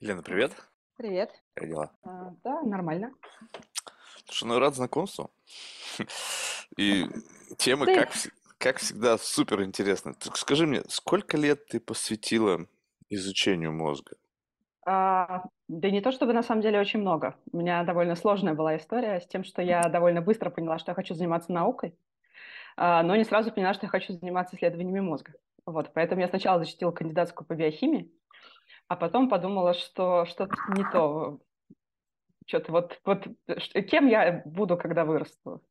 Лена, привет. Привет. Как дела? А, да, нормально. Слушай, ну рад знакомству. И темы, Ты? как, как всегда, супер интересны. Так Скажи мне, сколько лет ты посвятила изучению мозга? А, да не то чтобы на самом деле очень много. У меня довольно сложная была история с тем, что я довольно быстро поняла, что я хочу заниматься наукой, а, но не сразу поняла, что я хочу заниматься исследованиями мозга. Вот, поэтому я сначала защитила кандидатскую по биохимии, а потом подумала, что что-то не то. Что-то вот, вот ш- кем я буду, когда вырасту.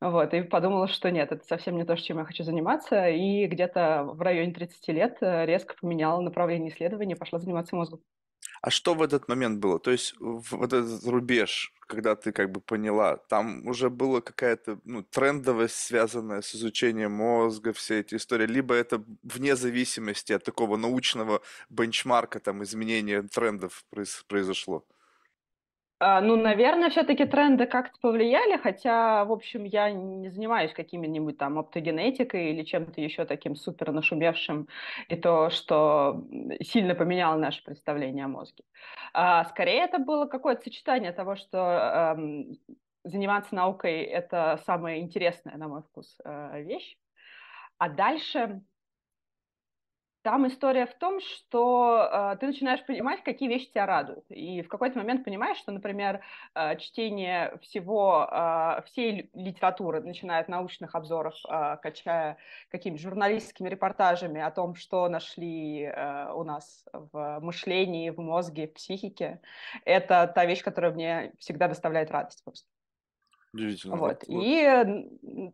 Вот, и подумала, что нет, это совсем не то, чем я хочу заниматься, и где-то в районе 30 лет э, резко поменяла направление исследования, пошла заниматься мозгом. А что в этот момент было? То есть в этот рубеж, когда ты как бы поняла, там уже была какая-то ну, трендовость, связанная с изучением мозга, все эти истории, либо это вне зависимости от такого научного бенчмарка, там изменения трендов произ- произошло? А, Ну, наверное, все-таки тренды как-то повлияли, хотя, в общем, я не занимаюсь какими-нибудь там оптогенетикой или чем-то еще таким супер нашумевшим, и то, что сильно поменяло наше представление о мозге. А, Скорее, это было какое-то сочетание того, что эм, заниматься наукой– это самая интересная, на мой вкус, э, вещь. А дальше там история в том, что э, ты начинаешь понимать, какие вещи тебя радуют. И в какой-то момент понимаешь, что, например, э, чтение всего, э, всей ли- литературы, начиная от научных обзоров, э, качая какими-то журналистскими репортажами о том, что нашли э, у нас в мышлении, в мозге, в психике, это та вещь, которая мне всегда доставляет радость просто. Удивительно. Вот. Вот. И э,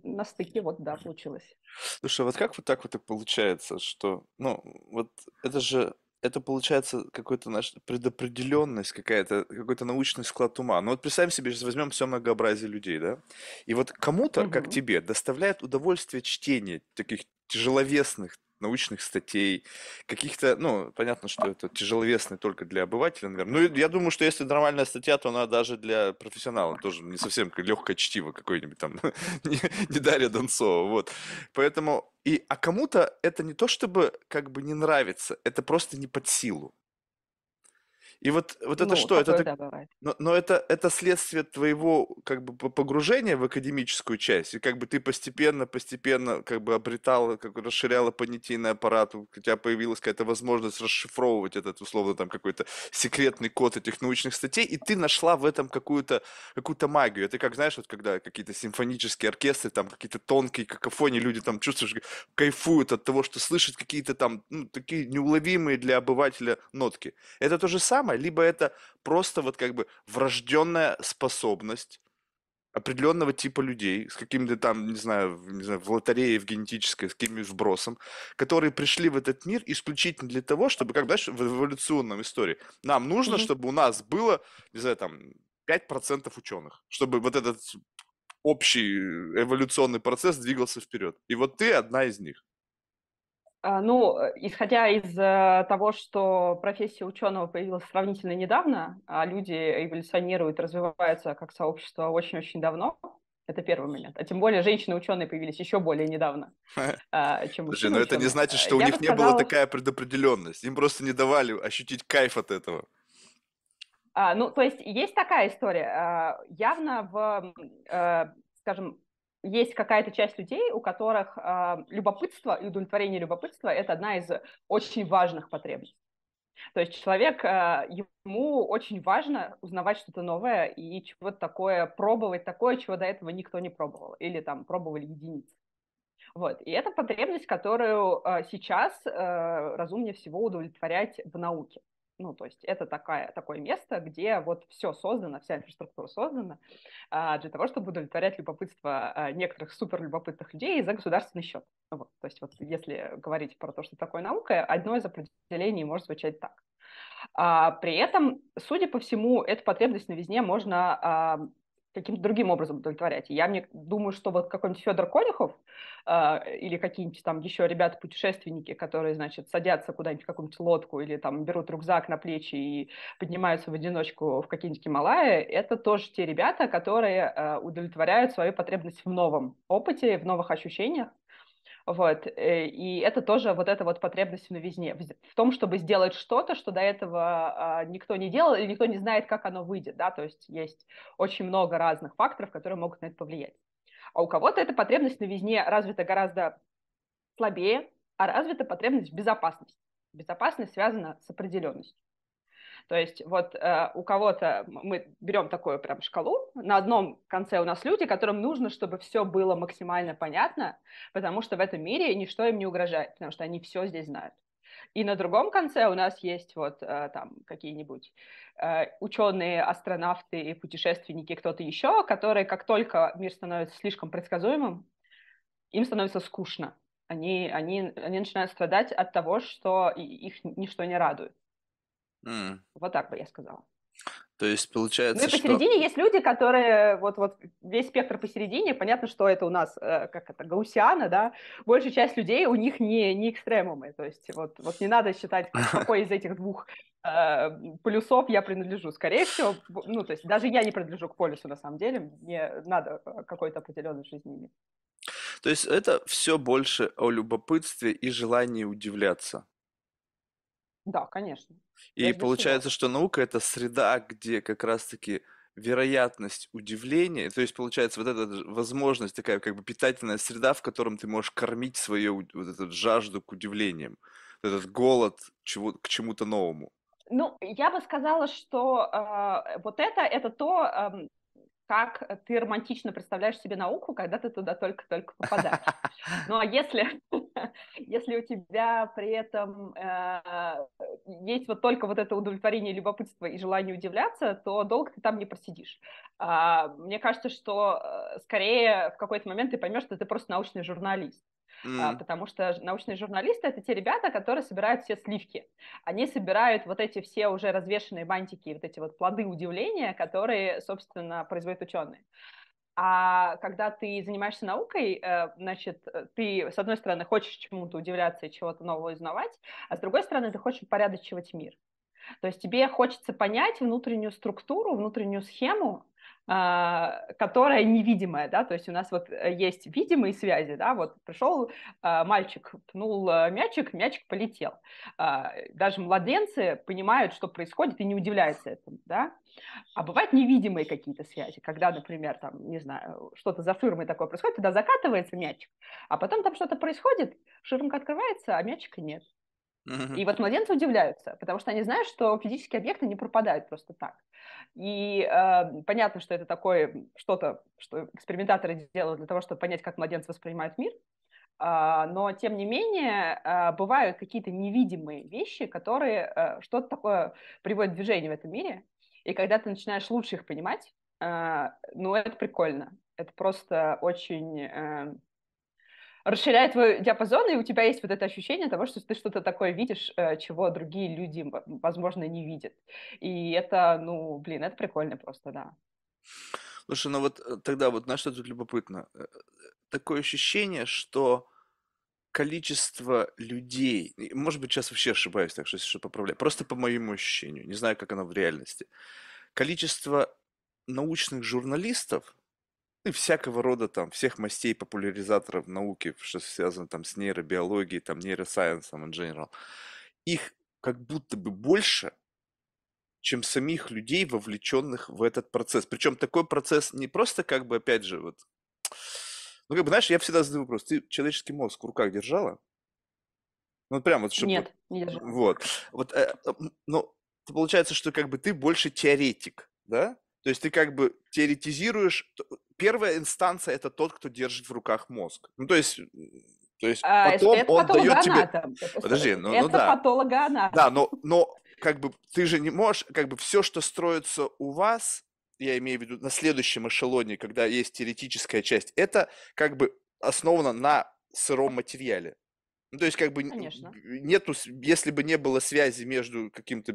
на стыке вот, да, получилось. Слушай, а вот как вот так вот и получается, что, ну, вот это же, это получается какой-то наш предопределенность какая-то, какой-то научный склад ума. Ну вот представим себе, сейчас возьмем все многообразие людей, да? И вот кому-то, как Мгм. тебе, доставляет удовольствие чтение таких тяжеловесных научных статей, каких-то, ну, понятно, что это тяжеловесный только для обывателя, наверное. Ну, я думаю, что если нормальная статья, то она даже для профессионала тоже не совсем легкое чтиво какое-нибудь там, не, не Дарья Донцова, вот. Поэтому, и, а кому-то это не то чтобы как бы не нравится, это просто не под силу. И вот, вот это Ну, что? Это, да, бывает. но, но это, это следствие твоего как бы по- погружения в академическую часть, и как бы ты постепенно, постепенно как бы обретала, как бы расширяла понятийный аппарат, у тебя появилась какая-то возможность расшифровывать этот, условно, там какой-то секретный код этих научных статей, и ты нашла в этом какую-то какую-то магию. Это как, знаешь, вот когда какие-то симфонические оркестры, там какие-то тонкие какофонии, люди там чувствуешь, кайфуют от того, что слышат какие-то там ну, такие неуловимые для обывателя нотки. Это то же самое, либо это просто вот как бы врожденная способность определенного типа людей с каким-то там, не знаю, в- не знаю, в лотерее, в генетической, с каким-нибудь вбросом, которые пришли в этот мир исключительно для того, чтобы, как, знаешь, в эволюционном истории, нам нужно, Мгм. чтобы у нас было, не знаю, там, 5% ученых, чтобы вот этот общий эволюционный процесс двигался вперед. И вот ты одна из них. А, Ну, э, исходя из э, того, что профессия ученого появилась сравнительно недавно, а люди эволюционируют, развиваются как сообщество очень-очень давно, это первый момент. А тем более женщины-ученые появились еще более недавно, а, чем Подожди, но это не значит, Э, что у Я них не была сказала, такая предопределенность. Им просто не давали ощутить кайф от этого. А, ну, то есть есть такая история. А, Явно в, скажем, есть какая-то часть людей, у которых а, любопытство и удовлетворение любопытства– это одна из очень важных потребностей. То есть человек, а, ему очень важно узнавать что-то новое и чего-то такое, пробовать такое, чего до этого никто не пробовал, или там пробовали единицы. Вот. И это потребность, которую а, сейчас а, разумнее всего удовлетворять в науке. Ну, то есть это такая, такое место, где вот все создано, вся инфраструктура создана а, для того, чтобы удовлетворять любопытство а, некоторых суперлюбопытных людей за государственный счет. Вот. То есть вот если говорить про то, что такое наука, одно из определений может звучать так. А, при этом, судя по всему, эту потребность новизне можно каким-то другим образом удовлетворять. И я мне думаю, что вот какой-нибудь Федор Конюхов а, или какие-нибудь там еще ребята-путешественники, которые, значит, садятся куда-нибудь в какую-нибудь лодку или там берут рюкзак на плечи и поднимаются в одиночку в какие-нибудь Гималаи, это тоже те ребята, которые а, удовлетворяют свою потребность в новом опыте, в новых ощущениях, Вот, э, и это тоже вот эта вот потребность в новизне, в том, чтобы сделать что-то, что до этого а, никто не делал, и никто не знает, как оно выйдет, да, то есть есть очень много разных факторов, которые могут на это повлиять. А у кого-то эта потребность в новизне развита гораздо слабее, а развита потребность в безопасности. Безопасность связана с определенностью. То есть вот э, у кого-то мы берем такую прям шкалу, на одном конце у нас люди, которым нужно, чтобы все было максимально понятно, потому что в этом мире ничто им не угрожает, потому что они все здесь знают. И на другом конце у нас есть вот э, там какие-нибудь э, ученые, астронавты и путешественники, кто-то еще, которые как только мир становится слишком предсказуемым, им становится скучно. Они, они, они начинают страдать от того, что их ничто не радует. Mm. Вот так бы я сказала. То есть получается, Ну и посередине что... есть люди, которые вот, вот весь спектр посередине, понятно, что это у нас, э, как это, гаусиана, да, большая часть людей у них не, не экстремумы, то есть вот, вот не надо считать, какой из этих двух э, полюсов я принадлежу. Скорее всего, ну то есть даже я не принадлежу к полюсу на самом деле, мне надо э, какой-то определенной жизни иметь. То есть это все больше о любопытстве и желании удивляться. Да, конечно. И получается, что наука это среда, где как раз-таки вероятность удивления, то есть получается вот эта возможность такая как бы питательная среда, в котором ты можешь кормить свою вот эту жажду к удивлениям, этот голод чего, к чему-то новому. Ну, я бы сказала, что э, вот это это то, э, как ты романтично представляешь себе науку, когда ты туда только-только попадаешь. Ну а если, если у тебя при этом э, есть вот только вот это удовлетворение любопытства и желание удивляться, то долго ты там не просидишь. А, мне кажется, что э, скорее в какой-то момент ты поймешь, что ты просто научный журналист. Mm. потому что научные журналисты это те ребята, которые собирают все сливки. Они собирают вот эти все уже развешенные бантики, вот эти вот плоды удивления, которые, собственно, производят ученые. А когда ты занимаешься наукой, э, значит, ты, с одной стороны, хочешь чему-то удивляться и чего-то нового узнавать, а с другой стороны, ты хочешь упорядочивать мир. То есть тебе хочется понять внутреннюю структуру, внутреннюю схему, а, которая невидимая, да, то есть у нас вот э, есть видимые связи, да, вот пришел а, мальчик, пнул э, мячик, мячик полетел. А, даже младенцы понимают, что происходит, и не удивляются этому, да. А бывают невидимые какие-то связи, когда, например, там, не знаю, что-то за ширмой такое происходит, туда закатывается мячик, а потом там что-то происходит, ширмка открывается, а мячика нет. И вот младенцы удивляются, потому что они знают, что физические объекты не пропадают просто так. И э, понятно, что это такое что-то, что экспериментаторы делают для того, чтобы понять, как младенцы воспринимают мир. Э, но, тем не менее, э, бывают какие-то невидимые вещи, которые э, что-то такое приводят в движение в этом мире. И когда ты начинаешь лучше их понимать, э, ну, это прикольно. Это просто очень... Э, расширяет твой диапазон, и у тебя есть вот это ощущение того, что ты что-то такое видишь, э, чего другие люди, возможно, не видят. И это, ну, блин, это прикольно просто, да. Слушай, ну вот э, тогда вот на что тут любопытно? Э, такое ощущение, что количество людей, может быть, сейчас вообще ошибаюсь, так что если что поправляю, просто по моему ощущению, не знаю, как оно в реальности, количество научных журналистов и всякого рода там, всех мастей популяризаторов науки, что связано там с нейробиологией, там, нейросайенсом in general, их как будто бы больше, чем самих людей, вовлеченных в этот процесс. Причем такой процесс не просто как бы, опять же, вот, ну, как бы, знаешь, я всегда задаю вопрос, ты человеческий мозг в руках держала? Ну, вот прям вот, чтобы... Нет, не держала. Вот. Вот, э, э ну, получается, что как бы ты больше теоретик, да? То есть ты как бы теоретизируешь. Первая инстанция это тот, кто держит в руках мозг. Ну, то есть то есть а, потом это он дает тебе... Подожди, ну, это ну да. патологоанатом. Да, но, но как бы ты же не можешь, как бы все, что строится у вас, я имею в виду на следующем эшелоне, когда есть теоретическая часть, это как бы основано на сыром материале. Ну, то есть, как бы Конечно. нету, если бы не было связи между каким-то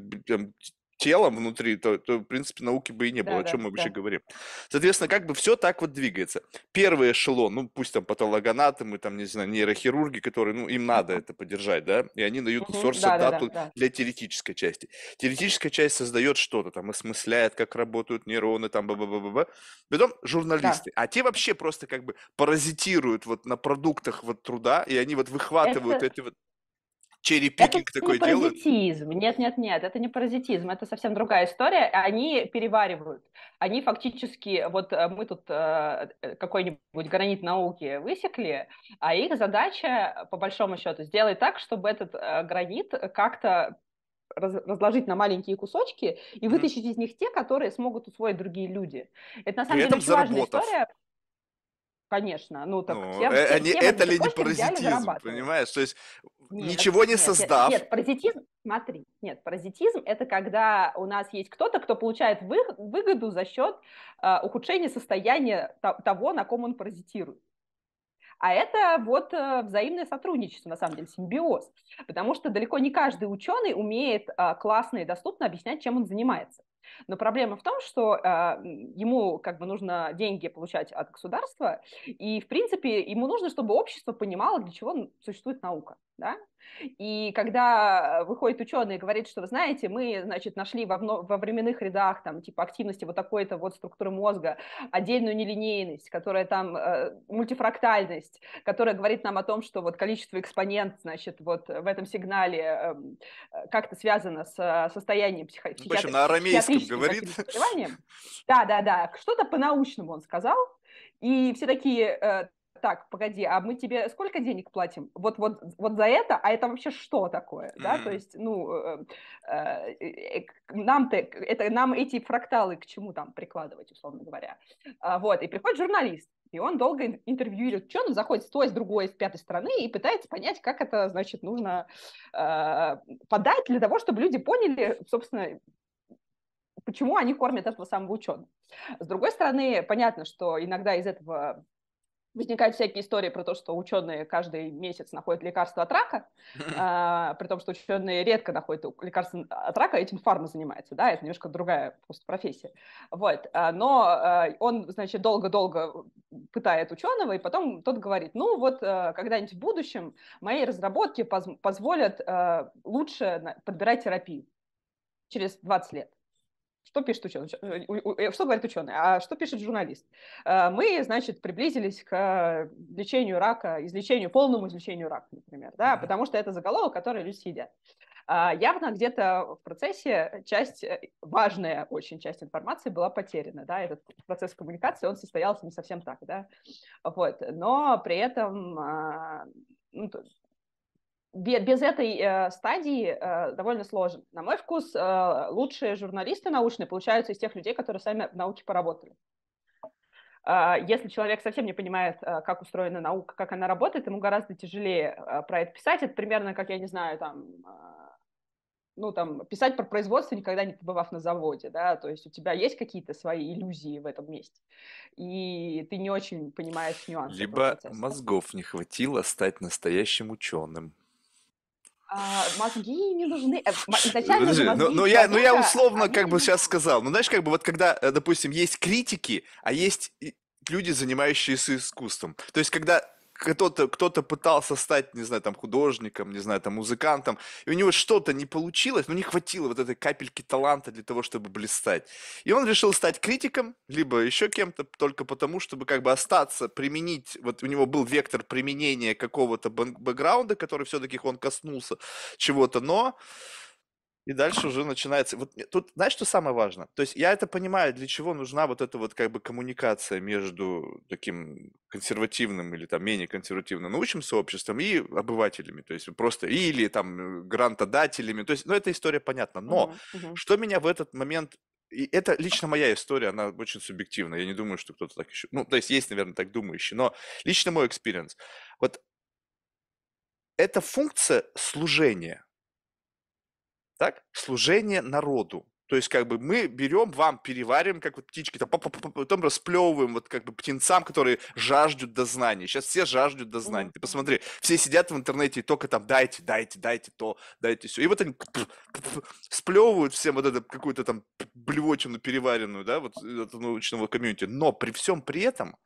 телом внутри, то, то, в принципе, науки бы и не было, Да, о чем да, мы вообще да. говорим. Соответственно, как бы все так вот двигается. Первый эшелон, ну, пусть там патологоанатомы, там, не знаю, нейрохирурги, которые, ну, им надо это поддержать, да, и они дают Мгм. source Да, да, да, дату да. для теоретической части. Теоретическая часть создает что-то, там, осмысляет, как работают нейроны, там, б-б-б-б-б. Потом Да. журналисты, а те вообще просто как бы паразитируют вот на продуктах вот труда, и они вот выхватывают Это эти вот Это черри-пикинг не делают. паразитизм. Нет, нет, нет, это не паразитизм, это совсем другая история. Они переваривают. Они фактически, вот э, мы тут э, э, какой-нибудь гранит науки высекли, а их задача, по большому счету, сделать так, чтобы этот э, гранит как-то раз- разложить на маленькие кусочки и вытащить из них те, которые смогут усвоить другие люди. Это на При самом деле этом очень важная история. Конечно, ну так Ну, все, э, они- все это ли не паразитизм, понимаешь? То есть Нет, ничего не нет, нет, создав, Нет, паразитизм, смотри, нет, паразитизм это когда у нас есть кто-то, кто получает вы- выгоду за счет э, ухудшения состояния то- того, на ком он паразитирует. А это вот э, взаимное сотрудничество, на самом деле, симбиоз. Потому что далеко не каждый ученый умеет э, классно и доступно объяснять, чем он занимается. Но проблема в том, что э, ему как бы нужно деньги получать от государства, и, в принципе, ему нужно, чтобы общество понимало, для чего существует наука. Да? И когда выходит ученый и говорит, что, вы знаете, мы, значит, нашли во, во временных рядах, там, типа, активности вот такой-то вот структуры мозга, отдельную нелинейность, которая там, э, мультифрактальность, которая говорит нам о том, что вот количество экспонент, значит, вот в этом сигнале эм, э, как-то связано с э, состоянием ну, в общем, на арамейском психиатрическим говорит. Да, да, да, что-то по-научному он сказал, и все такие, э, так, погоди, а мы тебе сколько денег платим? Вот, вот, вот за это, а это вообще что такое, да? То есть, ну, э, э, э, нам-то, это, нам эти фракталы к чему там прикладывать, условно говоря. А, Вот, и приходит журналист, и он долго ин- интервьюирует ученых, заходит с той, с другой, с пятой стороны и пытается понять, как это, значит, нужно э, подать для того, чтобы люди поняли, собственно, почему они кормят этого самого ученого. С другой стороны, понятно, что иногда из этого возникают всякие истории про то, что ученые каждый месяц находят лекарство от рака, а, при том, что ученые редко находят лекарство от рака, этим фарма занимается, да, это немножко другая просто профессия. Вот, а, но а, он, значит, долго-долго пытает ученого, и потом тот говорит, ну вот а, когда-нибудь в будущем мои разработки поз- позволят а, лучше подбирать терапию через 20 лет. Что пишет ученый? Э, э, Что говорит ученый? А что пишет журналист? Э, Мы, значит, приблизились к лечению рака, излечению, полному излечению рака, например, да, Мгм. потому что это заголовок, который люди съедят. А, Явно где-то в процессе часть, важная очень часть информации была потеряна, да, этот процесс коммуникации, он состоялся не совсем так, да, вот, но при этом а, ну, без этой э, стадии э, довольно сложно. На мой вкус, э, лучшие журналисты научные получаются из тех людей, которые сами в науке поработали. А, Если человек совсем не понимает, как устроена наука, как она работает, ему гораздо тяжелее про это писать. Это примерно, как, я не знаю, там, а, ну, там, писать про производство, никогда не побывав на заводе, да, то есть у тебя есть какие-то свои иллюзии в этом месте, и ты не очень понимаешь нюансы Либо мозгов не хватило стать настоящим ученым. А, мозги не нужны. Э, Изначально Подожди, же ну, мозги ну я, ну я условно они как бы сейчас сказал. Ну знаешь, как бы вот когда, э, допустим, есть критики, а есть люди, занимающиеся искусством. То есть когда кто-то кто пытался стать, не знаю, там художником, не знаю, там музыкантом, и у него что-то не получилось, ну не хватило вот этой капельки таланта для того, чтобы блистать. И он решил стать критиком, либо еще кем-то, только потому, чтобы как бы остаться, применить, вот у него был вектор применения какого-то бэк- бэкграунда, который все-таки он коснулся чего-то, но и дальше уже начинается. Вот тут, знаешь, что самое важное? То есть я это понимаю, для чего нужна вот эта вот как бы коммуникация между таким консервативным или там менее консервативным научным сообществом и обывателями, то есть просто или там грантодателями. То есть, ну, эта история понятна. Но Мгм, мгм. что меня в этот момент и это лично моя история, она очень субъективная. Я не думаю, что кто-то так еще... Ну, то есть есть, наверное, так думающий, но лично мой experience. Вот это функция служения. Так? Служение народу. То есть, как бы мы берем, вам перевариваем, как вот птички, там, потом расплевываем вот как бы птенцам, которые жаждут до знаний. Сейчас все жаждут до знаний. Ты посмотри, все сидят в интернете и только там дайте, дайте, дайте то, дайте все. И вот они сплевывают всем вот эту какую-то там блевотину переваренную, да, вот этого научного комьюнити. Но при всем при этом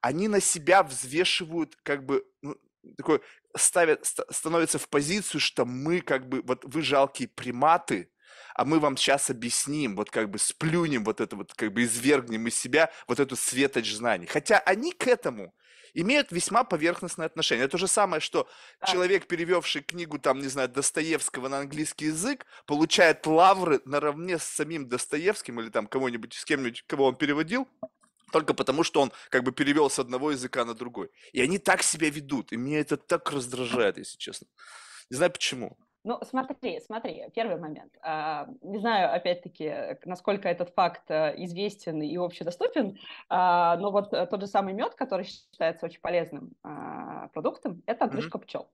они на себя взвешивают как бы ну, такой ставят, становятся в позицию, что мы как бы, вот вы жалкие приматы, а мы вам сейчас объясним, вот как бы сплюнем вот это вот, как бы извергнем из себя вот эту светоч знаний. Хотя они к этому имеют весьма поверхностное отношение. Это то же самое, что человек, перевевший книгу, там, не знаю, Достоевского на английский язык, получает лавры наравне с самим Достоевским или там кого-нибудь, с кем-нибудь, кого он переводил, только потому, что он как бы перевел с одного языка на другой. И они так себя ведут, и меня это так раздражает, если честно. Не знаю почему. Ну, смотри, смотри, первый момент. А, не знаю, опять-таки, насколько этот факт э, известен и общедоступен, а, но вот э, тот же самый мед, который считается очень полезным а, продуктом, это отрыжка mm-hmm. пчел.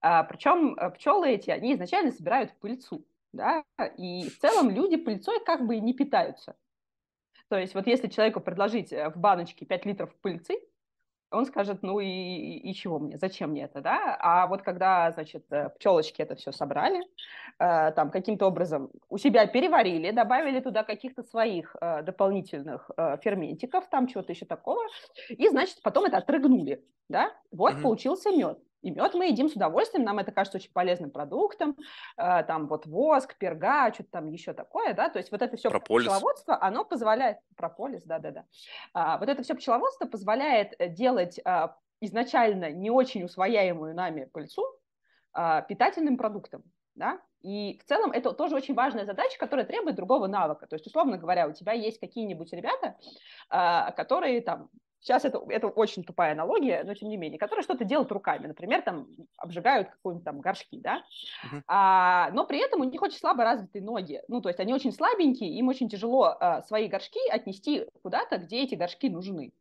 Причем э, пчелы эти, они изначально собирают пыльцу, да, и в целом люди пыльцой как бы не питаются. То есть вот если человеку предложить в баночке 5 литров пыльцы, он скажет, ну и, и чего мне, зачем мне это, да? А вот когда, значит, э, пчелочки это все собрали, э, там каким-то образом у себя переварили, добавили туда каких-то своих э, дополнительных э, ферментиков, там чего-то еще такого, и, значит, потом это отрыгнули, да? Вот mm-hmm. получился мед. И мед мы едим с удовольствием, нам это кажется очень полезным продуктом, э, там вот воск, перга, что-то там еще такое, да, то есть вот это все прополис. пчеловодство, оно позволяет, прополис, да-да-да, а, вот это все пчеловодство позволяет э, делать а, изначально не очень усвояемую нами пыльцу а, питательным продуктом, да, и в целом это тоже очень важная задача, которая требует другого навыка. То есть, условно говоря, у тебя есть какие-нибудь ребята, которые там Сейчас это, это очень тупая аналогия, но тем не менее, которые что-то делают руками, например, там обжигают какие-нибудь там горшки, да, uh-huh. а, но при этом у них очень слабо развитые ноги, ну, то есть они очень слабенькие, им очень тяжело а, свои горшки отнести куда-то, где эти горшки нужны.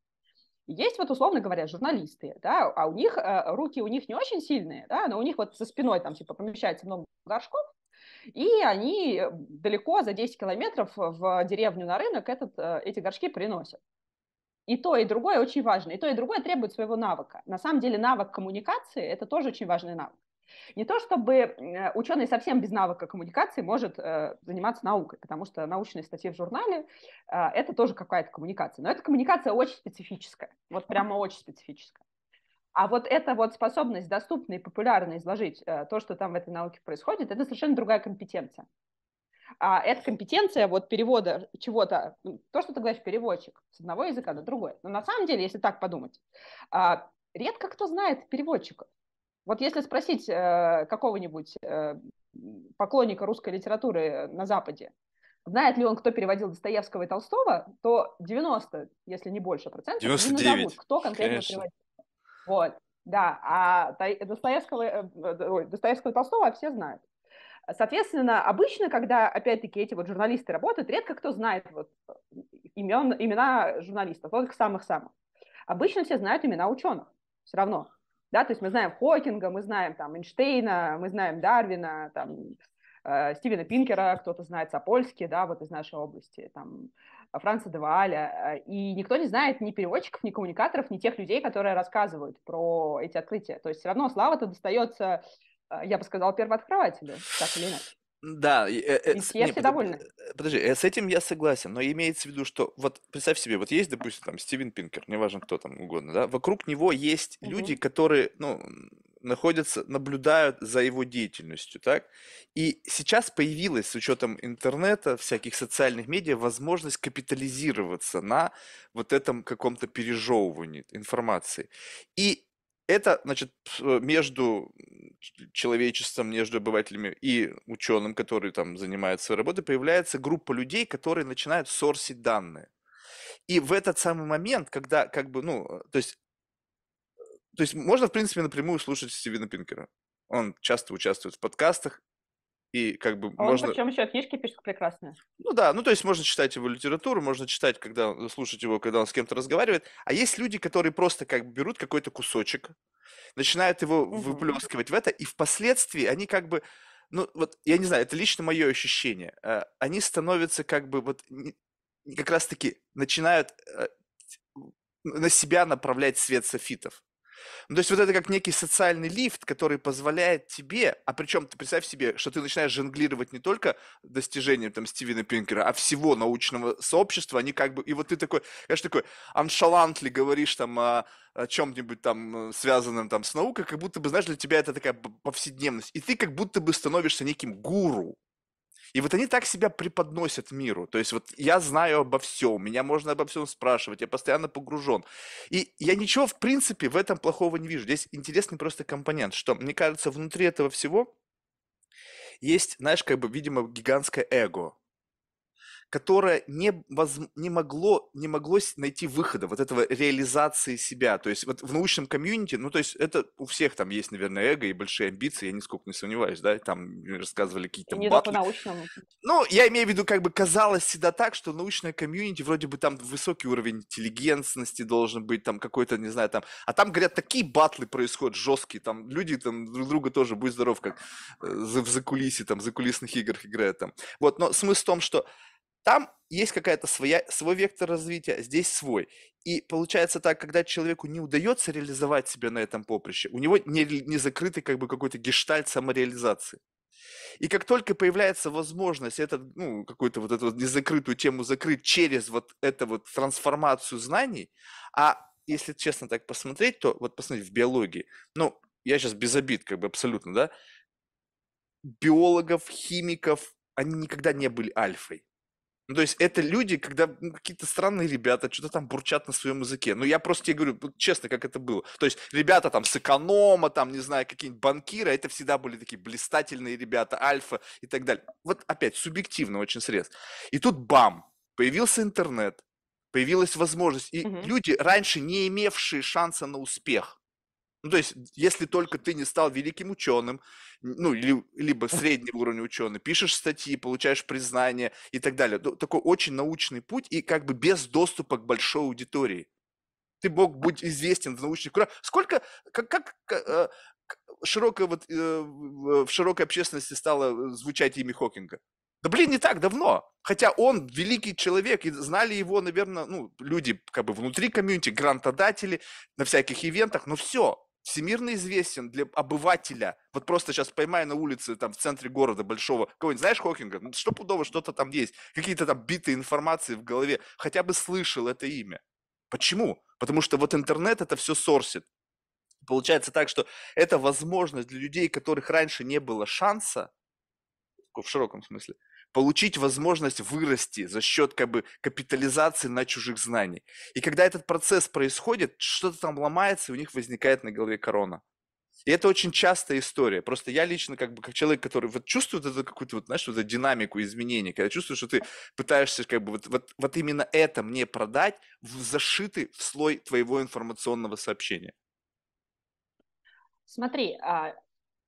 Есть вот, условно говоря, журналисты, да, а у них а, руки у них не очень сильные, да, но у них вот за спиной там типа помещается много горшков, и они далеко за 10 километров в деревню на рынок этот, э, эти горшки приносят. И то, и другое очень важно. И то, и другое требует своего навыка. На самом деле навык коммуникации – это тоже очень важный навык. Не то, чтобы э, ученый совсем без навыка коммуникации может э, заниматься наукой, потому что научные статьи в журнале э, – это тоже какая-то коммуникация. Но эта коммуникация очень специфическая, вот прямо очень специфическая. А вот эта вот способность доступно и популярно изложить э, то, что там в этой науке происходит, это совершенно другая компетенция а это компетенция вот перевода чего-то, то, что ты говоришь, переводчик с одного языка на другой. Но на самом деле, если так подумать, а, редко кто знает переводчиков. Вот если спросить э, какого-нибудь э, поклонника русской литературы на Западе, знает ли он, кто переводил Достоевского и Толстого, то 90, если не больше процентов, 99, не назовут, кто конкретно конечно. переводил. Вот, да, а Достоевского, э, Достоевского и Толстого все знают. Соответственно, обычно, когда, опять-таки, эти вот журналисты работают, редко кто знает вот имен, имена журналистов, только самых-самых. Обычно все знают имена ученых, все равно. Да, то есть мы знаем Хокинга, мы знаем там Эйнштейна, мы знаем Дарвина, там, э, Стивена Пинкера, кто-то знает Сапольский, да, вот из нашей области, там, Франца де Вааля, и никто не знает ни переводчиков, ни коммуникаторов, ни тех людей, которые рассказывают про эти открытия. То есть все равно слава-то достается я бы сказала, первооткрыватели, так или иначе. Да, э, э, и все не, под, довольны. Э, подожди, э, с этим я согласен, но имеется в виду, что вот представь себе, вот есть, допустим, там Стивен Пинкер, неважно кто там угодно, да, вокруг него есть угу. люди, которые, ну, находятся, наблюдают за его деятельностью, так? И сейчас появилась с учетом интернета, всяких социальных медиа, возможность капитализироваться на вот этом каком-то пережевывании информации. И это, значит, между человечеством, между обывателями и ученым, который там занимается своей работой, появляется группа людей, которые начинают сорсить данные. И в этот самый момент, когда как бы, ну, то есть, то есть можно, в принципе, напрямую слушать Стивена Пинкера. Он часто участвует в подкастах, и как бы а можно... он причем еще книжки пишет прекрасные. Ну да, ну то есть можно читать его литературу, можно читать, когда слушать его, когда он с кем-то разговаривает. А есть люди, которые просто как бы берут какой-то кусочек, начинают его угу. выплескивать в это, и впоследствии они как бы ну вот я не знаю, это лично мое ощущение, э, они становятся как бы вот как раз-таки начинают э, на себя направлять свет софитов. Ну, то есть вот это как некий социальный лифт, который позволяет тебе, а причем ты представь себе, что ты начинаешь жонглировать не только достижением там Стивена Пинкера, а всего научного сообщества, они как бы, и вот ты такой, конечно, такой аншалантли говоришь там о, о чем-нибудь там э, связанном там с наукой, как будто бы, знаешь, для тебя это такая повседневность, и ты как будто бы становишься неким гуру, и вот они так себя преподносят миру. То есть вот я знаю обо всем, меня можно обо всем спрашивать, я постоянно погружен. И я ничего, в принципе, в этом плохого не вижу. Здесь интересный просто компонент, что, мне кажется, внутри этого всего есть, знаешь, как бы, видимо, гигантское эго которое не, воз... не, могло, не могло найти выхода, вот этого реализации себя. То есть вот в научном комьюнити, ну то есть это у всех там есть, наверное, эго и большие амбиции, я нисколько не сомневаюсь, да, там рассказывали какие-то Не батлы. научному. Ну, я имею в виду, как бы казалось всегда так, что научное комьюнити вроде бы там высокий уровень интеллигентности должен быть, там какой-то, не знаю, там, а там, говорят, такие батлы происходят жесткие, там люди там друг друга тоже, будь здоров, как э, в закулисе, там, в закулисных играх играют там. Вот, но смысл в том, что там есть какая-то своя, свой вектор развития, здесь свой. И получается так, когда человеку не удается реализовать себя на этом поприще, у него не, не закрытый как бы какой-то гештальт самореализации. И как только появляется возможность это, ну, какую-то вот эту вот незакрытую тему закрыть через вот эту вот трансформацию знаний, а если честно так посмотреть, то вот посмотрите, в биологии, ну, я сейчас без обид, как бы абсолютно, да, биологов, химиков, они никогда не были альфой. Ну, то есть это люди, когда ну, какие-то странные ребята что-то там бурчат на своем языке. Ну, я просто тебе говорю, честно, как это было. То есть ребята там с эконома, там, не знаю, какие-нибудь банкиры, это всегда были такие блистательные ребята, альфа и так далее. Вот опять, субъективно очень средств. И тут бам, появился интернет, появилась возможность. И угу. люди, раньше не имевшие шанса на успех, ну, то есть, если только ты не стал великим ученым, ну, или, либо среднего уровня ученый, пишешь статьи, получаешь признание и так далее. Ну, такой очень научный путь и как бы без доступа к большой аудитории. Ты мог быть известен в научных кругах. Сколько, как, как, э, широкая вот, э, в широкой общественности стало звучать имя Хокинга? Да блин, не так давно. Хотя он великий человек, и знали его, наверное, ну, люди как бы внутри комьюнити, грантодатели на всяких ивентах, но все всемирно известен для обывателя. Вот просто сейчас поймай на улице, там, в центре города большого, кого-нибудь, знаешь Хокинга? Ну, что пудово, что-то там есть. Какие-то там битые информации в голове. Хотя бы слышал это имя. Почему? Потому что вот интернет это все сорсит. Получается так, что это возможность для людей, которых раньше не было шанса, в широком смысле, получить возможность вырасти за счет как бы капитализации на чужих знаний. И когда этот процесс происходит, что-то там ломается, и у них возникает на голове корона. И это очень частая история. Просто я лично, как бы, как человек, который вот чувствует эту какую-то, вот, знаешь, вот эту динамику изменений, когда чувствуешь, что ты пытаешься, как бы, вот, вот, вот именно это мне продать, в зашитый в слой твоего информационного сообщения. Смотри, а,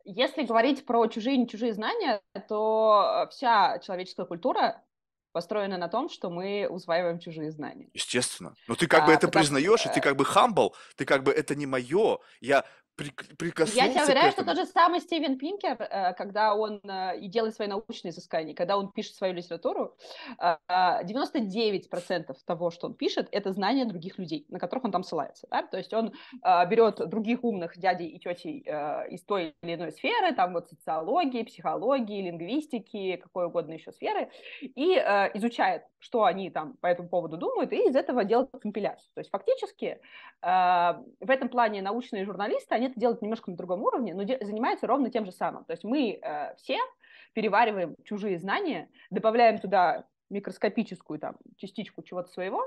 если говорить про чужие и не чужие знания, то э, вся человеческая культура построена на том, что мы усваиваем чужие знания. Естественно. Но ты как а, бы это потому... признаешь, и ты как бы хамбл, ты как бы это не мое, я прикоснулся Я тебе уверяю, что тот же самый Стивен Пинкер, э, когда он э, и делает свои научные изыскания, когда он пишет свою литературу, 99% того, что он пишет, это знания других людей, на которых он там ссылается. Да? То есть он берет других умных дядей и тетей из той или иной сферы, там вот социологии, психологии, лингвистики, какой угодно еще сферы, и изучает, что они там по этому поводу думают, и из этого делает компиляцию. То есть фактически в этом плане научные журналисты, они они это делают немножко на другом уровне, но занимаются ровно тем же самым. То есть мы э, все перевариваем чужие знания, добавляем туда микроскопическую там частичку чего-то своего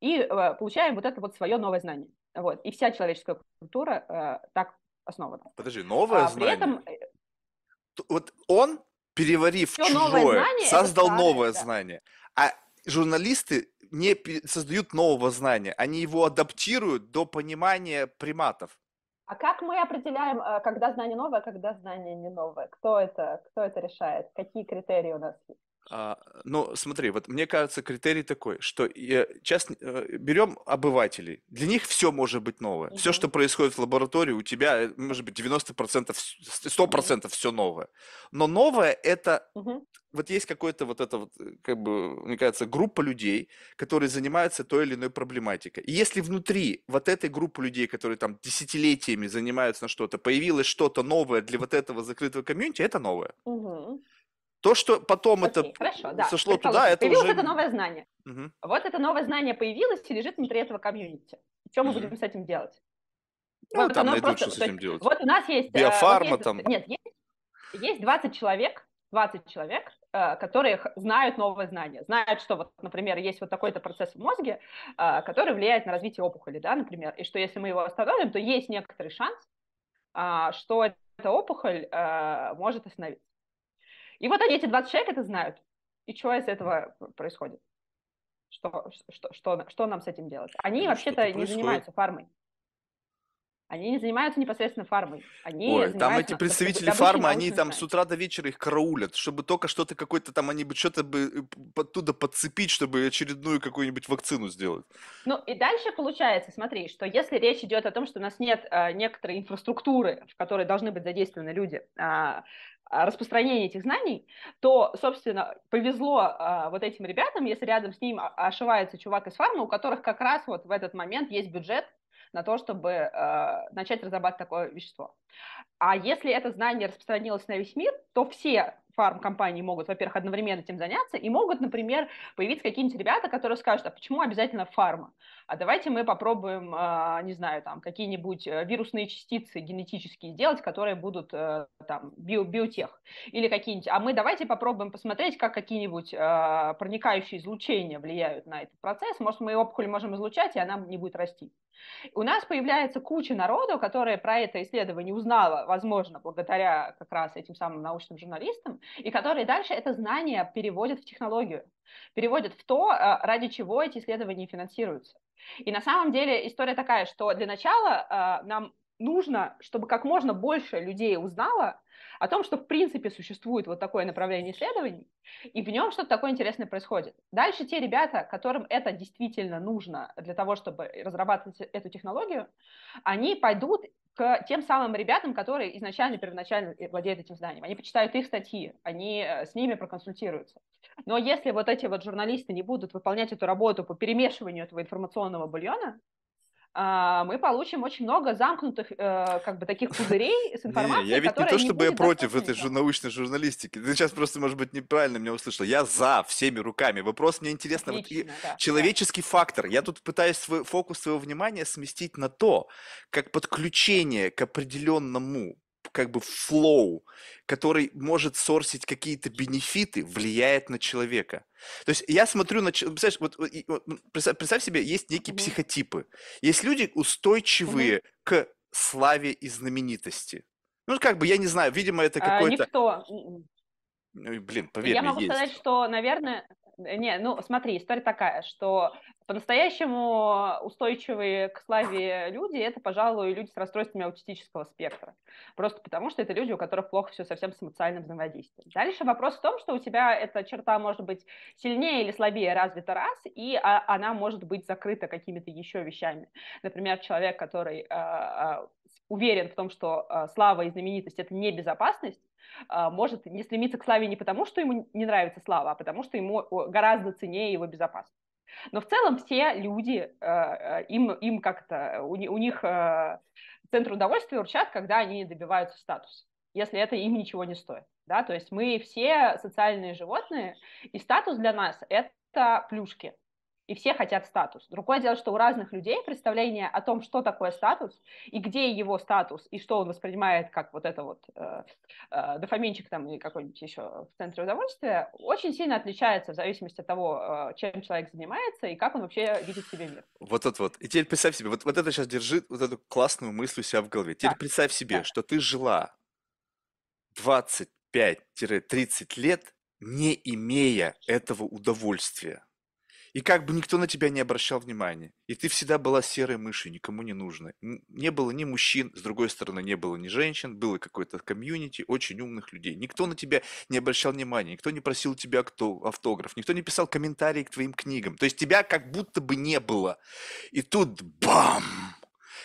и э, получаем вот это вот свое новое знание. Вот. И вся человеческая культура э, так основана. Подожди, новое а, знание? Этом... Э, вот он, переварив Все чужое, знание, создал старое, новое да. знание. А журналисты не создают нового знания, они его адаптируют до понимания приматов. А как мы определяем, э, когда знание новое, а когда знание не новое? Кто это, кто это решает? Какие критерии у нас есть? А, ну, смотри, вот мне кажется, критерий такой, что сейчас э, берем обывателей, для них все может быть новое. Все, что происходит в лаборатории, у тебя э, может быть 90%, 100% все новое. Но новое это Мгм. Вот есть какой-то вот это вот, э, как бы, мне кажется, группа людей, которые занимаются той или иной проблематикой. И если внутри вот этой группы людей, которые там десятилетиями занимаются на что-то, появилось что-то новое для вот этого закрытого комьюнити, это новое. Мгм. То, что потом это Окей, хорошо, да. сошло туда, Предположим, это появилось уже... это новое знание. Мгм. Вот это новое знание появилось и лежит внутри этого комьюнити. Что мы будем с этим делать? Ну, Вот там найдут, просто- что с этим делать. Вот у нас есть... э, вот Биофарма есть- там. Нет, есть, есть 20 человек, 20 человек, э, которые знают новое знание, знают, что вот, например, есть вот такой-то процесс в мозге, э, который влияет на развитие опухоли, да, например, и что если мы его остановим, то есть некоторый шанс, а, что эта опухоль э, может остановиться. И вот они, эти 20 человек, это знают. И что из этого происходит? Что, что, что, что нам с этим делать? Они Ну, вообще-то не происходит. занимаются фармой. Они не занимаются непосредственно фармой. Они Ой, там эти представители фармы, они там с утра до вечера их караулят, чтобы только что-то какой-то там, они бы что-то бы э, оттуда подцепить, чтобы очередную какую-нибудь вакцину сделать. Ну и дальше получается, смотри, что если речь идет о том, что у нас нет а, некоторой инфраструктуры, в которой должны быть задействованы люди, а, а, распространение этих знаний, то, собственно, повезло а, вот этим ребятам, если рядом с ним ошивается чувак из фармы, у которых как раз вот в этот момент есть бюджет на то, чтобы а, начать разрабатывать такое вещество. А если это знание распространилось на весь мир, то все фармкомпании могут, во-первых, одновременно этим заняться, и могут, например, появиться какие-нибудь ребята, которые скажут, а почему обязательно фарма? А давайте мы попробуем, а, не знаю, там, какие-нибудь э, вирусные частицы генетические сделать, которые будут э, там био биотех. Или какие-нибудь, а мы давайте попробуем посмотреть, как какие-нибудь э, проникающие излучения влияют на этот процесс. Может, мы опухоль можем излучать, и она не будет расти. У нас появляется куча народу, которая про это исследование узнала, возможно, благодаря как раз этим самым научным журналистам, и которые дальше это знание переводят в технологию, переводят в то, э, ради чего эти исследования финансируются. И на самом деле история такая, что для начала э, нам нужно, чтобы как можно больше людей узнало о том, что в принципе существует вот такое направление исследований, и в нем что-то такое интересное происходит. Дальше те ребята, которым это действительно нужно для того, чтобы разрабатывать эту технологию, они пойдут к тем самым ребятам, которые изначально, первоначально владеют этим знанием. Они почитают их статьи, они э, с ними проконсультируются. Но если вот эти вот журналисты не будут выполнять эту работу по перемешиванию этого информационного бульона, мы получим очень много замкнутых, э, как бы таких пузырей с Не, информацией, я ведь не то, чтобы я будет против достаточно этой жу- научной журналистики. Ты сейчас просто, может быть, неправильно меня услышал. Я за всеми руками. Вопрос мне интересно. Вот Отлично, да, да. Человеческий фактор. Я тут пытаюсь свой фокус своего внимания сместить на то, как подключение к определенному как бы флоу, который может сорсить какие-то бенефиты, влияет на человека. То есть я смотрю на... Представляешь, вот, вот, представь, представь себе, есть некие Мгм. психотипы. Есть люди устойчивые к славе и знаменитости. Ну, как бы, я не знаю, видимо, это А, какой-то... Никто. М-м. Ну, блин, поверь Я мне, могу есть. сказать, что, наверное, не, ну смотри, история такая, что по-настоящему устойчивые к славе люди это, пожалуй, люди с расстройствами аутистического спектра. Просто потому, что это люди, у которых плохо все совсем с эмоциональным взаимодействием. Дальше вопрос в том, что у тебя эта черта может быть сильнее или слабее развита раз, и а, она может быть закрыта какими-то еще вещами. Например, человек, который а, а, уверен в том, что слава и знаменитость это не безопасность, а, может не стремиться к славе не потому, что ему не нравится слава, а потому что ему гораздо ценнее его безопасность. Но в целом все люди, э, э, им, им как-то, у, у них э, центр удовольствия урчат, когда они добиваются статуса, если это им ничего не стоит. Да? То есть мы все социальные животные, и статус для нас – это плюшки. И все хотят статус. Другое дело, что у разных людей представление о том, что такое статус, и где его статус, и что он воспринимает как вот это вот э, э, дофаминчик там или какой-нибудь еще в центре удовольствия, очень сильно отличается в зависимости от того, э, чем человек занимается и как он вообще видит себе мир. Вот это вот. И теперь представь себе, вот, вот это сейчас держи вот эту классную мысль у себя в голове. Теперь Так, представь себе, так. что ты жила 25-30 лет, не имея этого удовольствия. И как бы никто на тебя не обращал внимания. И ты всегда была серой мышью, никому не нужной. Не было ни мужчин, с другой стороны, не было ни женщин, было какое-то комьюнити очень умных людей. Никто на тебя не обращал внимания, никто не просил тебя автограф, никто не писал комментарии к твоим книгам. То есть тебя как будто бы не было. И тут бам!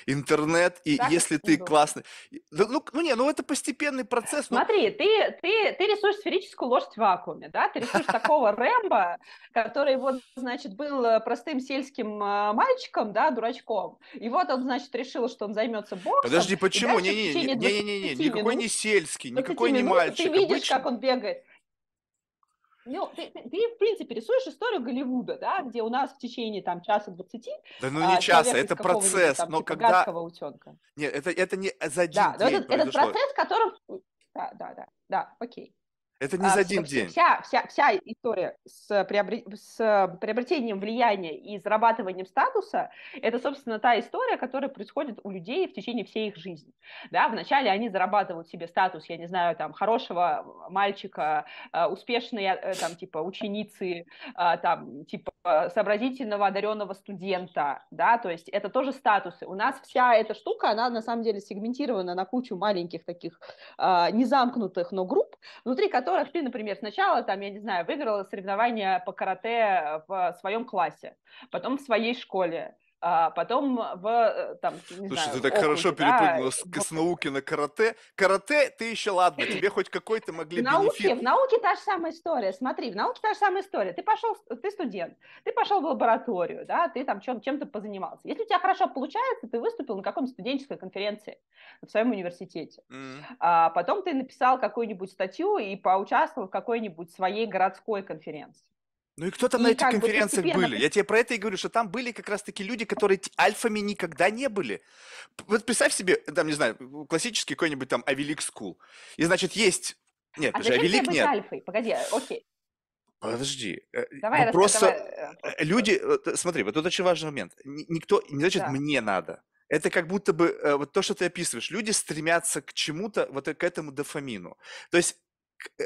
Интернет, и так если ты классный... Ну, ну, не, ну это постепенный процесс. Ну Смотри, ну... ты, ты, ты рисуешь сферическую лошадь в вакууме, да, ты рисуешь такого Рэмбо, который вот, значит, был э, простым сельским э, мальчиком, да, дурачком, и вот он, значит, решил, что он займется боксом. Подожди, почему? Не-не-не, никакой не сельский, никакой не мальчик. Ты видишь, как он бегает. Ну, ты, ты, ты, в принципе, рисуешь историю Голливуда, да, где у нас в течение там часа двадцати... Да ну не а, часа, это процесс, там, но типа, когда... утенка. Нет, это, это не за один да, день этот, этот процесс, которым... Да, да, да, да, окей. Это не а, за один день. Вся, вся, вся история с, приобрет, с приобретением влияния и зарабатыванием статуса – это, собственно, та история, которая происходит у людей в течение всей их жизни. Да, вначале они зарабатывают себе статус, я не знаю, там, хорошего мальчика, а, успешной, э, там, типа, ученицы, а, там, типа, сообразительного, одаренного студента, да, то есть это тоже статусы. У нас вся эта штука, она на самом деле сегментирована на кучу маленьких таких незамкнутых, но групп, внутри которых которых ты, например, сначала, там, я не знаю, выиграла соревнования по карате в своем классе, потом в своей школе, а потом в э, там, не Слушай, знаю, ты так округе, хорошо да, перепрыгнула с, с науки на карате. Карате ты еще ладно, тебе хоть какой-то могли в науке, бенефит. В науке та же самая история. Смотри, в науке та же самая история. Ты пошел, ты студент, ты пошел в лабораторию, да, ты там чем, чем-то позанимался. Если у тебя хорошо получается, ты выступил на каком-то студенческой конференции в своем университете. Mm. А потом ты написал какую-нибудь статью и поучаствовал в какой-нибудь своей городской конференции. Ну и кто там и на этих конференциях постепенно... были? Я тебе про это и говорю, что там были как раз-таки люди, которые альфами никогда не были. Вот представь себе, там, не знаю, классический какой-нибудь там Ivy League school. И, значит, есть... Нет, а зачем Ivy League нет. альфой? Погоди, окей. Подожди. Э, давай, ну, просто давай. Э, э, люди... Смотри, вот тут очень важный момент. Никто... Не значит, да. мне надо. Это как будто бы вот то, что ты описываешь. Люди стремятся к чему-то, вот к этому дофамину. То есть Э,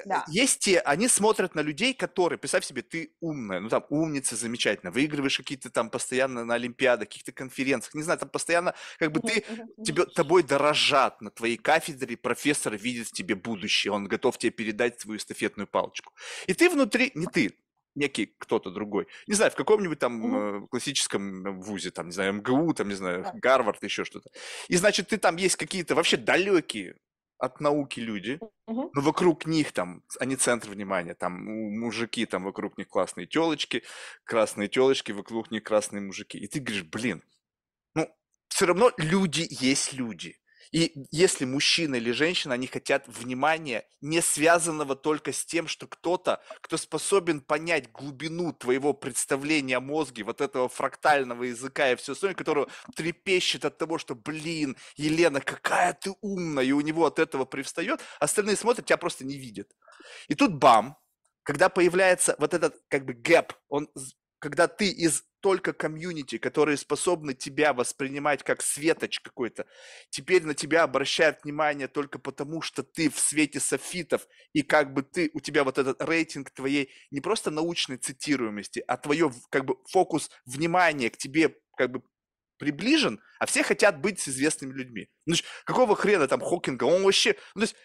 да. есть те, они смотрят на людей, которые, представь себе, ты умная, ну там умница, замечательно, выигрываешь какие-то там постоянно на Олимпиадах, каких-то конференциях, не знаю, там постоянно как бы ты, тебе, тобой дорожат на твоей кафедре, профессор видит в тебе будущее, он готов тебе передать свою эстафетную палочку. И ты внутри, не ты, некий кто-то другой. Не знаю, в каком-нибудь там mm-hmm. классическом вузе, там, не знаю, МГУ, там, не знаю, yeah. Гарвард, еще что-то. И, значит, ты там есть какие-то вообще далекие от науки люди, угу. но вокруг них там, они центр внимания, там мужики, там вокруг них классные телочки, красные телочки, вокруг них красные мужики. И ты говоришь, блин, ну, все равно люди есть люди. И если мужчина или женщина, они хотят внимания, не связанного только с тем, что кто-то, кто способен понять глубину твоего представления о мозге, вот этого фрактального языка и все остальное, которого трепещет от того, что, блин, Елена, какая ты умная, и у него от этого привстает, остальные смотрят, тебя просто не видят. И тут бам, когда появляется вот этот как бы гэп, он когда ты из только комьюнити, которые способны тебя воспринимать как светоч какой-то, теперь на тебя обращают внимание только потому, что ты в свете софитов, и как бы ты, у тебя вот этот рейтинг твоей не просто научной цитируемости, а твое как бы фокус внимания к тебе как бы приближен, а все хотят быть с известными людьми. Ну, какого хрена там Хокинга? Он вообще... Ну, то есть,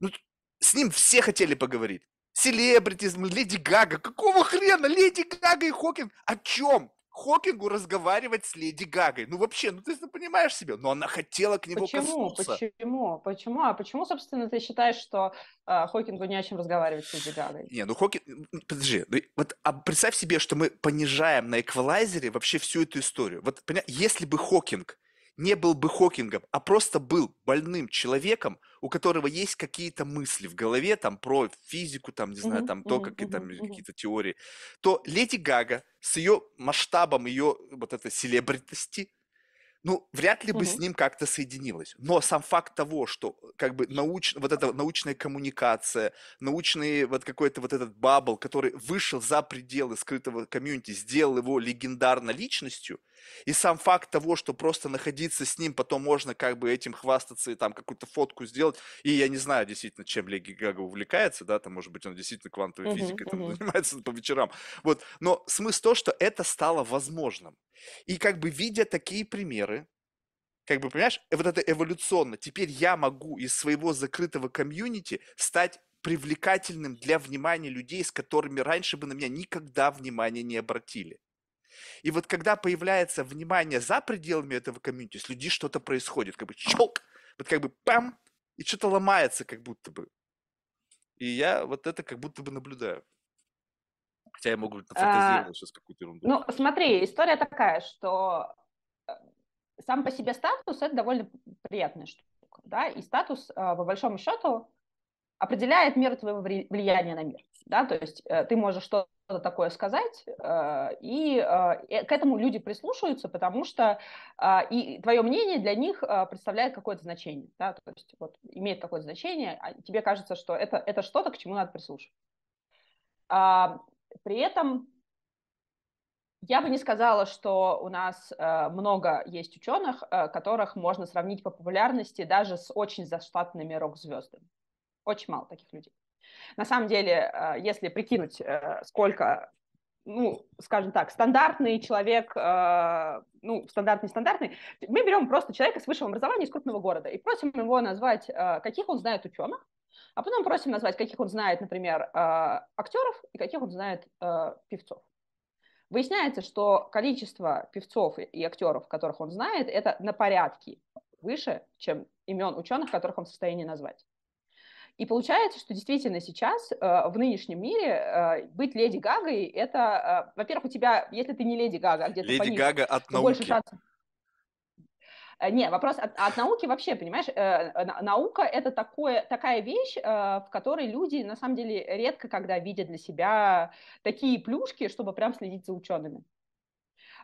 ну, с ним все хотели поговорить селебритиз, Леди Гага. Какого хрена Леди Гага и Хокинг? О чем? Хокингу разговаривать с Леди Гагой. Ну вообще, ну ты понимаешь себе, но она хотела к нему почему? коснуться. Почему? Почему? А почему, собственно, ты считаешь, что э, Хокингу не о чем разговаривать с Леди Гагой? Не, ну Хокинг... Подожди, ну, вот а представь себе, что мы понижаем на эквалайзере вообще всю эту историю. Вот, поня... если бы Хокинг не был бы Хокингом, а просто был больным человеком, у которого есть какие-то мысли в голове там про физику, там, не знаю, там, то, как там какие-то теории, то Леди Гага с ее масштабом ее вот этой селебритости ну, вряд ли бы с Мгм. ним как-то соединилось. Но сам факт того, что как бы науч... вот эта научная коммуникация, научный вот какой-то вот этот бабл, который вышел за пределы скрытого комьюнити, сделал его легендарной личностью, и сам факт того, что просто находиться с ним, потом можно как бы этим хвастаться и там какую-то фотку сделать, и я не знаю действительно, чем Леги Гага увлекается, да, там, может быть, он действительно квантовой Мгм, физикой там мгм. занимается по вечерам, вот, но смысл то, что это стало возможным. И как бы видя такие примеры, как бы, понимаешь, э, вот это эволюционно, теперь я могу из своего закрытого комьюнити стать привлекательным для внимания людей, с которыми раньше бы на меня никогда внимания не обратили. И вот когда появляется внимание за пределами этого комьюнити, с людьми что-то происходит, как бы щелк, вот как бы пам, и что-то ломается как будто бы. И я вот это как будто бы наблюдаю. Хотя я могу А, нафантазировать сейчас какую-то ерунду. Ну, смотри, история такая, что сам по себе статус это довольно приятная штука, да, и статус, а, по большому счету, определяет меру твоего влияния на мир, да, то есть э, ты можешь что-то такое сказать, э, и э, э, к этому люди прислушиваются, потому что а, и твое мнение для них а, представляет какое-то значение, да, то есть вот имеет какое-то значение, а тебе кажется, что это, это что-то, к чему надо прислушиваться. А, При этом я бы не сказала, что у нас э, много есть ученых, э, которых можно сравнить по популярности даже с очень заштатными рок-звездами. Очень мало таких людей. На самом деле, э, если прикинуть, э, сколько, ну, скажем так, стандартный человек, э, ну, стандартный, стандартный, мы берем просто человека с высшим образованием из крупного города и просим его назвать, э, каких он знает ученых, а потом просим назвать, каких он знает, например, э, актеров и каких он знает э, певцов. Выясняется, что количество певцов и актеров, которых он знает, это на порядке выше, чем имен ученых, которых он в состоянии назвать. И получается, что действительно сейчас э, в нынешнем мире э, быть Леди Гагой, это, э, во-первых, у тебя, если ты не Леди Гага, а где-то Леди пониже, Гага от то больше науки. шансов. Э, Не, вопрос от, от науки вообще, понимаешь, э, на- наука это такое, такая вещь, э, в которой люди на самом деле редко когда видят для себя такие плюшки, чтобы прям следить за учеными.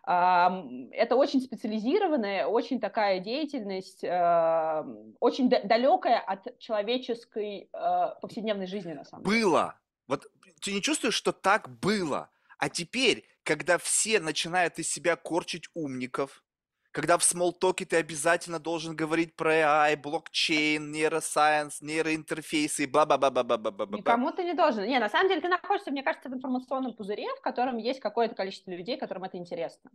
Это очень специализированная, очень такая деятельность, э, очень далекая от человеческой э, повседневной жизни, на самом деле. Было. Вот ты не чувствуешь, что так было? А теперь, когда все начинают из себя корчить умников, когда в смолтоке ты обязательно должен говорить про AI, блокчейн, нейросайенс, нейроинтерфейсы и бла-бла-бла-бла-бла-бла-бла. Никому ты не должен. Не, на самом деле ты находишься, мне кажется, в информационном пузыре, в котором есть какое-то количество людей, которым это интересно.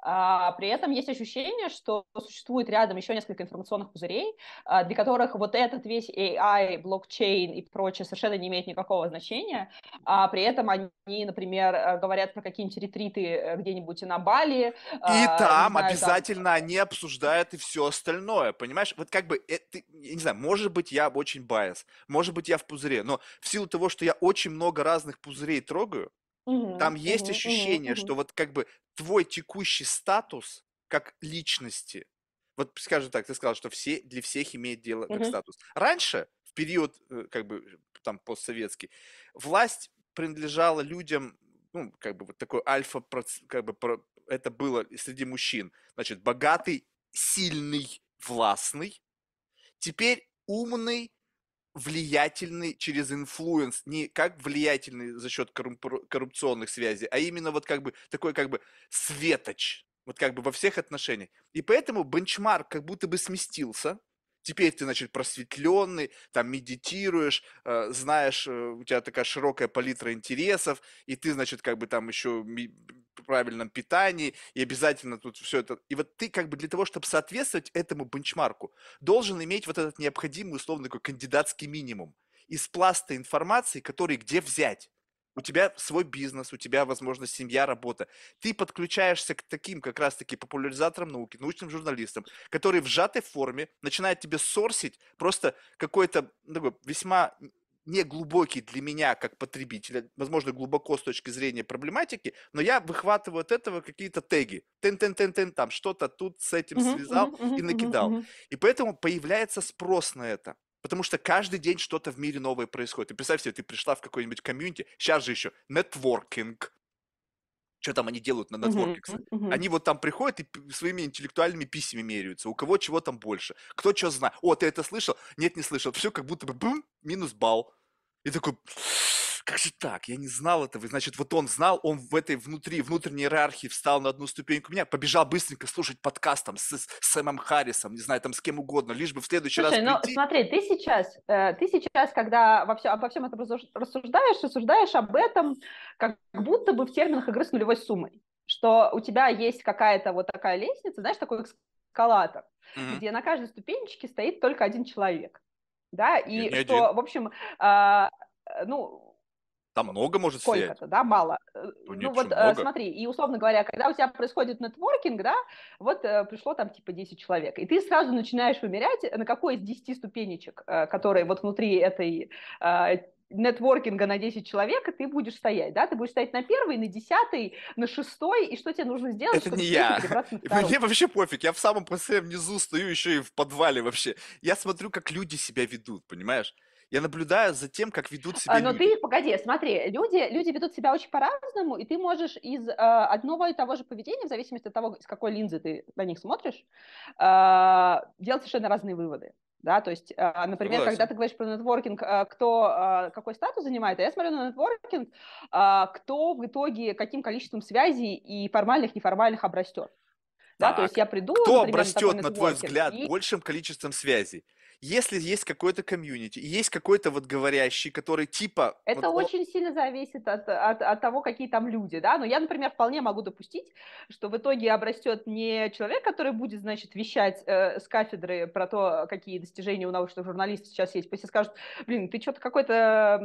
А, при этом есть ощущение, что существует рядом еще несколько информационных пузырей, а, для которых вот этот весь AI, блокчейн и прочее совершенно не имеет никакого значения, а при этом они, например, э, говорят про какие-нибудь ретриты э, где-нибудь на Бали. И а, там знаю, там, обязательно они обсуждают и все остальное, понимаешь? Вот как бы, это, я не знаю, может быть, я очень байс, может быть, я в пузыре, но в силу того, что я очень много разных пузырей трогаю, мгм, там есть мгм, ощущение, мгм, что вот как бы твой текущий статус как личности, вот скажем так, ты сказал, что все для всех имеет дело как статус. Раньше, в период э, как бы там постсоветский, власть принадлежала людям, ну, как бы вот такой альфа, как бы это было среди мужчин, значит, богатый, сильный, властный, теперь умный, влиятельный через influence, не как влиятельный за счет коррупционных связей, а именно вот как бы такой как бы светоч, вот как бы во всех отношениях. И поэтому бенчмарк как будто бы сместился. Теперь ты, значит, просветленный, там медитируешь, э, знаешь, э, у тебя такая широкая палитра интересов, и ты, значит, как бы там еще правильном питании, и обязательно тут все это. И вот ты как бы для того, чтобы соответствовать этому бенчмарку, должен иметь вот этот необходимый, условно, такой кандидатский минимум из пласта информации, который где взять. У тебя свой бизнес, у тебя, возможно, семья, работа. Ты подключаешься к таким как раз-таки популяризаторам науки, научным журналистам, которые в сжатой форме начинают тебе сорсить просто какой-то ну, такой весьма неглубокий для меня как потребителя, возможно, глубоко с точки зрения проблематики, но я выхватываю от этого какие-то теги. Тен-тен-тен-тен, там что-то тут с этим связал и накидал. И поэтому появляется спрос на это. Потому что каждый день что-то в мире новое происходит. И представь себе, ты пришла в какой-нибудь комьюнити, сейчас же еще нетворкинг. что там они делают на нетворке, кстати. мгм. Они вот там приходят и своими интеллектуальными письмами меряются. У кого чего там больше. Кто что знает. О, ты это слышал? Нет, не слышал. Все как будто бы бум, минус балл. И такой, как же так? Я не знал этого. И, Значит, вот он знал, он в этой внутри, внутренней иерархии встал на одну ступеньку меня, побежал быстренько слушать подкаст там с, с Сэмом Харрисом, не знаю, там с кем угодно, лишь бы в следующий Слушай, раз ну прийти. смотри, ты сейчас, э, ты сейчас, когда во все, обо всем этом рассуждаешь, рассуждаешь об этом как будто бы в терминах игры с нулевой суммой, что у тебя есть какая-то вот такая лестница, знаешь, такой эскалатор, Мгм. где на каждой ступенечке стоит только один человек, да, и что, один. в общем, а, э, ну, Там много может стоять. сколько-то, да, мало. Э, Ну, Ну вот э, много. смотри, и условно говоря, когда у тебя происходит нетворкинг, да, вот пришло там типа 10 человек, и ты сразу начинаешь вымерять, на какой из 10 ступенечек, которые вот внутри этой э, нетворкинга на 10 человек, ты будешь стоять, да, ты будешь стоять на первой, на десятой, на шестой, и что тебе нужно сделать, Это не я. И? Мне вообще пофиг. Я в самом последнем низу стою еще и в подвале вообще. Я смотрю, как люди себя ведут, понимаешь? Я наблюдаю за тем, как ведут себя А, Но люди. ты, погоди, смотри, люди, люди ведут себя очень по-разному, и ты можешь из э, одного и того же поведения, в зависимости от того, с какой линзы ты на них смотришь, э, делать совершенно разные выводы. Да, то есть, э, например, когда Согласен. ты говоришь про нетворкинг, э, кто э, какой статус занимает, а я смотрю на нетворкинг, кто в итоге каким количеством связей и формальных, неформальных обрастет. Да, то есть Так, я приду, кто например, на обрастет, на твой нетворкинг, взгляд, и большим количеством связей? Если есть какой-то комьюнити, есть какой-то вот говорящий, который типа... вот Это он- очень сильно зависит от, от, от того, какие там люди, да, но я, например, вполне могу допустить, что в итоге обрастет не человек, который будет, значит, вещать э, с кафедры про то, какие достижения у научных журналистов сейчас есть, пусть скажут, блин, ты что-то какой-то,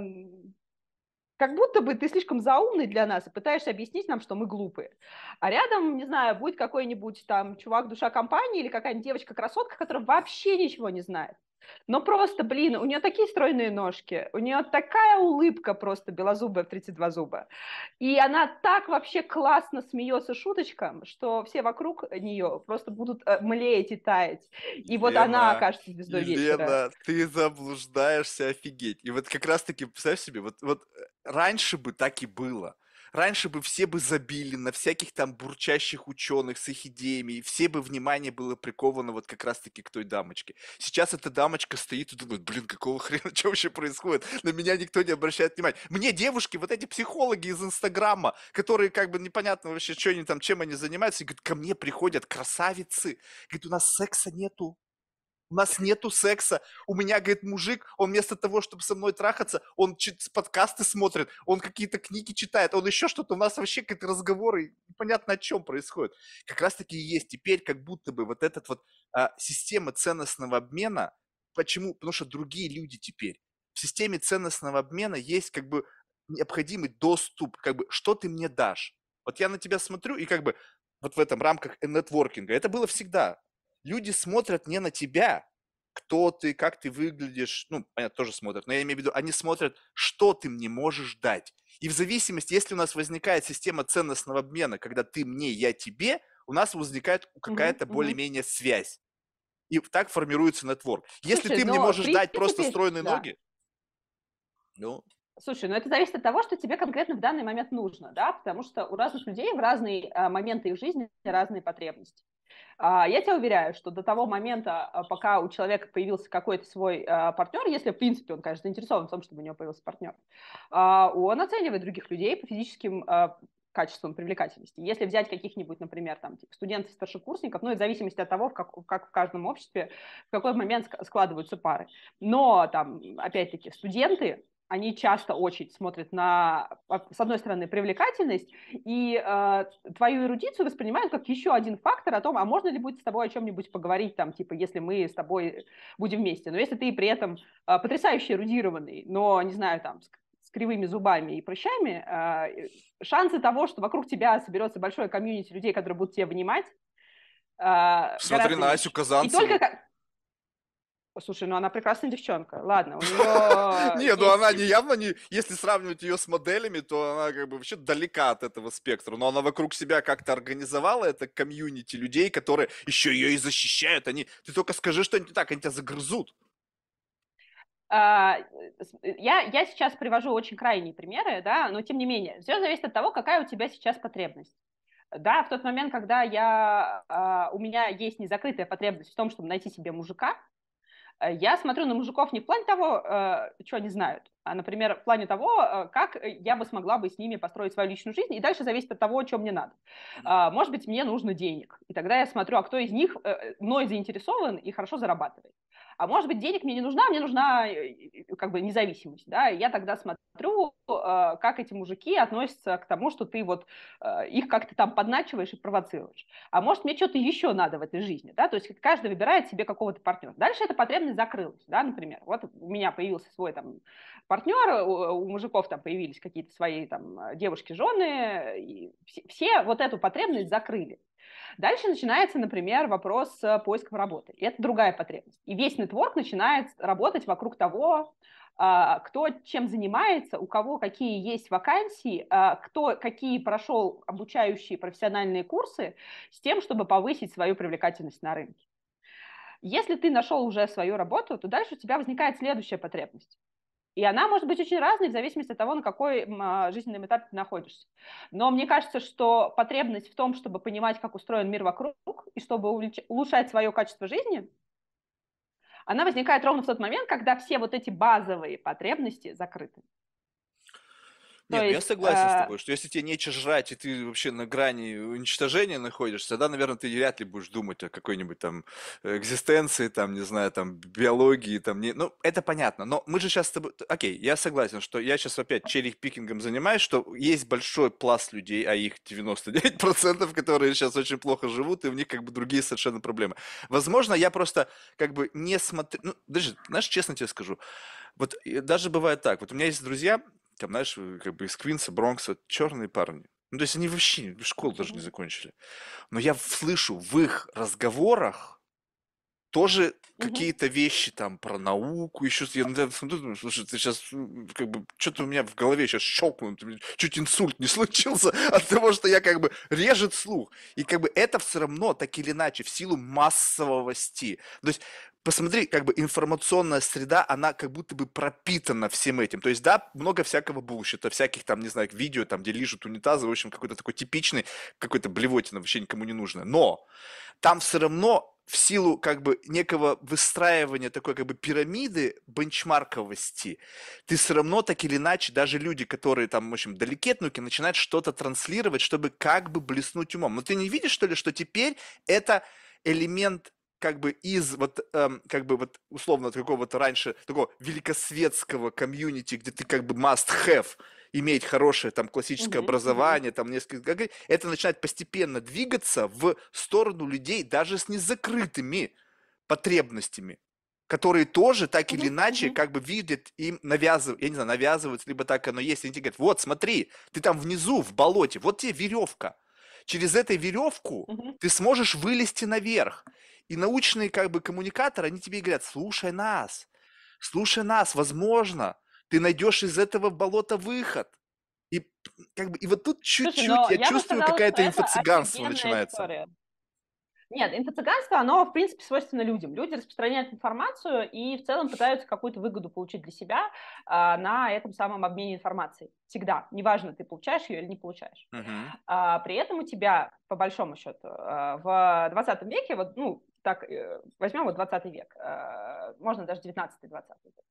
как будто бы ты слишком заумный для нас и пытаешься объяснить нам, что мы глупые. А рядом, не знаю, будет какой-нибудь там чувак, душа компании или какая-нибудь девочка-красотка, которая вообще ничего не знает. Но просто, блин, у нее такие стройные ножки, у нее такая улыбка просто белозубая в 32 зуба. И она так вообще классно смеется шуточкам, что все вокруг нее просто будут э, млеять и таять. И вот она Елена, окажется звездой вечера. Елена, ты заблуждаешься офигеть. И вот как раз-таки, представь себе, вот, вот э, раньше бы так и было. Раньше бы все бы забили на всяких там бурчащих ученых с их идеями, и все бы внимание было приковано вот как раз-таки к той дамочке. Сейчас эта дамочка стоит и думает, блин, какого хрена, что вообще происходит? На меня никто не обращает внимания. Мне девушки, вот эти психологи из Инстаграма, которые как бы непонятно вообще, что они там, чем они занимаются, и говорят, ко мне приходят красавицы, говорит, у нас секса нету, у нас нету секса. У меня, говорит, мужик, он вместо того, чтобы со мной трахаться, он подкасты смотрит, он какие-то книги читает, он еще что-то. У нас вообще какие-то разговоры, непонятно о чем происходит. Как раз-таки и есть теперь как будто бы вот эта вот а, система ценностного обмена. Почему? Потому что другие люди теперь. В системе ценностного обмена есть как бы необходимый доступ, как бы, что ты мне дашь. Вот я на тебя смотрю, и как бы вот в этом рамках нетворкинга, это было всегда. Люди смотрят не на тебя, кто ты, как ты выглядишь, ну, понятно, тоже смотрят, но я имею в виду, они смотрят, что ты мне можешь дать. И в зависимости, если у нас возникает система ценностного обмена, когда ты мне, я тебе, у нас возникает какая-то мгм. более-менее связь. И так формируется нетворк. Если Слушай, ты мне можешь дать просто принципе, стройные да. ноги, ну, Слушай, ну это зависит от того, что тебе конкретно в данный момент нужно, да, потому что у разных людей в разные а, моменты их жизни разные потребности. А, Я тебя уверяю, что до того момента, а, пока у человека появился какой-то свой а, партнер, если в принципе он, конечно, заинтересован в том, чтобы у него появился партнер, он оценивает других людей по физическим качествам привлекательности. Если взять каких-нибудь, например, там, типа, студентов, старшекурсников, ну, и в зависимости от того, как, как в каждом обществе, в какой момент ск- складываются пары. Но, там, опять-таки, студенты, они часто очень смотрят на, а, с одной стороны, привлекательность, и э, твою эрудицию воспринимают как еще один фактор о том, а можно ли будет с тобой о чем-нибудь поговорить, там, типа, если мы с тобой будем вместе. Но если ты при этом э, потрясающе эрудированный, но, не знаю, там, с, с кривыми зубами и прыщами, э, шансы того, что вокруг тебя соберется большое комьюнити людей, которые будут тебя внимать, э, смотри на. Асю И Казанцеву. только как... Слушай, ну она прекрасная девчонка. Ладно, у нее... Не, ну она не явно не, если сравнивать ее с моделями, то она как бы вообще далека от этого спектра. Но она вокруг себя как-то организовала это комьюнити людей, которые еще ее и защищают. Они, ты только скажи что-нибудь не так, они тебя загрызут. а, я, я сейчас привожу очень крайние примеры, да, но тем не менее, все зависит от того, какая у тебя сейчас потребность. Да, в тот момент, когда я, а, у меня есть незакрытая потребность в том, чтобы найти себе мужика, я смотрю на мужиков не в плане того, э, что они знают, а, например, в плане того, э, как я бы смогла бы с ними построить свою личную жизнь, и дальше зависит от того, что мне надо. А, может быть, мне нужно денег, и тогда я смотрю, а кто из них мной заинтересован и хорошо зарабатывает. А может быть, денег мне не нужна, мне нужна как бы независимость, да, я тогда смотрю, как эти мужики относятся к тому, что ты вот их как-то там подначиваешь и провоцируешь. А может, мне что-то еще надо в этой жизни, да, то есть каждый выбирает себе какого-то партнера. Дальше эта потребность закрылась, да, например, вот у меня появился свой там партнер, у, мужиков там появились какие-то свои там девушки, жены, все вот эту потребность закрыли. Дальше начинается, например, вопрос с поиском работы. И это другая потребность. И весь нетворк начинает работать вокруг того, а, кто чем занимается, у кого какие есть вакансии, а, кто какие прошел обучающие профессиональные курсы с тем, чтобы повысить свою привлекательность на рынке. Если ты нашел уже свою работу, то дальше у тебя возникает следующая потребность. И она может быть очень разной в зависимости от того, на какой а, жизненном этапе ты находишься. Но мне кажется, что потребность в том, чтобы понимать, как устроен мир вокруг, и чтобы улучшать свое качество жизни, она возникает ровно в тот момент, когда все вот эти базовые потребности закрыты. Нет, есть, я согласен с э, тобой, что если тебе нечего жрать, и ты вообще на грани уничтожения находишься, тогда, наверное, ты вряд ли будешь думать о какой-нибудь там экзистенции, там, не знаю, там, биологии, там, не... ну, это понятно, но мы же сейчас с тобой, окей, я согласен, что я сейчас опять черик-пикингом занимаюсь, что есть большой пласт людей, а их 99%, которые сейчас очень плохо живут, и у них как бы другие совершенно проблемы. Возможно, я просто как бы не смотрю, ну, даже, знаешь, честно тебе скажу, вот даже бывает так, вот у меня есть друзья, там, знаешь, как бы из Квинса, Бронкса, черные парни. Ну, то есть они вообще школу даже не закончили. Но я слышу в их разговорах тоже угу. какие-то вещи там про науку, еще я смотрю, думаю, слушай, ты сейчас как бы что-то у меня в голове сейчас щелкнул, чуть инсульт не случился от того, что я как бы режет слух. И как бы это все равно, так или иначе, в силу массовости. То есть посмотри, как бы информационная среда, она как будто бы пропитана всем этим. То есть, да, много всякого булщита, всяких там, не знаю, видео, там, где лижут унитазы, в общем, какой-то такой типичный, какой-то блевотина вообще никому не нужно. Но там все равно в силу как бы некого выстраивания такой как бы пирамиды бенчмарковости, ты все равно так или иначе, даже люди, которые там, в общем, далеки от науки, начинают что-то транслировать, чтобы как бы блеснуть умом. Но ты не видишь, что ли, что теперь это элемент как бы из вот, эм, как бы вот условно какого-то раньше такого великосветского комьюнити, где ты как бы must have иметь хорошее там классическое mm-hmm. образование, там несколько, это начинает постепенно двигаться в сторону людей даже с незакрытыми потребностями, которые тоже так или иначе как бы видят им навязывают, я не знаю, навязываются, либо так оно есть, и они тебе говорят, вот смотри, ты там внизу в болоте, вот тебе веревка, через эту веревку ты сможешь вылезти наверх. И научные как бы коммуникаторы, они тебе говорят, слушай нас, слушай нас, возможно, ты найдешь из этого болота выход. И, как бы, и вот тут чуть-чуть я, я чувствую, какая-то инфо-цыганство начинается. История. Нет, инфо-цыганство, оно, в принципе, свойственно людям. Люди распространяют информацию и в целом пытаются какую-то выгоду получить для себя а, на этом самом обмене информацией. Всегда. Неважно, ты получаешь ее или не получаешь. Uh-huh. А, при этом у тебя, по большому счету, а, в 20 веке, вот, ну, так, э, возьмем вот 20 век, а, можно даже 19-20 век,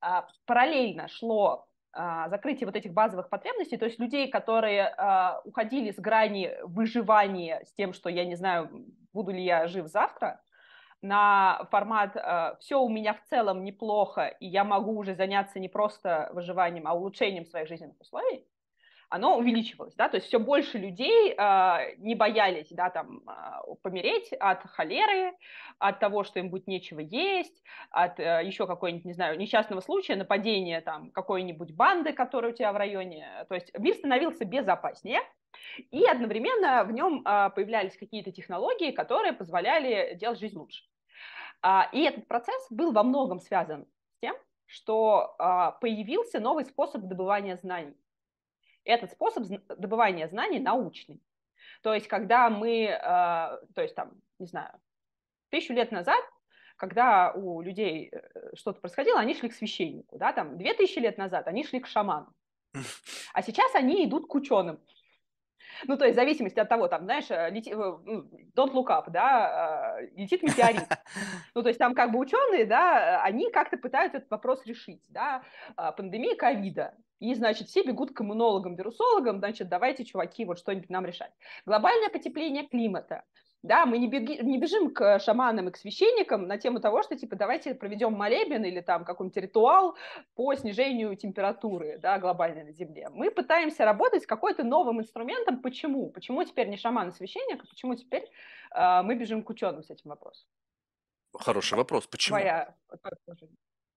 а, параллельно шло а, закрытие вот этих базовых потребностей, то есть людей, которые а, уходили с грани выживания с тем, что я не знаю, буду ли я жив завтра, на формат «все у меня в целом неплохо, и я могу уже заняться не просто выживанием, а улучшением своих жизненных условий», оно увеличивалось, да, то есть все больше людей э, не боялись, да, там, э, помереть от холеры, от того, что им будет нечего есть, от э, еще какой-нибудь, не знаю, несчастного случая, нападения там какой-нибудь банды, которая у тебя в районе, то есть мир становился безопаснее, и одновременно в нем э, появлялись какие-то технологии, которые позволяли делать жизнь лучше. А, и этот процесс был во многом связан с тем, что а, появился новый способ добывания знаний этот способ добывания знаний научный. То есть, когда мы, э, то есть там, не знаю, тысячу лет назад когда у людей э, что-то происходило, они шли к священнику, да, там, 2000 лет назад они шли к шаману, а сейчас они идут к ученым. Ну, то есть в зависимости от того, там, знаешь, э, лети, э, ну, don't look up, да, летит метеорит. Ну, то есть там как бы ученые, да, они как-то пытаются этот вопрос решить, да, пандемия ковида, и, значит, все бегут к иммунологам, вирусологам, значит, давайте, чуваки, вот что-нибудь нам решать. Глобальное потепление климата. Да, мы не, беги, не бежим к шаманам и к священникам на тему того, что, типа, давайте проведем молебен или там какой-нибудь ритуал по снижению температуры, да, глобальной на Земле. Мы пытаемся работать с какой-то новым инструментом. Почему? Почему теперь не шаман и священник, а почему теперь э, мы бежим к ученым с этим вопросом? Хороший вопрос. Почему? Твоя,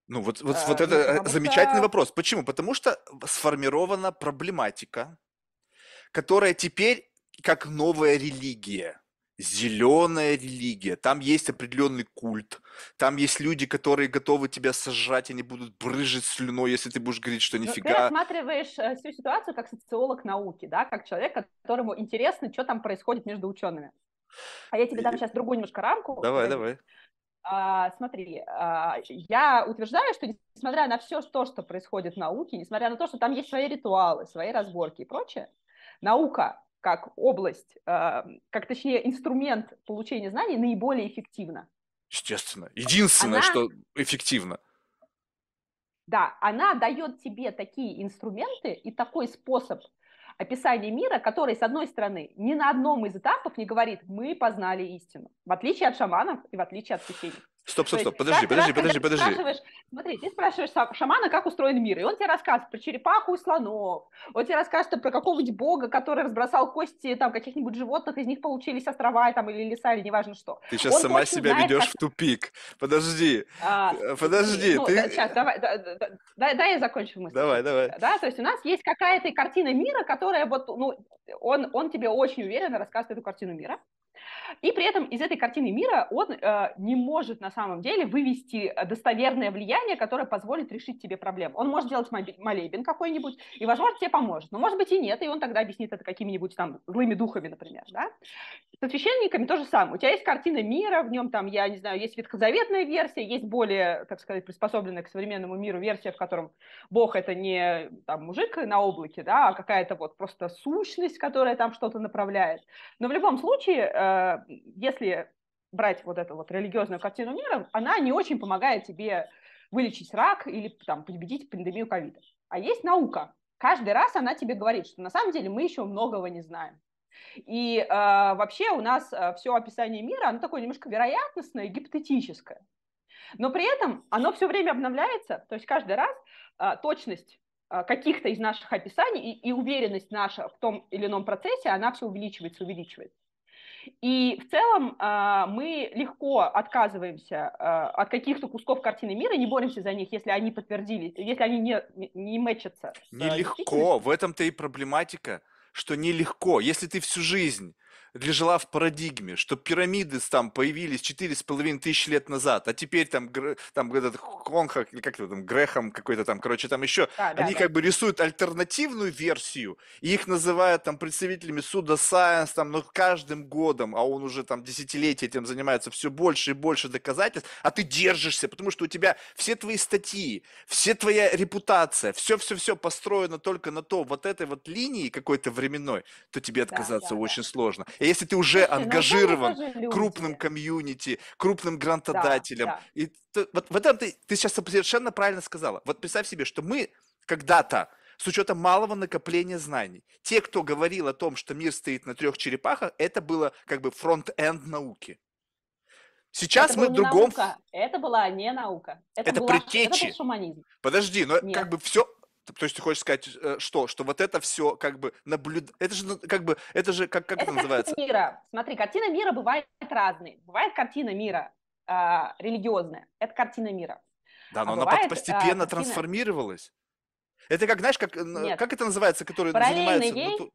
ну, вот, вот, вот это э, замечательный вопрос. Почему? Потому что сформирована проблематика, которая теперь как новая религия зеленая религия, там есть определенный культ, там есть люди, которые готовы тебя сожрать, они будут брыжить слюной, если ты будешь говорить, что нифига. Но ты рассматриваешь э, всю ситуацию как социолог науки, да, как человек, которому интересно, что там происходит между учеными. А я тебе дам сейчас другую немножко рамку. Давай, давай. А, смотри, а, я утверждаю, что несмотря на все то, что происходит в науке, несмотря на то, что там есть свои ритуалы, свои разборки и прочее, наука как область, а, как точнее инструмент получения знаний наиболее эффективна. Естественно. Единственное, она... что эффективно. Да, она дает тебе такие инструменты и такой способ описания мира, который, с одной стороны, ни на одном из этапов не говорит «мы познали истину», в отличие от шаманов и в отличие от священников. Стоп, стоп, стоп, подожди, подожди, подожди, подожди. Смотри, ты спрашиваешь шамана, как устроен мир, и он тебе рассказывает про черепаху и слонов, он тебе рассказывает про какого-нибудь бога, который разбросал кости там каких-нибудь животных, из них получились острова там или леса, или неважно что. Ты сейчас он сама себя знает, ведешь как... в тупик. Подожди, а, э, подожди. Ну, ты... да, сейчас, давай, да, да, да, дай я закончу мысль. Давай, давай. Да, то есть у нас есть какая-то картина мира, которая вот, ну, он, он тебе очень уверенно рассказывает эту картину мира. И при этом из этой картины мира он э, не может на самом деле вывести э, достоверное влияние, которое позволит решить тебе проблему. Он может делать молебен какой-нибудь, и, возможно, тебе поможет. Но, может быть, и нет, и он тогда объяснит это какими-нибудь там злыми духами, например. Да? Со священниками то же самое. У тебя есть картина мира, в нем там, я не знаю, есть ветхозаветная версия, есть более, так сказать, приспособленная к современному миру версия, в котором Бог это не там, мужик на облаке, да, а какая-то вот просто сущность, которая там что-то направляет. Но в любом случае, э, если брать вот эту вот религиозную картину мира, она не очень помогает тебе вылечить рак или там победить пандемию ковида. А есть наука. Каждый раз она тебе говорит, что на самом деле мы еще многого не знаем. И э, вообще у нас э, все описание мира, оно такое немножко вероятностное, гипотетическое. Но при этом оно все время обновляется, то есть каждый раз э, точность каких-то из наших описаний и, и уверенность наша в том или ином процессе, она все увеличивается, увеличивается. И в целом а, мы легко отказываемся а, от каких-то кусков картины мира, не боремся за них, если они подтвердились, если они не, не мэчатся. Нелегко, в этом-то и проблематика, что нелегко. Если ты всю жизнь жила в парадигме, что пирамиды там появились четыре с половиной тысячи лет назад, а теперь там, там этот Конхак, или как это там, Грехом какой-то там, короче, там еще, да, они да, как бы рисуют альтернативную версию, и их называют там представителями суда Science, там, но каждым годом, а он уже там десятилетия этим занимается, все больше и больше доказательств, а ты держишься, потому что у тебя все твои статьи, все твоя репутация, все-все-все построено только на то, вот этой вот линии какой-то временной, то тебе отказаться да, да, очень да. сложно. И если ты уже Слушай, ангажирован крупным комьюнити, крупным грантодателем, да, да. и ты, вот в этом ты, ты сейчас совершенно правильно сказала. Вот представь себе, что мы когда-то с учетом малого накопления знаний. Те, кто говорил о том, что мир стоит на трех черепахах, это было как бы front-end науки. Сейчас это мы в другом... Наука. Это была не наука. Это, это была... предтечи. Это был шаманизм. Подожди, но Нет. как бы все то есть ты хочешь сказать, э, что? Что вот это все как бы наблюд... Это же ну, как бы, это же как, как это, это называется? мира. Смотри, картина мира бывает разной. Бывает картина мира э, религиозная. Это картина мира. Да, но а она бывает, постепенно э, трансформировалась. Это как, знаешь, как, Нет. как это называется, который Параллельно занимается... Ей...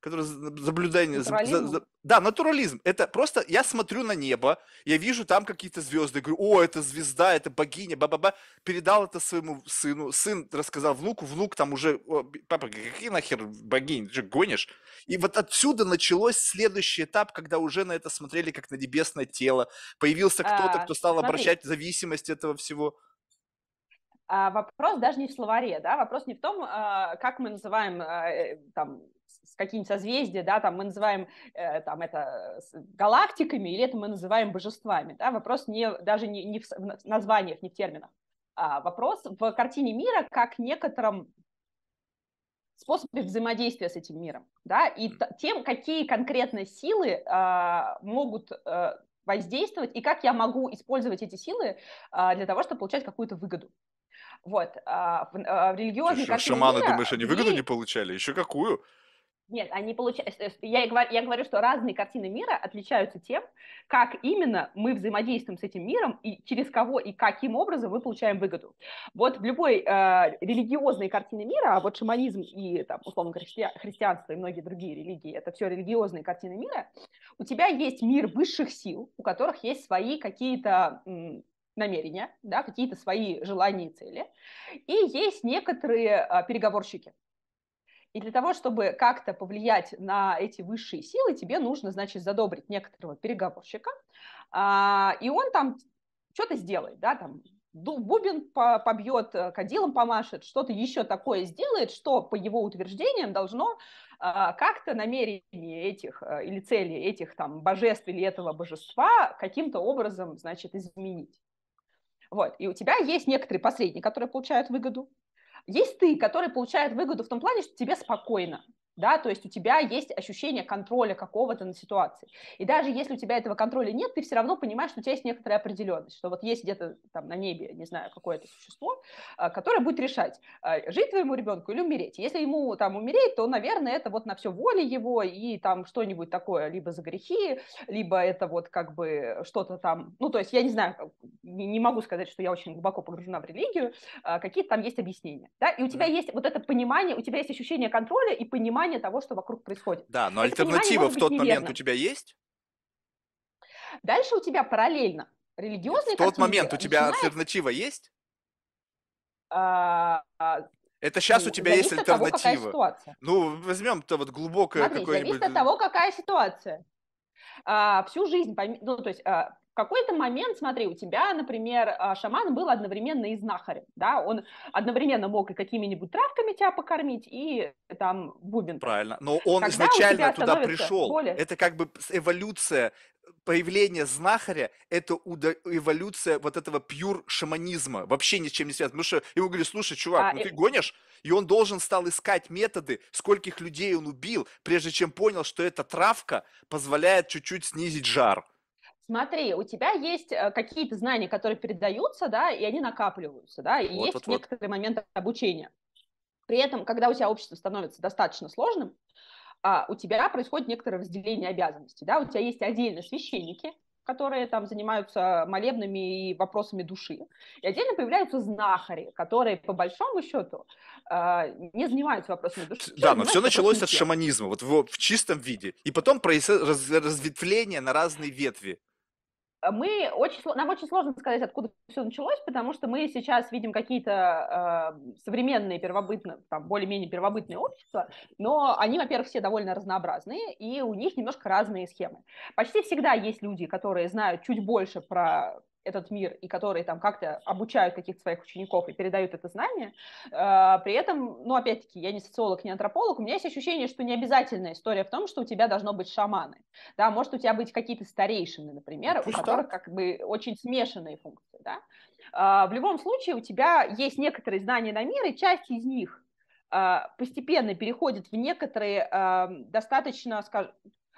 который наблюдение... Натурализм? За, за, да, натурализм. Это просто я смотрю на небо, я вижу там какие-то звезды, говорю, о, это звезда, это богиня, ба-ба-ба. Передал это своему сыну, сын рассказал внуку, внук там уже, папа, какие нахер богини, ты же гонишь? И вот отсюда началось следующий этап, когда уже на это смотрели как на небесное тело. Появился кто-то, А, кто стал смотри. обращать зависимость этого всего. А вопрос даже не в словаре, да, вопрос не в том, а, как мы называем а, там с- какие-нибудь созвездия, да, там мы называем э, там это галактиками или это мы называем божествами, да, вопрос не, даже не, не в названиях, не в терминах, а вопрос в картине мира как некотором способе взаимодействия с этим миром, да, и тем, какие конкретно силы а, могут а, воздействовать и как я могу использовать эти силы а, для того, чтобы получать какую-то выгоду. Вот, а, в, а, в религиозной картине шаманы, мира думаешь, они выгоду ней- не получали? Еще какую? Нет, они получают... Я, и говорю, я говорю, что разные картины мира отличаются тем, как именно мы взаимодействуем с этим миром и через кого и каким образом мы получаем выгоду. Вот в любой э, религиозной картине мира, а вот шаманизм и, там, условно говоря, христи- христианство и многие другие религии, это все религиозные картины мира, у тебя есть мир высших сил, у которых есть свои какие-то намерения, да, какие-то свои желания и цели, и есть некоторые а, переговорщики. И для того, чтобы как-то повлиять на эти высшие силы, тебе нужно, значит, задобрить некоторого переговорщика, а, и он там что-то сделает, да, там бубен по- побьет, э, кадилом помашет, что-то еще такое сделает, что, по его утверждениям, должно а, как-то намерение этих э, или цели этих там божеств или этого божества каким-то образом, значит, изменить. Вот, и у тебя есть некоторые посредники, которые получают выгоду, есть ты, который получает выгоду в том плане, что тебе спокойно, да, то есть у тебя есть ощущение контроля какого-то над ситуацией. И даже если у тебя этого контроля нет, ты все равно понимаешь, что у тебя есть некоторая определенность, что вот есть где-то там на небе, не знаю, какое-то существо, а, которое будет решать, а, жить твоему ребенку или умереть. Если ему там умереть, то, наверное, это вот на все воле его и там что-нибудь такое, либо за грехи, либо это вот как бы что-то там, ну, то есть я не знаю, не могу сказать, что я очень глубоко погружена в религию, а, какие-то там есть объяснения, да, и у тебя Мгм. есть вот это понимание, у тебя есть ощущение контроля и понимание того, что вокруг происходит. Да, но Это понимание альтернатива в тот момент неверным. у тебя есть? Дальше у тебя параллельно религиозные В тот момент у тебя начинает, альтернатива есть? а, а, Это сейчас у ну, тебя есть того, альтернатива. ситуация. Ну, возьмем-то вот глубокое Смотри, какое-нибудь... зависит от того, какая ситуация. А, всю жизнь, ну, то есть а, в какой-то момент, смотри, у тебя, например, а, шаман был одновременно и знахарем, да, он одновременно мог и какими-нибудь травками тебя покормить, и там бубен. Правильно. Но он Когда изначально туда пришел. более- Это как бы эволюция появление знахаря – это эволюция вот этого пьюр шаманизма, вообще ни с чем не связано. Потому что ему говорили, слушай, чувак, А, ну и- ты гонишь? И он должен стал искать методы, скольких людей он убил, прежде чем понял, что эта травка позволяет чуть-чуть снизить жар. Смотри, у тебя есть э, какие-то знания, которые передаются, да, и они накапливаются, да, и Вот, есть вот, вот. некоторые моменты обучения. При этом, когда у тебя общество становится достаточно сложным, у тебя происходит некоторое разделение обязанностей, да, у тебя есть отдельно священники, которые там занимаются молебными и вопросами души, и отдельно появляются знахари, которые по большому счету а, не занимаются вопросами души. Да, а но все началось от шаманизма, вот в, в чистом виде. И потом происходит раз- разветвление на разные ветви. Мы очень, нам очень сложно сказать, откуда все началось, потому что мы сейчас видим какие-то э, современные первобытные, там, более-менее первобытные общества, но они, во-первых, все довольно разнообразные, и у них немножко разные схемы. Почти всегда есть люди, которые знают чуть больше про этот мир и которые там как-то обучают каких-то своих учеников и передают это знание. Э, При этом, ну, опять-таки, я не социолог, не антрополог, у меня есть ощущение, что не обязательная история в том, что у тебя должно быть шаманы. Да, может у тебя быть какие-то старейшины, например, у Пусть которых как бы очень смешанные функции. Да? А, В любом случае у тебя есть некоторые знания на мир, и часть из них а, постепенно переходит в некоторые а, достаточно, скажем,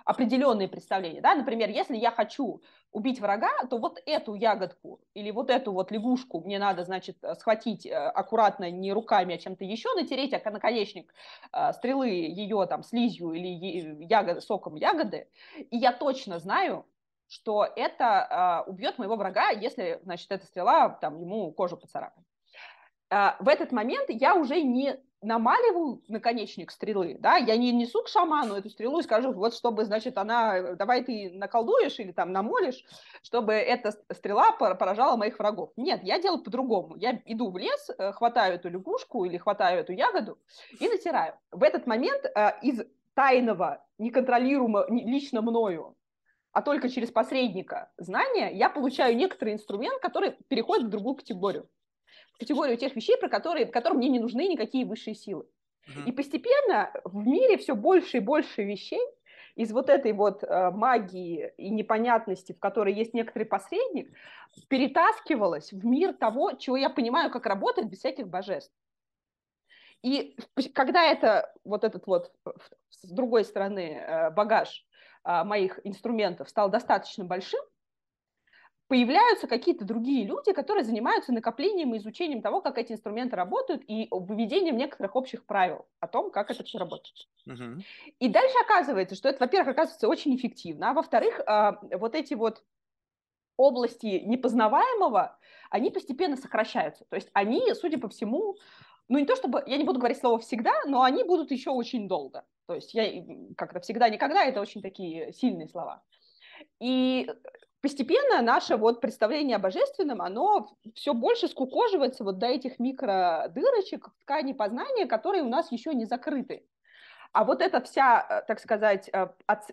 определенные представления. Да? Например, если я хочу убить врага, то вот эту ягодку или вот эту вот лягушку мне надо, значит, схватить э, аккуратно не руками, а чем-то еще, натереть а наконечник э, стрелы ее там слизью или ягод, соком ягоды, и я точно знаю, что это э, убьет моего врага, если, значит, эта стрела там ему кожу поцарапает. Э, в этот момент я уже не намаливаю наконечник стрелы, да, я не несу к шаману эту стрелу и скажу, вот чтобы, значит, она, давай ты наколдуешь или там намолишь, чтобы эта стрела поражала моих врагов. Нет, я делаю по-другому. Я иду в лес, э, хватаю эту лягушку или хватаю эту ягоду и натираю. В этот момент э, из тайного, неконтролируемого лично мною, а только через посредника знания, я получаю некоторый инструмент, который переходит в другую категорию категорию тех вещей, про которые, которым мне не нужны никакие высшие силы. И постепенно в мире все больше и больше вещей из вот этой вот э, магии и непонятности, в которой есть некоторый посредник, перетаскивалось в мир того, чего я понимаю, как работает без всяких божеств. И когда это вот этот вот с другой стороны э, багаж э, моих инструментов стал достаточно большим, появляются какие-то другие люди, которые занимаются накоплением и изучением того, как эти инструменты работают, и выведением некоторых общих правил о том, как это все работает. Угу. И дальше оказывается, что это, во-первых, оказывается очень эффективно, а во-вторых, а, вот эти вот области непознаваемого, они постепенно сокращаются. То есть они, судя по всему, ну не то чтобы, я не буду говорить слово всегда, но они будут еще очень долго. То есть я как-то всегда-никогда, это очень такие сильные слова. И постепенно наше вот представление о божественном, оно все больше скукоживается вот до этих микродырочек в ткани познания, которые у нас еще не закрыты. А вот эта вся, э, так сказать, э,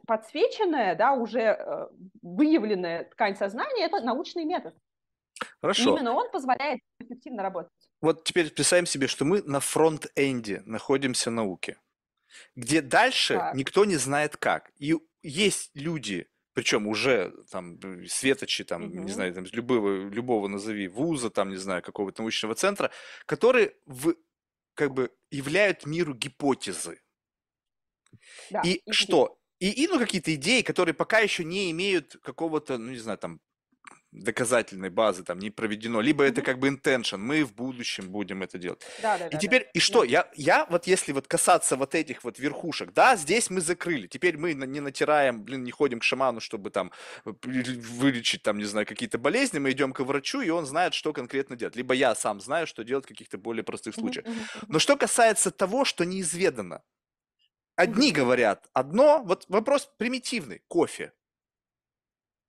подсвеченная, да, уже э, выявленная ткань сознания, это научный метод. Хорошо. И именно он позволяет эффективно работать. Вот теперь представим себе, что мы на фронт-энде находимся науки, где дальше так. никто не знает как. И есть люди, причем уже там светочи, там, угу. не знаю, там, любого, любого назови, вуза, там, не знаю, какого-то научного центра, которые в, как бы являют миру гипотезы. Да, и, и что? И, и ну, какие-то идеи, которые пока еще не имеют какого-то, ну, не знаю, там, доказательной базы там не проведено, либо mm-hmm. это как бы intention, мы в будущем будем это делать. Да, да, и да, теперь, да. и что, да. я, я вот если вот касаться вот этих вот верхушек, да, здесь мы закрыли, теперь мы не натираем, блин, не ходим к шаману, чтобы там вылечить там, не знаю, какие-то болезни, мы идем к врачу, и он знает, что конкретно делать. Либо я сам знаю, что делать в каких-то более простых случаях. Mm-hmm. Но что касается того, что неизведано, одни говорят одно, вот вопрос примитивный, кофе.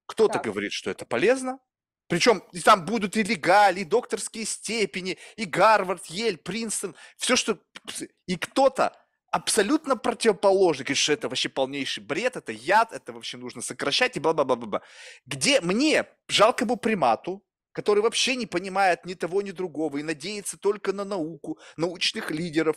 Кто-то так. говорит, что это полезно, причем там будут и легали, и докторские степени, и Гарвард, Ель, Принстон, все, что... И кто-то абсолютно противоположный, говорит, что это вообще полнейший бред, это яд, это вообще нужно сокращать и бла-бла-бла-бла. Где мне, жалкому примату, который вообще не понимает ни того, ни другого и надеется только на науку, научных лидеров,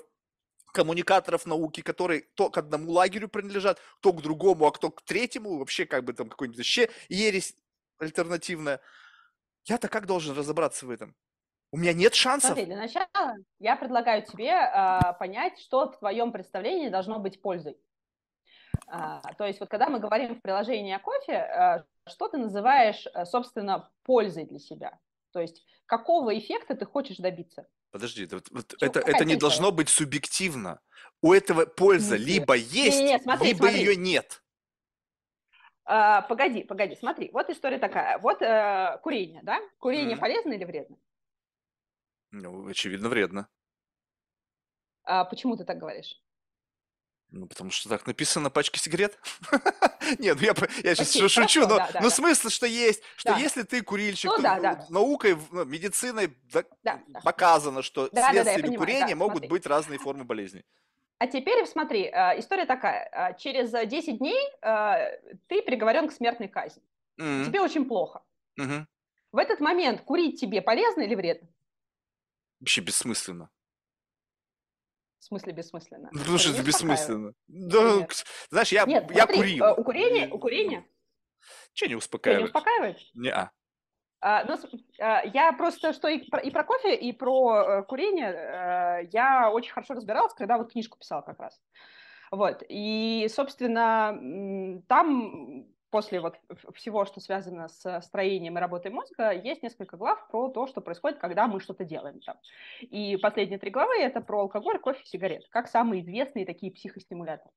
коммуникаторов науки, которые то к одному лагерю принадлежат, то к другому, а кто к третьему, вообще как бы там какой-нибудь вообще ересь альтернативная. Я-то как должен разобраться в этом? У меня нет шансов. Смотри, для начала я предлагаю тебе э, понять, что в твоем представлении должно быть пользой. А, то есть вот когда мы говорим в приложении о кофе, а, что ты называешь, э, собственно, пользой для себя? То есть какого эффекта ты хочешь добиться? Подожди, вот, вот это, это не должно быть субъективно. У этого польза нет. либо есть, не, не, смотри, либо смотри. ее нет. А, погоди, погоди, смотри, вот история такая. Вот э, курение, да? Курение mm. полезно или вредно? Ну, очевидно, вредно. А почему ты так говоришь? Ну, потому что так написано на пачке сигарет. Нет, ну я, я сейчас okay, шучу, но, да, да, но да. смысл, что есть, что да. если ты курильщик, ну, то да, да. наукой, ну, медициной да, да, показано, что да, следствиями да, да, курения да, могут смотри. быть разные формы болезней. А теперь смотри, э, история такая. Э, через 10 дней э, ты приговорен к смертной казни. Mm-hmm. Тебе очень плохо. Mm-hmm. В этот момент курить тебе полезно или вредно? Вообще бессмысленно. В смысле бессмысленно? Ну, что это бессмысленно. Да, знаешь, я, Нет, я смотри, курил. Э, у курения, у курения... Че не успокаивает? Что, не успокаивает? Не-а. А, ну, а, я просто, что и про, и про кофе, и про э, курение, э, я очень хорошо разбиралась, когда вот книжку писала как раз. Вот, и, собственно, там после вот всего, что связано с строением и работой мозга, есть несколько глав про то, что происходит, когда мы что-то делаем там. И последние три главы — это про алкоголь, кофе, сигарет, как самые известные такие психостимуляторы.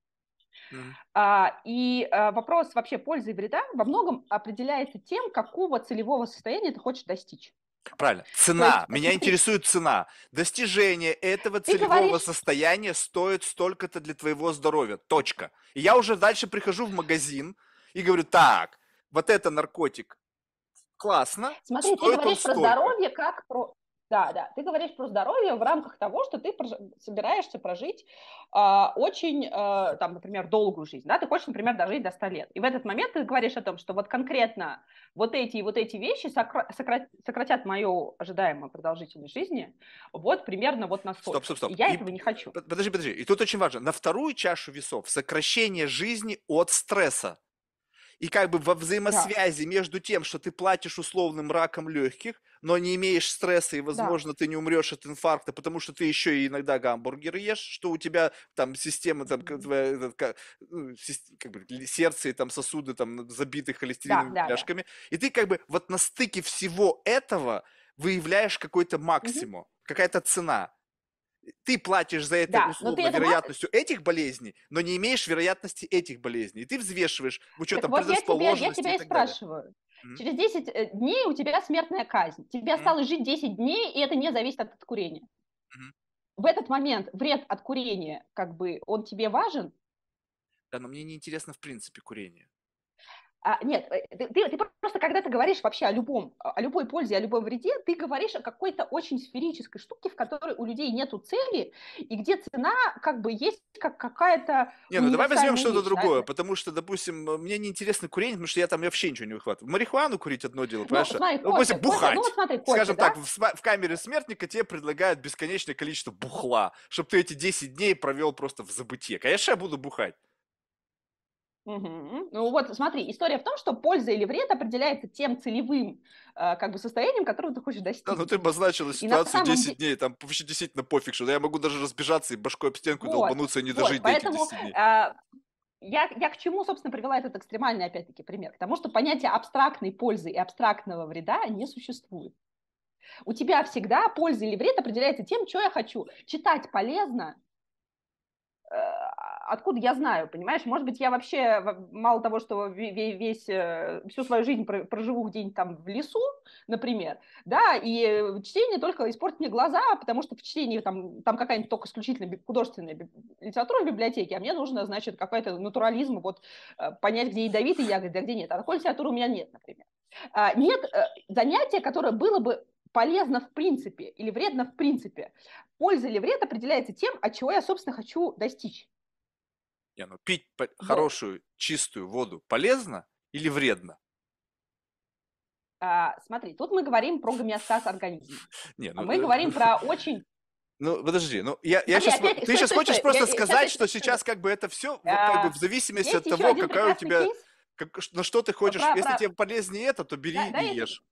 Mm. А, и а, вопрос вообще пользы и вреда во многом определяется тем, какого целевого состояния ты хочешь достичь. Правильно. Цена. Меня интересует цена. Достижение этого Ты целевого говоришь- состояния стоит столько-то для твоего здоровья. Точка. И я уже дальше прихожу в магазин и говорю, так, вот это наркотик классно, Смотри, ты говоришь про здоровье как про... Да, да, ты говоришь про здоровье в рамках того, что ты прож- собираешься прожить а, очень, а, там, например, долгую жизнь, да, ты хочешь, например, дожить до 100 лет. И в этот момент ты говоришь о том, что вот конкретно вот эти и вот эти вещи сокра- сокра- сократят мою ожидаемую продолжительность жизни вот примерно вот на 100. Стоп, стоп, стоп. И я И этого не хочу. Под- Подожди, подожди. И тут очень важно. На вторую чашу весов сокращение жизни от стресса. И как бы во взаимосвязи между тем, что ты платишь условным раком легких, но не имеешь стресса, и, возможно, ты не умрешь от инфаркта, потому что ты еще и иногда гамбургеры ешь, что у тебя там система, там, как, ну, как бы, сердце и там сосуды там забиты холестериновыми да, да. пляшками. И ты как бы вот на стыке всего этого выявляешь какой-то максимум, какая-то цена. Ты платишь за это Да, но условно ты это вероятностью этих болезней, но не имеешь вероятности этих болезней. И ты взвешиваешь учетом Так вот я тебя, я предрасположенности тебя и далее. спрашиваю. Мгм. Через 10 э, дней у тебя смертная казнь. Тебе Мгм. осталось жить 10 дней, и это не зависит от курения. Мгм. В этот момент вред от курения, как бы, он тебе важен? Да, но мне не интересно в принципе курение. А, нет, э, ты, ты- ты просто когда ты говоришь вообще о любом, о любой пользе, о любой вреде, ты говоришь о какой-то очень сферической штуке, в которой у людей нету цели, и где цена как бы есть как какая-то Не, ну давай возьмем что-то да? другое, потому что, допустим, э, мне не интересно курение, потому что я там вообще ничего не выхватываю. Марихуану курить одно дело, Ну, понимаешь? смотри, Ну, допустим, кофе, кофе, бухать. ну смотри, кофе, Скажем да? так, в, в камере смертника тебе предлагают бесконечное количество бухла, чтобы ты эти 10 дней провел просто в забытие. Конечно, я буду бухать. Мгм. Ну вот смотри, история в том, что польза или вред определяется тем целевым э, как бы состоянием, которого ты хочешь достичь. Да, ну ты обозначила ситуацию самом 10 де- дней, там вообще действительно пофиг, что я могу даже разбежаться и башкой об стенку Вот, долбануться и не Вот, дожить до этих поэтому 10 дней. а, я, я к чему, собственно, привела этот экстремальный, опять-таки, пример? К тому, что понятие абстрактной пользы и абстрактного вреда не существует. У тебя всегда польза или вред определяется тем, что я хочу. Читать полезно, э, откуда я знаю, понимаешь? Может быть, я вообще, мало того, что ве- ве- весь, э, всю свою жизнь про- проживу где-нибудь там в лесу, например, да, и э, чтение только испортит мне глаза, потому что в чтении там, там какая-нибудь только исключительно художественная литература в библиотеке, а мне нужно, значит, какой-то натурализм, вот, э, понять, где ядовитые ягоды, а где нет. А такой литературы у меня нет, например. А, Нет э, занятия, которое было бы полезно в принципе или вредно в принципе. Польза или вред определяется тем, от чего я, собственно, хочу достичь. Не, ну пить по- Вот. хорошую чистую воду полезно или вредно? А, Смотри, тут мы говорим про гомеостаз организма. Не, А ну, мы э, говорим про очень... Ну, подожди, ну я, я Смотри, сейчас, опять- ты стой, сейчас стой, хочешь стой, просто я- я- сказать, щас- что щас- сейчас как бы это все, как бы в А, зависимости Есть от того, какая у тебя, кейс. как- на что ты хочешь, про- если про- тебе полезнее это, то бери Да, да, и я- ешь.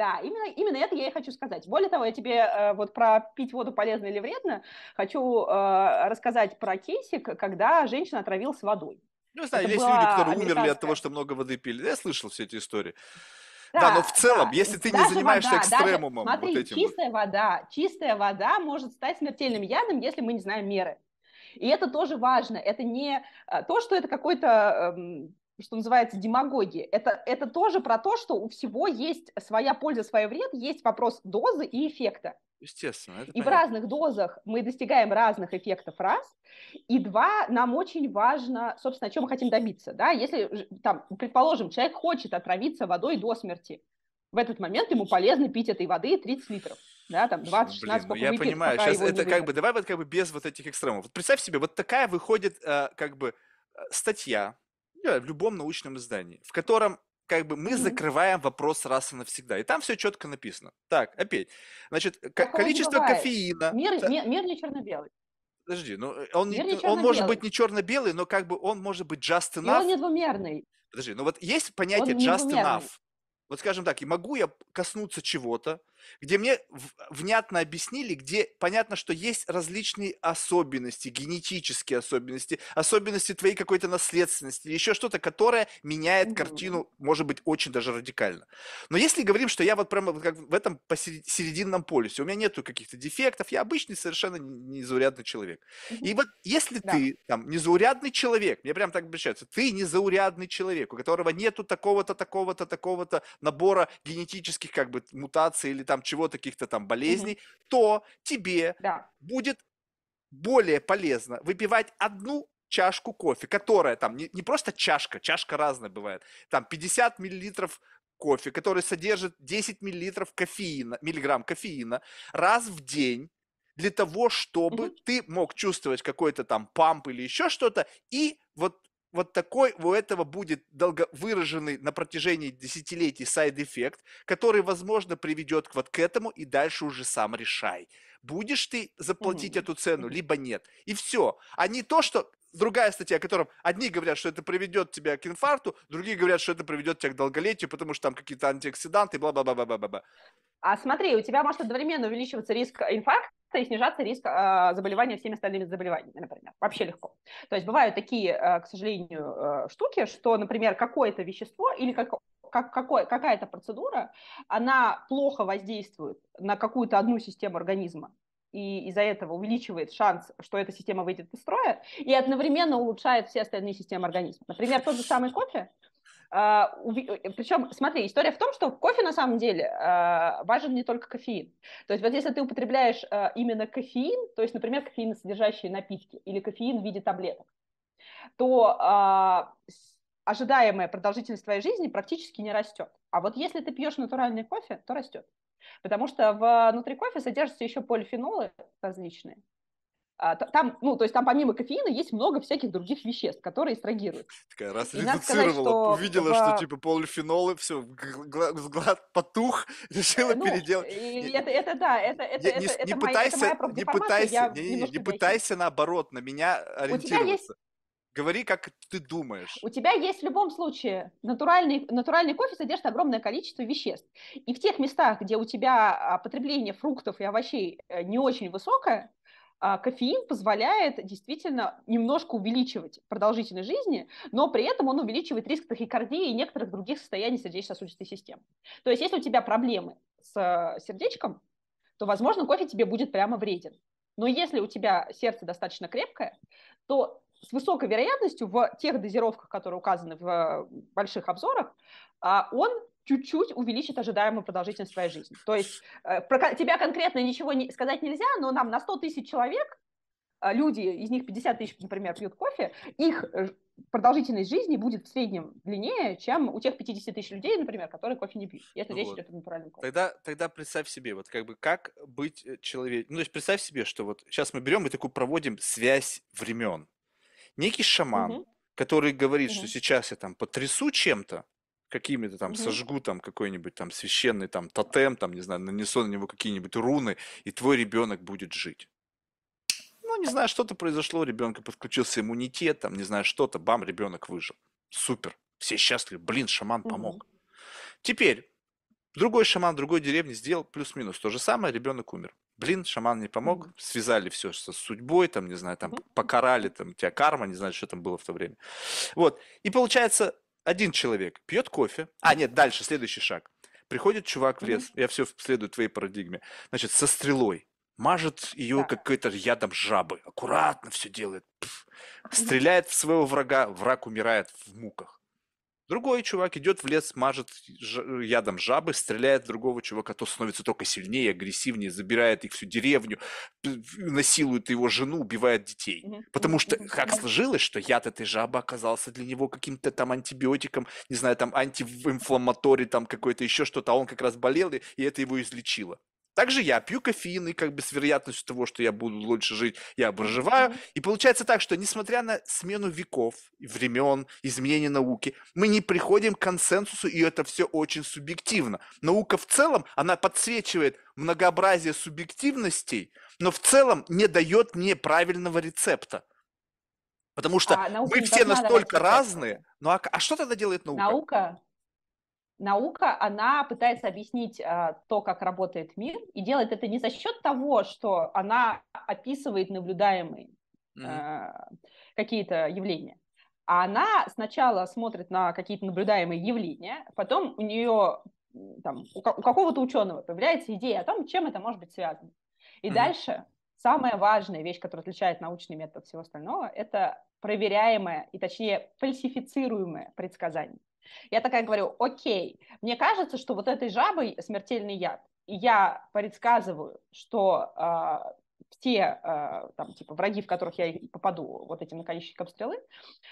Да, именно, именно это я и хочу сказать. Более того, я тебе э, вот про пить воду полезно или вредно хочу э, рассказать про кейсик, когда женщина отравилась водой. Ну, не знаю, Это есть люди, которые умерли от того, что много воды пили. Я слышал все эти истории. Да, но в целом, если ты не даже занимаешься вода, даже- экстремумом, вот смотри, этим вот. чистая вода, чистая вода может стать смертельным ядом, если мы не знаем меры. И это тоже важно. Это не э, то, что это какой-то, эм, что называется, демагогия. Это, это тоже про то, что у всего есть своя польза, свой вред, есть вопрос дозы и эффекта. Естественно, это И в понятно. разных дозах мы достигаем разных эффектов раз. И два, нам очень важно, собственно, о чем мы хотим добиться. Да? Если, там, предположим, человек хочет отравиться водой до смерти, в этот момент ему полезно пить этой воды 30 литров. Да, там 20, Ну, 16, блин, ну я выпьет, понимаю, сейчас это как бы, давай вот как бы без вот этих экстремумов. Вот представь себе, вот такая выходит э, как бы э, статья в любом научном издании, в котором как бы мы закрываем вопрос раз и навсегда. И там все четко написано. Так, опять. Значит, не количество кофеина. Мир, та- мир, мир не черно-белый. Подожди, ну э, он, не- Мир не он может быть не черно-белый, но как бы он может быть just И он enough. не двумерный. Подожди, ну вот есть понятие не just enough. Вот скажем так, и могу я коснуться чего-то, где мне внятно объяснили, где понятно, что есть различные особенности, генетические особенности, особенности твоей какой-то наследственности, еще что-то, которое меняет картину, может быть, очень даже радикально. Но если говорим, что я вот прямо как в этом посерединном полюсе, у меня нету каких-то дефектов, я обычный совершенно незаурядный человек. И вот если да. ты там незаурядный человек, мне прям так обращаются, ты незаурядный человек, у которого нету такого-то, такого-то, такого-то набора генетических как бы мутаций или там чего-то, каких-то там болезней, угу. то тебе да. будет более полезно выпивать одну чашку кофе, которая там не, не просто чашка, чашка разная бывает, там 50 миллилитров кофе, который содержит 10 миллилитров кофеина, миллиграмм кофеина раз в день, для того, чтобы угу. ты мог чувствовать какой-то там pump или еще что-то, и вот вот такой у этого будет долго выраженный на протяжении десятилетий side effect, который, возможно, приведет к вот к этому, и дальше уже сам решай. Будешь ты заплатить mm-hmm. эту цену, либо нет. И все. А не то, что другая статья, о котором одни говорят, что это приведет тебя к инфаркту, другие говорят, что это приведет тебя к долголетию, потому что там какие-то антиоксиданты, бла-бла-бла-бла-бла-бла. А смотри, у тебя может одновременно увеличиваться риск инфаркта и снижаться риск э, заболевания всеми остальными заболеваниями, например. Вообще легко. То есть бывают такие, э, к сожалению, э, штуки, что, например, какое-то вещество или как, как, какой, какая-то процедура, она плохо воздействует на какую-то одну систему организма, и из-за этого увеличивает шанс, что эта система выйдет из строя, и одновременно улучшает все остальные системы организма. Например, тот же самый кофе, а, Причем, смотри, история в том, что кофе на самом деле а, важен не только кофеин. То есть вот если ты употребляешь а, именно кофеин, то есть, например, кофеиносодержащие напитки или кофеин в виде таблеток, то ожидаемая продолжительность твоей жизни практически не растет. А вот если ты пьешь натуральный кофе, то растет. Потому что внутри кофе содержатся еще полифенолы различные. А, там, ну, то есть там помимо кофеина есть много всяких других веществ, которые эстрагируют. Такая раз редуцировала, увидела, что типа полифенолы, все, взгляд потух, решила ну, переделать. Это, это да, это, это, не, это, не, это пытайся, моя, это моя не пытайся, не, не, не, не пытайся наоборот на меня ориентироваться. Говори, как ты думаешь. У тебя есть в любом случае натуральный, натуральный кофе содержит огромное количество веществ. И в тех местах, где у тебя а, потребление фруктов и овощей э, не очень высокое, кофеин позволяет действительно немножко увеличивать продолжительность жизни, но при этом он увеличивает риск тахикардии и некоторых других состояний сердечно-сосудистой системы. То есть если у тебя проблемы с э, сердечком, то, возможно, кофе тебе будет прямо вреден. Но если у тебя сердце достаточно крепкое, то с высокой вероятностью в тех дозировках, которые указаны в э, больших обзорах, а, он чуть-чуть увеличит ожидаемую продолжительность твоей жизни. То есть э, про тебя конкретно ничего не, сказать нельзя, но нам на 100 тысяч человек, э, люди, из них 50 тысяч, например, пьют кофе, их продолжительность жизни будет в среднем длиннее, чем у тех 50 тысяч людей, например, которые кофе не пьют, если вот. речь идет о натуральном кофе. Тогда, тогда представь себе, вот как бы как быть человеком, ну то есть представь себе, что вот сейчас мы берем и такую проводим связь времен некий шаман, угу. который говорит, угу. что сейчас я там потрясу чем-то, какими-то там угу. сожгу там какой-нибудь там священный там тотем, там, не знаю, нанесу на него какие-нибудь руны, и твой ребенок будет жить. Ну, не знаю, что-то произошло, ребенка подключился иммунитет, там, не знаю, что-то, бам, ребенок выжил. Супер, все счастливы, блин, шаман помог. Угу. Теперь, другой шаман другой деревне сделал плюс-минус то же самое, ребенок умер блин, шаман не помог, mm-hmm. связали все с судьбой, там, не знаю, там, покарали, там, тебя карма, не знаю, что там было в то время. Вот, и получается, один человек пьет кофе, а, нет, дальше, следующий шаг. Приходит чувак в лес, mm-hmm. я все следую твоей парадигме, значит, со стрелой, мажет ее да. какой-то ядом жабы, аккуратно все делает, пф, стреляет в своего врага, враг умирает в муках. Другой чувак идет в лес, мажет ядом жабы, стреляет в другого чувака, то становится только сильнее, агрессивнее, забирает их всю деревню, насилует его жену, убивает детей. Потому что как сложилось, что яд этой жабы оказался для него каким-то там антибиотиком, не знаю, там антиинфламаторий, там какой-то еще что-то, а он как раз болел, и это его излечило. Также я пью кофеин, и как бы с вероятностью того, что я буду лучше жить, я проживаю. И получается так, что несмотря на смену веков, времен, изменения науки, мы не приходим к консенсусу, и это все очень субъективно. Наука в целом, она подсвечивает многообразие субъективностей, но в целом не дает мне правильного рецепта. Потому что а, мы все настолько разные. Ну а, а что тогда делает наука? Наука наука, она пытается объяснить а, то, как работает мир, и делает это не за счет того, что она описывает наблюдаемые mm-hmm. а, какие-то явления, а она сначала смотрит на какие-то наблюдаемые явления, потом у нее там, у, у какого-то ученого появляется идея о том, чем это может быть связано. И mm-hmm. дальше самая важная вещь, которая отличает научный метод от всего остального, это проверяемое и, точнее, фальсифицируемое предсказание. Я такая говорю, окей, мне кажется, что вот этой жабой смертельный яд, и я предсказываю, что э, все э, там, типа, враги, в которых я попаду вот этим наконечником стрелы,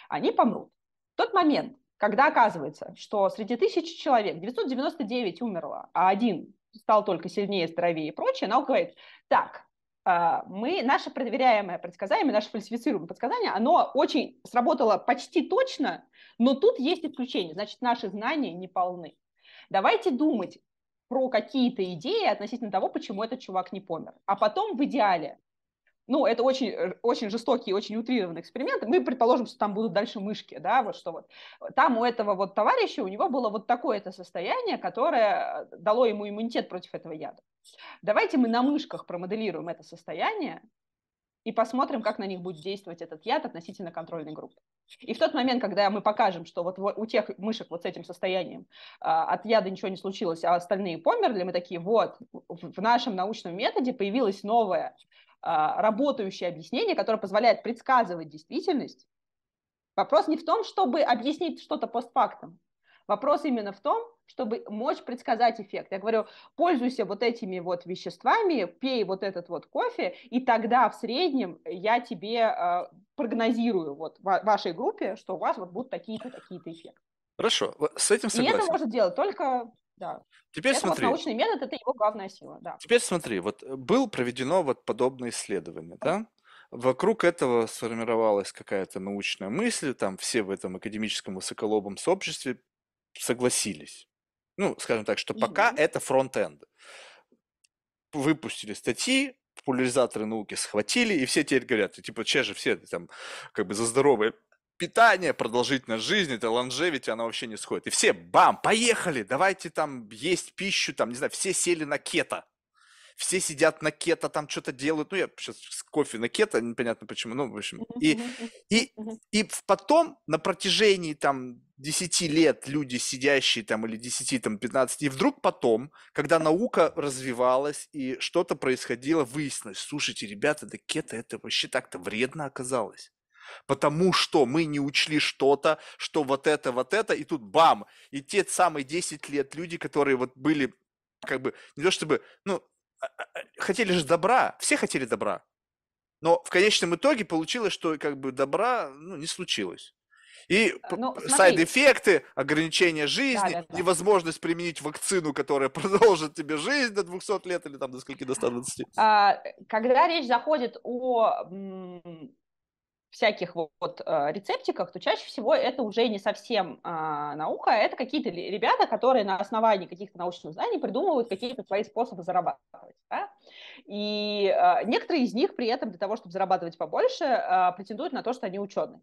они помрут. В тот момент, когда оказывается, что среди тысячи человек 999 умерло, а один стал только сильнее, здоровее и прочее, наука говорит, так, мы, наше проверяемое предсказание, наше фальсифицируемое предсказание, оно очень сработало почти точно, но тут есть исключение, значит, наши знания не полны. Давайте думать про какие-то идеи относительно того, почему этот чувак не помер. А потом в идеале ну, это очень, э, очень жестокий, очень утрированный эксперимент. Мы предположим, что там будут дальше мышки, да, вот что вот. Там у этого вот товарища, у него было вот такое-то состояние, которое дало ему иммунитет против этого яда. Давайте мы на мышках промоделируем это состояние и посмотрим, как на них будет действовать этот яд относительно контрольной группы. И в тот момент, когда мы покажем, что вот у тех мышек вот с этим состоянием а, от яда ничего не случилось, а остальные померли, мы такие, вот, в нашем научном методе появилась новая а, работающее объяснение, которое позволяет предсказывать действительность. Вопрос не в том, чтобы объяснить что-то постфактум. Вопрос именно в том, чтобы мочь предсказать эффект. Я говорю, пользуйся вот этими вот веществами, пей вот этот вот кофе, и тогда в среднем я тебе э, прогнозирую вот в вашей группе, что у вас вот будут такие-то, такие-то эффекты. Хорошо, с этим согласен. И это может делать только да. Теперь это смотри. Научный метод – это его главная сила, да. Теперь смотри, вот э, был проведено вот подобное исследование, да? Вокруг этого сформировалась какая-то научная мысль, там все в этом академическом высоколобом сообществе согласились. Ну, скажем так, что пока mm-hmm. это фронт-энд. Выпустили статьи, популяризаторы науки схватили, и все теперь говорят, типа, че же все там как бы за здоровое питание, продолжительность жизни, это лонжевити, она вообще не сходит. И все, бам, поехали, давайте там есть пищу, там, не знаю, все сели на кето. Все сидят на кето, там что-то делают. Ну, я сейчас кофе на кето, непонятно почему, ну, в общем. И, и, и потом на протяжении там 10 лет люди, сидящие там, или 10, там, 15, и вдруг потом, когда наука развивалась и что-то происходило, выяснилось, слушайте, ребята, да кето это вообще так-то вредно оказалось потому что мы не учли что-то, что вот это, вот это, и тут бам, и те самые 10 лет люди, которые вот были, как бы, не то чтобы, ну, а, а, а, хотели же добра, все хотели добра, но в конечном итоге получилось, что как бы добра ну, не случилось. И э, ну, сайд-эффекты, ограничение жизни, да, да, да. невозможность применить вакцину, которая продолжит тебе жизнь до 200 лет или там до скольки, до 120. А, когда речь заходит о всяких вот э, рецептиках, то чаще всего это уже не совсем а, наука, это какие-то ребята, которые на основании каких-то научных знаний придумывают какие-то свои способы зарабатывать. Да? И а, некоторые из них при этом для того, чтобы зарабатывать побольше, а, претендуют на то, что они ученые.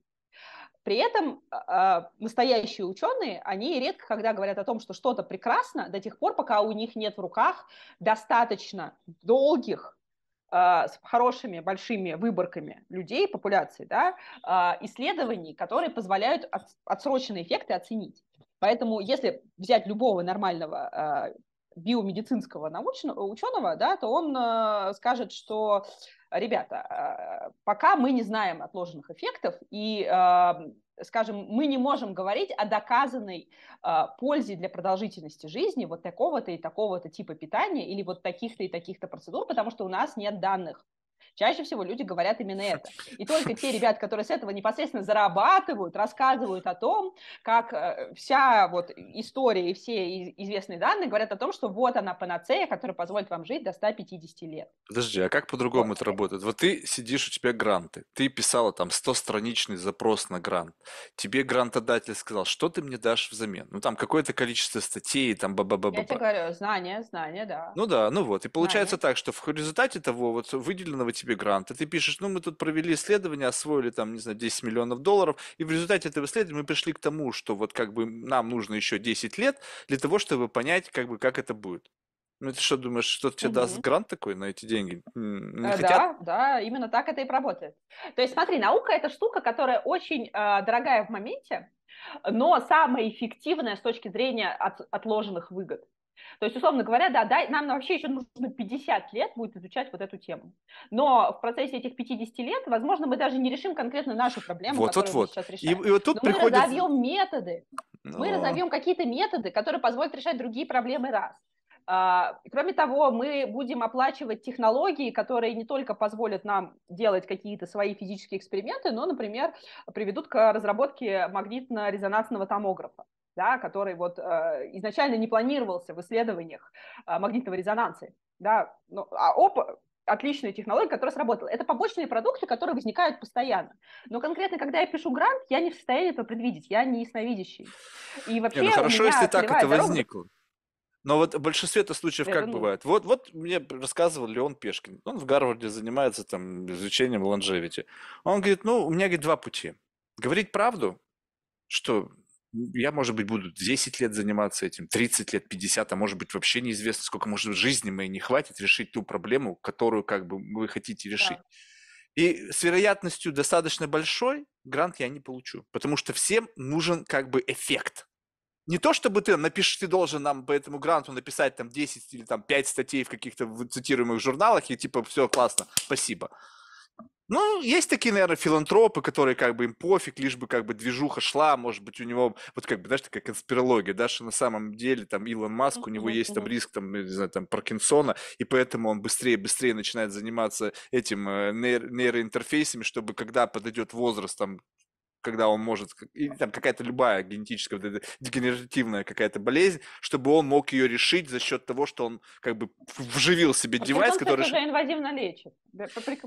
При этом э, настоящие ученые, они редко когда говорят о том, что что-то прекрасно, до тех пор, пока у них нет в руках достаточно долгих а, с хорошими большими выборками людей, популяции, да, а, исследований, которые позволяют отсроченные эффекты оценить. Поэтому если взять любого нормального а, биомедицинского научного, ученого, да, то он скажет, что, ребята, пока мы не знаем отложенных эффектов, и скажем, мы не можем говорить о доказанной э, пользе для продолжительности жизни вот такого-то и такого-то типа питания или вот таких-то и таких-то процедур, потому что у нас нет данных. Чаще всего люди говорят именно это. И только те ребята, которые с этого непосредственно зарабатывают, рассказывают о том, как э, вся вот история и все известные данные говорят о том, что вот она панацея, которая позволит вам жить до 150 лет. Подожди, а как по-другому вот. это работает? Вот ты сидишь, у тебя гранты, ты писала там 100-страничный запрос на грант, тебе грантодатель сказал, что ты мне дашь взамен? Ну там какое-то количество статей, там ба ба ба Я тебе говорю, знания, знания, да. Ну да, ну вот. И получается знания. так, что в результате того вот выделенного тебе тебе грант, и ты пишешь, ну, мы тут провели исследование, освоили там, не знаю, 10 миллионов долларов, и в результате этого исследования мы пришли к тому, что вот как бы нам нужно еще 10 лет для того, чтобы понять, как бы, как это будет. Ну, ты что, думаешь, что тебе угу. даст грант такой на эти деньги? Не э, хотят? Да, да, именно так это и работает. То есть, смотри, наука – это штука, которая очень э, дорогая в моменте, но самая эффективная с точки зрения от, отложенных выгод. То есть, условно говоря, да, да, нам вообще еще нужно 50 лет будет изучать вот эту тему. Но в процессе этих 50 лет, возможно, мы даже не решим конкретно нашу проблему, вот, которую вот, вот. мы сейчас решаем. И, и вот тут Но приходит... мы разовьем методы, Но... мы разовьем какие-то методы, которые позволят решать другие проблемы раз. А, кроме того, мы будем оплачивать технологии, которые не только позволят нам делать какие-то свои физические эксперименты, но, например, приведут к разработке магнитно-резонансного томографа да, который вот э, изначально не планировался в исследованиях э, магнитного резонанса, да, ну, а ОП отличная технология, которая сработала. Это побочные продукты, которые возникают постоянно. Но конкретно, когда я пишу грант, я не в состоянии это предвидеть, я не ясновидящий. И вообще не, ну хорошо, если так это дорога... возникло. Но вот в большинстве это случаев как бывает? Вот, вот мне рассказывал Леон Пешкин. Он в Гарварде занимается там изучением лонжевити. Он говорит, ну, у меня, говорит, два пути. Говорить правду, что я, может быть, буду 10 лет заниматься этим, 30 лет, 50, а может быть, вообще неизвестно, сколько, может, жизни моей не хватит решить ту проблему, которую как бы вы хотите решить. Да. И с вероятностью достаточно большой грант я не получу, потому что всем нужен как бы эффект. Не то, чтобы ты напишешь, ты должен нам по этому гранту написать там 10 или там 5 статей в каких-то цитируемых журналах, и типа все классно, спасибо. Ну, есть такие, наверное, филантропы, которые как бы им пофиг, лишь бы как бы движуха шла, может быть, у него, вот как бы, знаешь, такая конспирология, да, что на самом деле там Илон Маск, у него есть там риск, там, не знаю, там, Паркинсона, и поэтому он быстрее, быстрее начинает заниматься этим э, нейро- нейроинтерфейсами, чтобы когда подойдет возраст, там, когда он может, или там какая-то любая генетическая, вот эта дегенеративная какая-то болезнь, чтобы он мог ее решить за счет того, что он как бы вживил себе девайс, который... уже инвазивно лечит.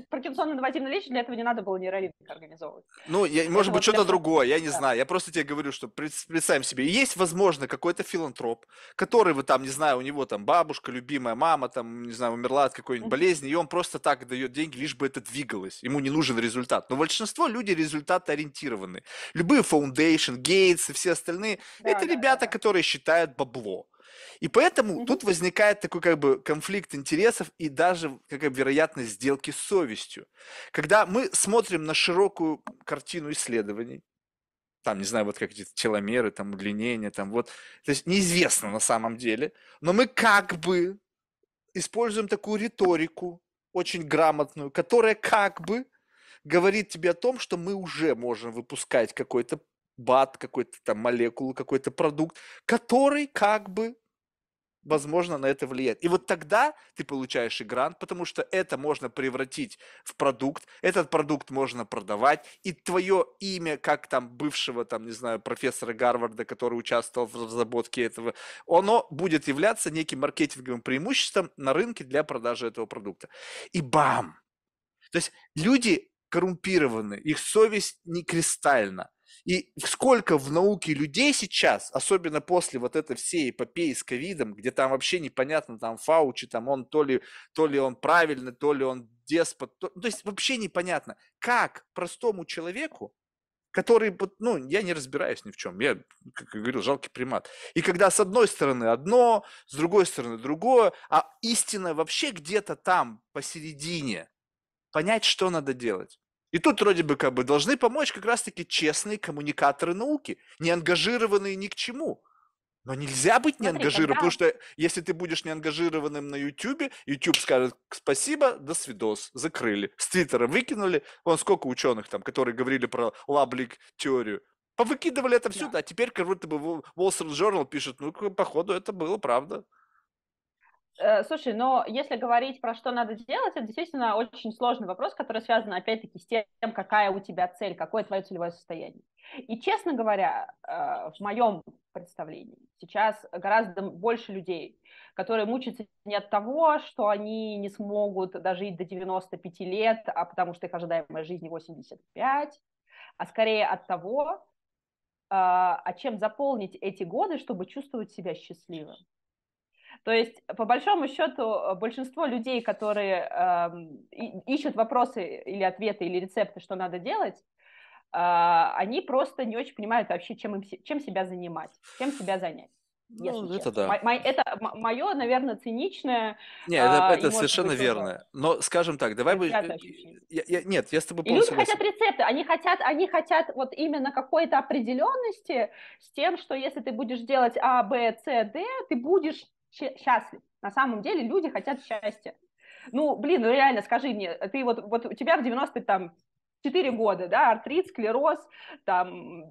Паркинсон инвазивно лечит, для этого не надо было нейролинк организовывать. Ну, я, может быть, что-то другое, я не да. знаю. Я просто тебе говорю, что представим себе, есть, возможно, какой-то филантроп, который, вот там, не знаю, у него там бабушка, любимая мама, там, не знаю, умерла от какой-нибудь болезни, и он просто так дает деньги, лишь бы это двигалось. Ему не нужен результат. Но большинство людей результат ориентированы стороны. Любые Foundation, Gates и все остальные, да, это да, ребята, да. которые считают бабло. И поэтому mm-hmm. тут возникает такой как бы конфликт интересов и даже какая вероятность сделки с совестью. Когда мы смотрим на широкую картину исследований, там, не знаю, вот как эти теломеры, там, удлинения, там, вот, то есть неизвестно на самом деле, но мы как бы используем такую риторику, очень грамотную, которая как бы говорит тебе о том, что мы уже можем выпускать какой-то бат, какой-то там молекулу, какой-то продукт, который как бы возможно, на это влияет. И вот тогда ты получаешь и грант, потому что это можно превратить в продукт, этот продукт можно продавать, и твое имя, как там бывшего, там, не знаю, профессора Гарварда, который участвовал в разработке этого, оно будет являться неким маркетинговым преимуществом на рынке для продажи этого продукта. И бам! То есть люди коррумпированы, их совесть не кристальна. И сколько в науке людей сейчас, особенно после вот этой всей эпопеи с ковидом, где там вообще непонятно, там Фаучи, там он то ли, то ли он правильный, то ли он деспот, то, то есть вообще непонятно, как простому человеку, который, ну, я не разбираюсь ни в чем, я, как я говорил, жалкий примат. И когда с одной стороны одно, с другой стороны другое, а истина вообще где-то там посередине, понять, что надо делать. И тут вроде бы как бы должны помочь как раз-таки честные коммуникаторы науки, не ангажированные ни к чему. Но нельзя быть не ангажированным, потому что если ты будешь не ангажированным на YouTube, YouTube скажет спасибо, до свидос, закрыли. С Твиттера выкинули. Вон сколько ученых там, которые говорили про лаблик теорию. Повыкидывали это все, да. а теперь как будто бы Wall Street Journal пишет, ну, походу, это было правда. Э, слушай, но если говорить про что надо делать, это действительно очень сложный вопрос, который связан, опять-таки, с тем, какая у тебя цель, какое твое целевое состояние. И, честно говоря, э, в моем представлении сейчас гораздо больше людей, которые мучаются не от того, что они не смогут дожить до 95 лет, а потому что их ожидаемая жизнь 85, а скорее от того, а чем заполнить эти годы, чтобы чувствовать себя счастливым. То есть, по большому счету, большинство людей, которые э, ищут вопросы или ответы, или рецепты, что надо делать, э, они просто не очень понимают вообще, чем, им, чем себя занимать, чем себя занять. Ну, это да. Мо- это мое, наверное, циничное. Не, это, а, это совершенно быть, верно. Но, скажем так, давай бы. Я, я, нет, я с тобой полностью. люди хотят рецепты, они хотят, они хотят вот именно какой-то определенности с тем, что если ты будешь делать А, Б, С, Д, ты будешь счастлив. На самом деле люди хотят счастья. Ну, блин, ну реально, скажи мне, ты вот, вот у тебя в 90 там 4 года, да, артрит, склероз, там,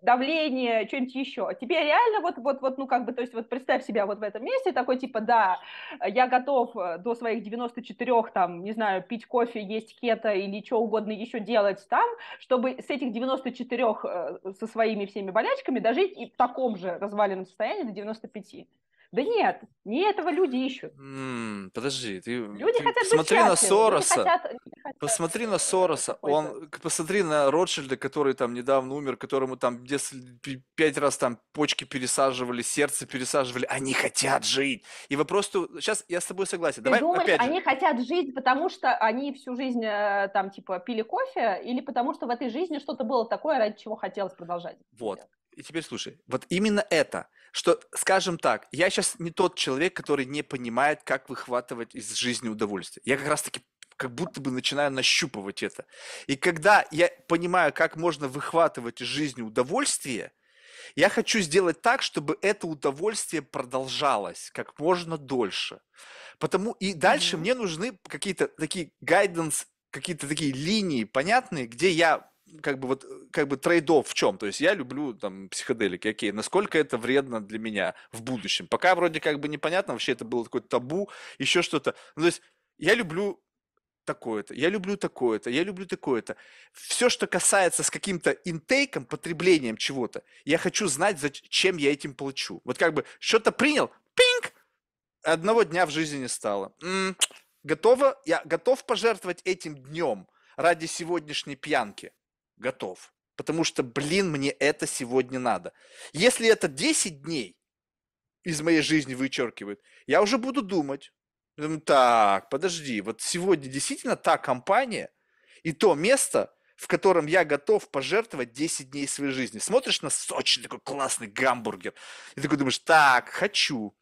давление, что-нибудь еще. Тебе реально вот, вот, вот, ну, как бы, то есть вот представь себя вот в этом месте, такой, типа, да, я готов э, до своих 94, там, не знаю, пить кофе, есть кето или что угодно еще делать там, чтобы с этих 94 э, со своими всеми болячками дожить и в таком же разваленном состоянии до 95. Да нет, не этого люди ищут. Подожди, ты, Люди ты хотят посмотри на Сороса, хотят, хотят посмотри на Сороса, он, посмотри на Ротшильда, который там недавно умер, которому там 10 пять раз там почки пересаживали, сердце пересаживали, они хотят жить. И вопрос, тут- сейчас я с тобой согласен, Ты давай думаешь, опять же, они хотят жить, потому что они всю жизнь э, там типа пили кофе, или потому что в этой жизни что-то было такое, ради чего хотелось продолжать? вот, и теперь слушай, вот именно это, что, скажем так, я сейчас не тот человек, который не понимает, как выхватывать из жизни удовольствие. Я как раз-таки как будто бы начинаю нащупывать это. И когда я понимаю, как можно выхватывать из жизни удовольствие, я хочу сделать так, чтобы это удовольствие продолжалось как можно дольше. Потому и дальше mm-hmm. мне нужны какие-то такие гайденс, какие-то такие линии понятные, где я как бы вот как бы трейдов в чем? То есть я люблю там психоделики, окей, насколько это вредно для меня в будущем? Пока вроде как бы непонятно, вообще это было такое табу, еще что-то. Ну, то есть я люблю такое-то, я люблю такое-то, я люблю такое-то. Все, что касается с каким-то интейком, потреблением чего-то, я хочу знать, зачем я этим плачу. Вот как бы что-то принял, пинг, одного дня в жизни не стало. М-м, готово, я готов пожертвовать этим днем ради сегодняшней пьянки готов. Потому что, блин, мне это сегодня надо. Если это 10 дней из моей жизни вычеркивают, я уже буду думать. Так, подожди, вот сегодня действительно та компания и то место, в котором я готов пожертвовать 10 дней своей жизни. Смотришь на сочный такой классный гамбургер, и такой думаешь, так, хочу.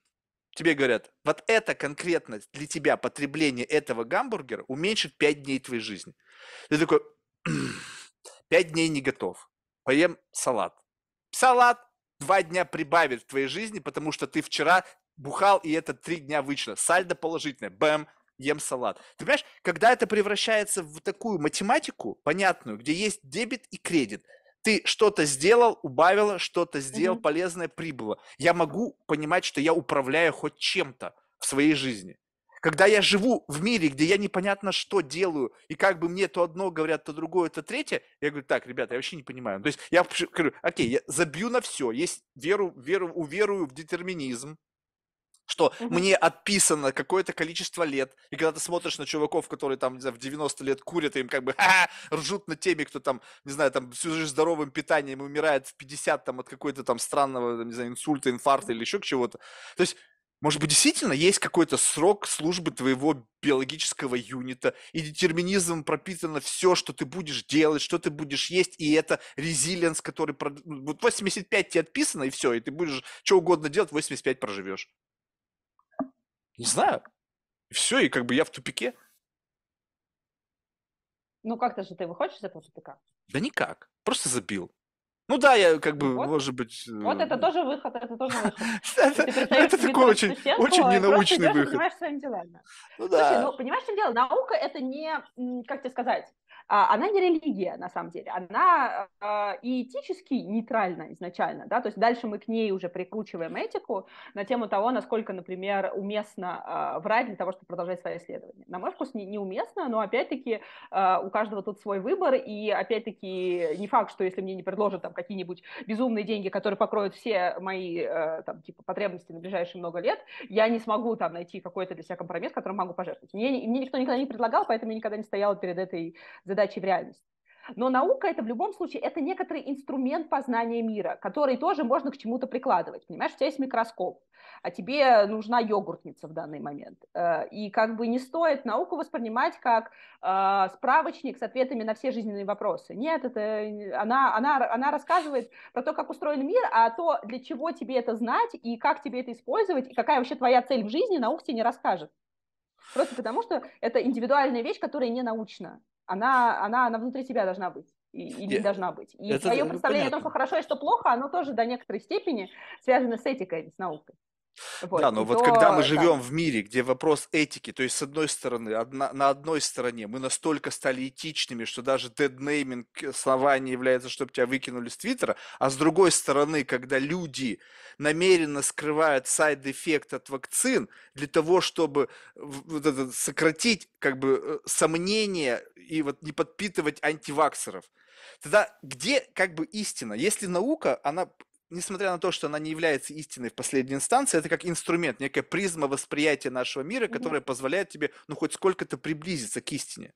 Тебе говорят, вот это конкретно для тебя потребление этого гамбургера уменьшит 5 дней твоей жизни. Ты такой, Пять дней не готов. Поем салат. Салат два дня прибавит в твоей жизни, потому что ты вчера бухал, и это три дня вышло. Сальдо положительное. Бэм, ем салат. Ты понимаешь, когда это превращается в такую математику понятную, где есть дебет и кредит, ты что-то сделал, убавила, что-то сделал, mm-hmm. полезное прибыло. Я могу понимать, что я управляю хоть чем-то в своей жизни. Когда я живу в мире, где я непонятно что делаю, и как бы мне то одно говорят, то другое, то третье, я говорю, так, ребята, я вообще не понимаю. То есть я говорю, окей, я забью на все, есть веру, веру, уверую в детерминизм, что угу. мне отписано какое-то количество лет, и когда ты смотришь на чуваков, которые там, не знаю, в 90 лет курят, и им как бы ржут на теми, кто там, не знаю, там всю жизнь здоровым питанием умирает в 50 там от какой-то там странного, не знаю, инсульта, инфаркта или еще чего-то. То есть может быть, действительно есть какой-то срок службы твоего биологического юнита, и детерминизм пропитано все, что ты будешь делать, что ты будешь есть, и это резилиенс, который... Ну, вот 85 тебе отписано, и все, и ты будешь что угодно делать, 85 проживешь. Не знаю. Все, и как бы я в тупике. Ну как-то же ты выходишь из этого тупика? Да никак. Просто забил. Ну да, я как бы, вот. может быть... Вот это э, тоже выход, это тоже выход. Это такой очень очень ненаучный выход. занимаешься своими делами. Ну да. ну понимаешь, что дело? Наука это не, как тебе сказать, она не религия, на самом деле, она э, и этически нейтральна изначально, да, то есть дальше мы к ней уже прикручиваем этику на тему того, насколько, например, уместно э, врать для того, чтобы продолжать свои исследования. На мой вкус, не, неуместно, но опять-таки у каждого тут свой выбор, и опять-таки не факт, что если мне не предложат там какие-нибудь безумные деньги, которые покроют все мои там, типа, потребности на ближайшие много лет, я не смогу там найти какой-то для себя компромисс, который могу пожертвовать. Мне, мне никто никогда не предлагал, поэтому я никогда не стояла перед этой задачей в реальность. Но наука это в любом случае, это некоторый инструмент познания мира, который тоже можно к чему-то прикладывать. Понимаешь, у тебя есть микроскоп, а тебе нужна йогуртница в данный момент. Э, и как бы не стоит науку воспринимать как э, справочник с ответами на все жизненные вопросы. Нет, это она, она, она рассказывает про то, как устроен мир, а то, для чего тебе это знать и как тебе это использовать, и какая вообще твоя цель в жизни, наука тебе не расскажет. Просто потому, что это индивидуальная вещь, которая не научна. Она, она, она внутри тебя должна быть и, или должна быть. И это, твое представление понятно. о том, что хорошо и что плохо, оно тоже до некоторой степени связано с этикой, с наукой. Вот. Да, но вот когда мы живем да. в мире, где вопрос этики, то есть с одной стороны, одна, на одной стороне мы настолько стали этичными, что даже deadnaming слова не является, чтобы тебя выкинули с Твиттера, а с другой стороны, когда люди намеренно скрывают side effect от вакцин для того, чтобы вот это, сократить как бы э, сомнения и вот не подпитывать антиваксеров, тогда где как бы истина? Если наука, она несмотря на то, что она не является истиной в последней инстанции, это как инструмент, некая призма восприятия нашего мира, которая позволяет тебе, ну, хоть сколько-то приблизиться к истине.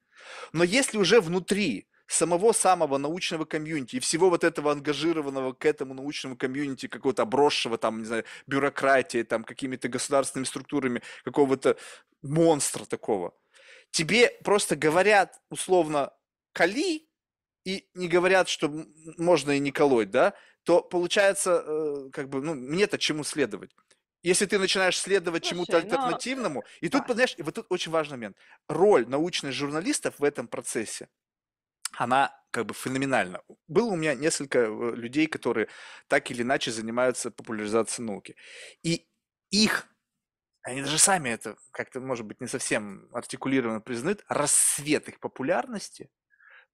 Но если уже внутри самого самого научного комьюнити и всего вот этого ангажированного к этому научному комьюнити, какого-то обросшего там, не знаю, бюрократией, там, какими-то государственными структурами, какого-то монстра такого, тебе просто говорят условно «кали», и не говорят, что можно и не колоть, да, то получается, э, как бы, ну, мне-то чему следовать? Если ты начинаешь следовать чему-то альтернативному, но... и тут, да. знаешь, вот тут очень важный момент. Роль научных журналистов в этом процессе, она как бы феноменальна. Было у меня несколько э, людей, которые так или иначе занимаются популяризацией науки. И их, они даже сами это как-то, может быть, не совсем артикулированно признают, рассвет их популярности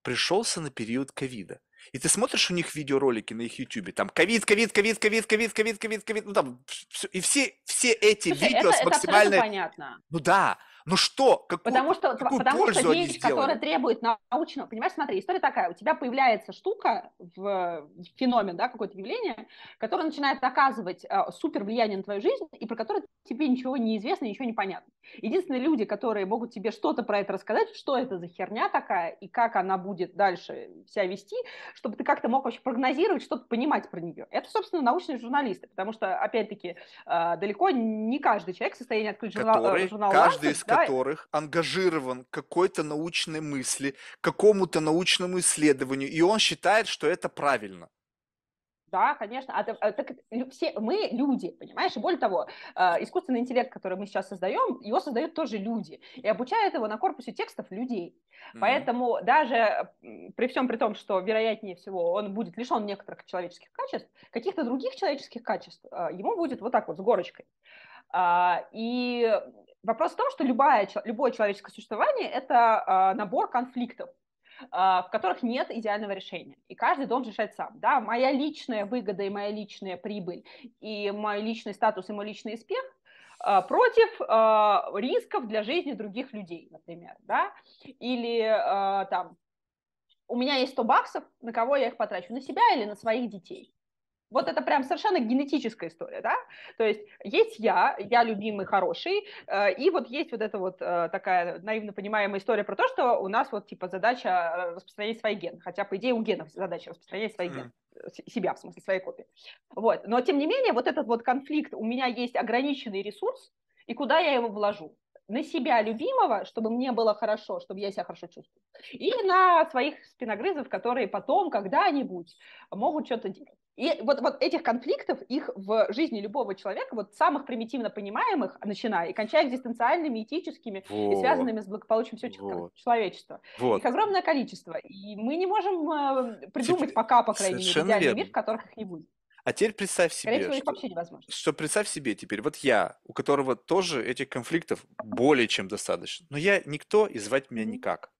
пришелся на период ковида. И ты смотришь у них видеоролики на их ютубе, там ковид, ковид, ковид, ковид, ковид, ковид, ковид, ковид, ну там, и все, все эти Слушай, видео это, с максимальной... Это понятно. Ну да, ну что? Какую, потому что, какую потому пользу что вещь, которая требует научного... Понимаешь, смотри, история такая. У тебя появляется штука, в, феномен, да, какое-то явление, которое начинает оказывать э, супер влияние на твою жизнь, и про которое тебе ничего не известно, ничего не понятно. Единственные люди, которые могут тебе что-то про это рассказать, что это за херня такая, и как она будет дальше себя вести, чтобы ты как-то мог вообще прогнозировать, что-то понимать про нее. Это, собственно, научные журналисты, потому что, опять-таки, э, далеко не каждый человек в состоянии открыть журнал, э, журнал каждый Lancet, из? Которых ангажирован какой-то научной мысли, какому-то научному исследованию, и он считает, что это правильно. Да, конечно. А, а, так, все, мы люди, понимаешь? И более того, э, искусственный интеллект, который мы сейчас создаем, его создают тоже люди. И обучают его на корпусе текстов людей. Mm-hmm. Поэтому даже при всем при том, что вероятнее всего он будет лишен некоторых человеческих качеств, каких-то других человеческих качеств э, ему будет вот так вот с горочкой. А, и вопрос в том, что любая, любое человеческое существование – это а, набор конфликтов, а, в которых нет идеального решения. И каждый должен решать сам. Да? Моя личная выгода и моя личная прибыль, и мой личный статус, и мой личный успех против рисков для жизни других людей, например. Да? Или там, у меня есть 100 баксов, на кого я их потрачу? На себя или на своих детей? Вот это прям совершенно генетическая история, да? То есть есть я, я любимый, хороший, э, и вот есть вот эта вот э, такая наивно понимаемая история про то, что у нас вот типа задача э, распространять свои гены, хотя по идее у генов задача распространять свои гены себя, в смысле, своей копии. Вот. Но, тем не менее, вот этот вот конфликт, у меня есть ограниченный ресурс, и куда я его вложу? На себя любимого, чтобы мне было хорошо, чтобы я себя хорошо чувствовала, или на своих спиногрызов, которые потом, когда-нибудь могут что-то делать. И вот, вот этих конфликтов, их в жизни любого человека, вот самых примитивно понимаемых, начиная и кончая экзистенциальными, этическими вот. и связанными с благополучием всего вот. человечества. Вот. Их огромное количество. И мы не можем э, придумать Теперь... пока, по крайней мере, идеальный верно. мир, в которых их не будет. А теперь представь себе, Скорее всего, что, вообще невозможно. что представь себе теперь, вот я, у которого тоже этих конфликтов более чем достаточно, но я никто и звать меня никак.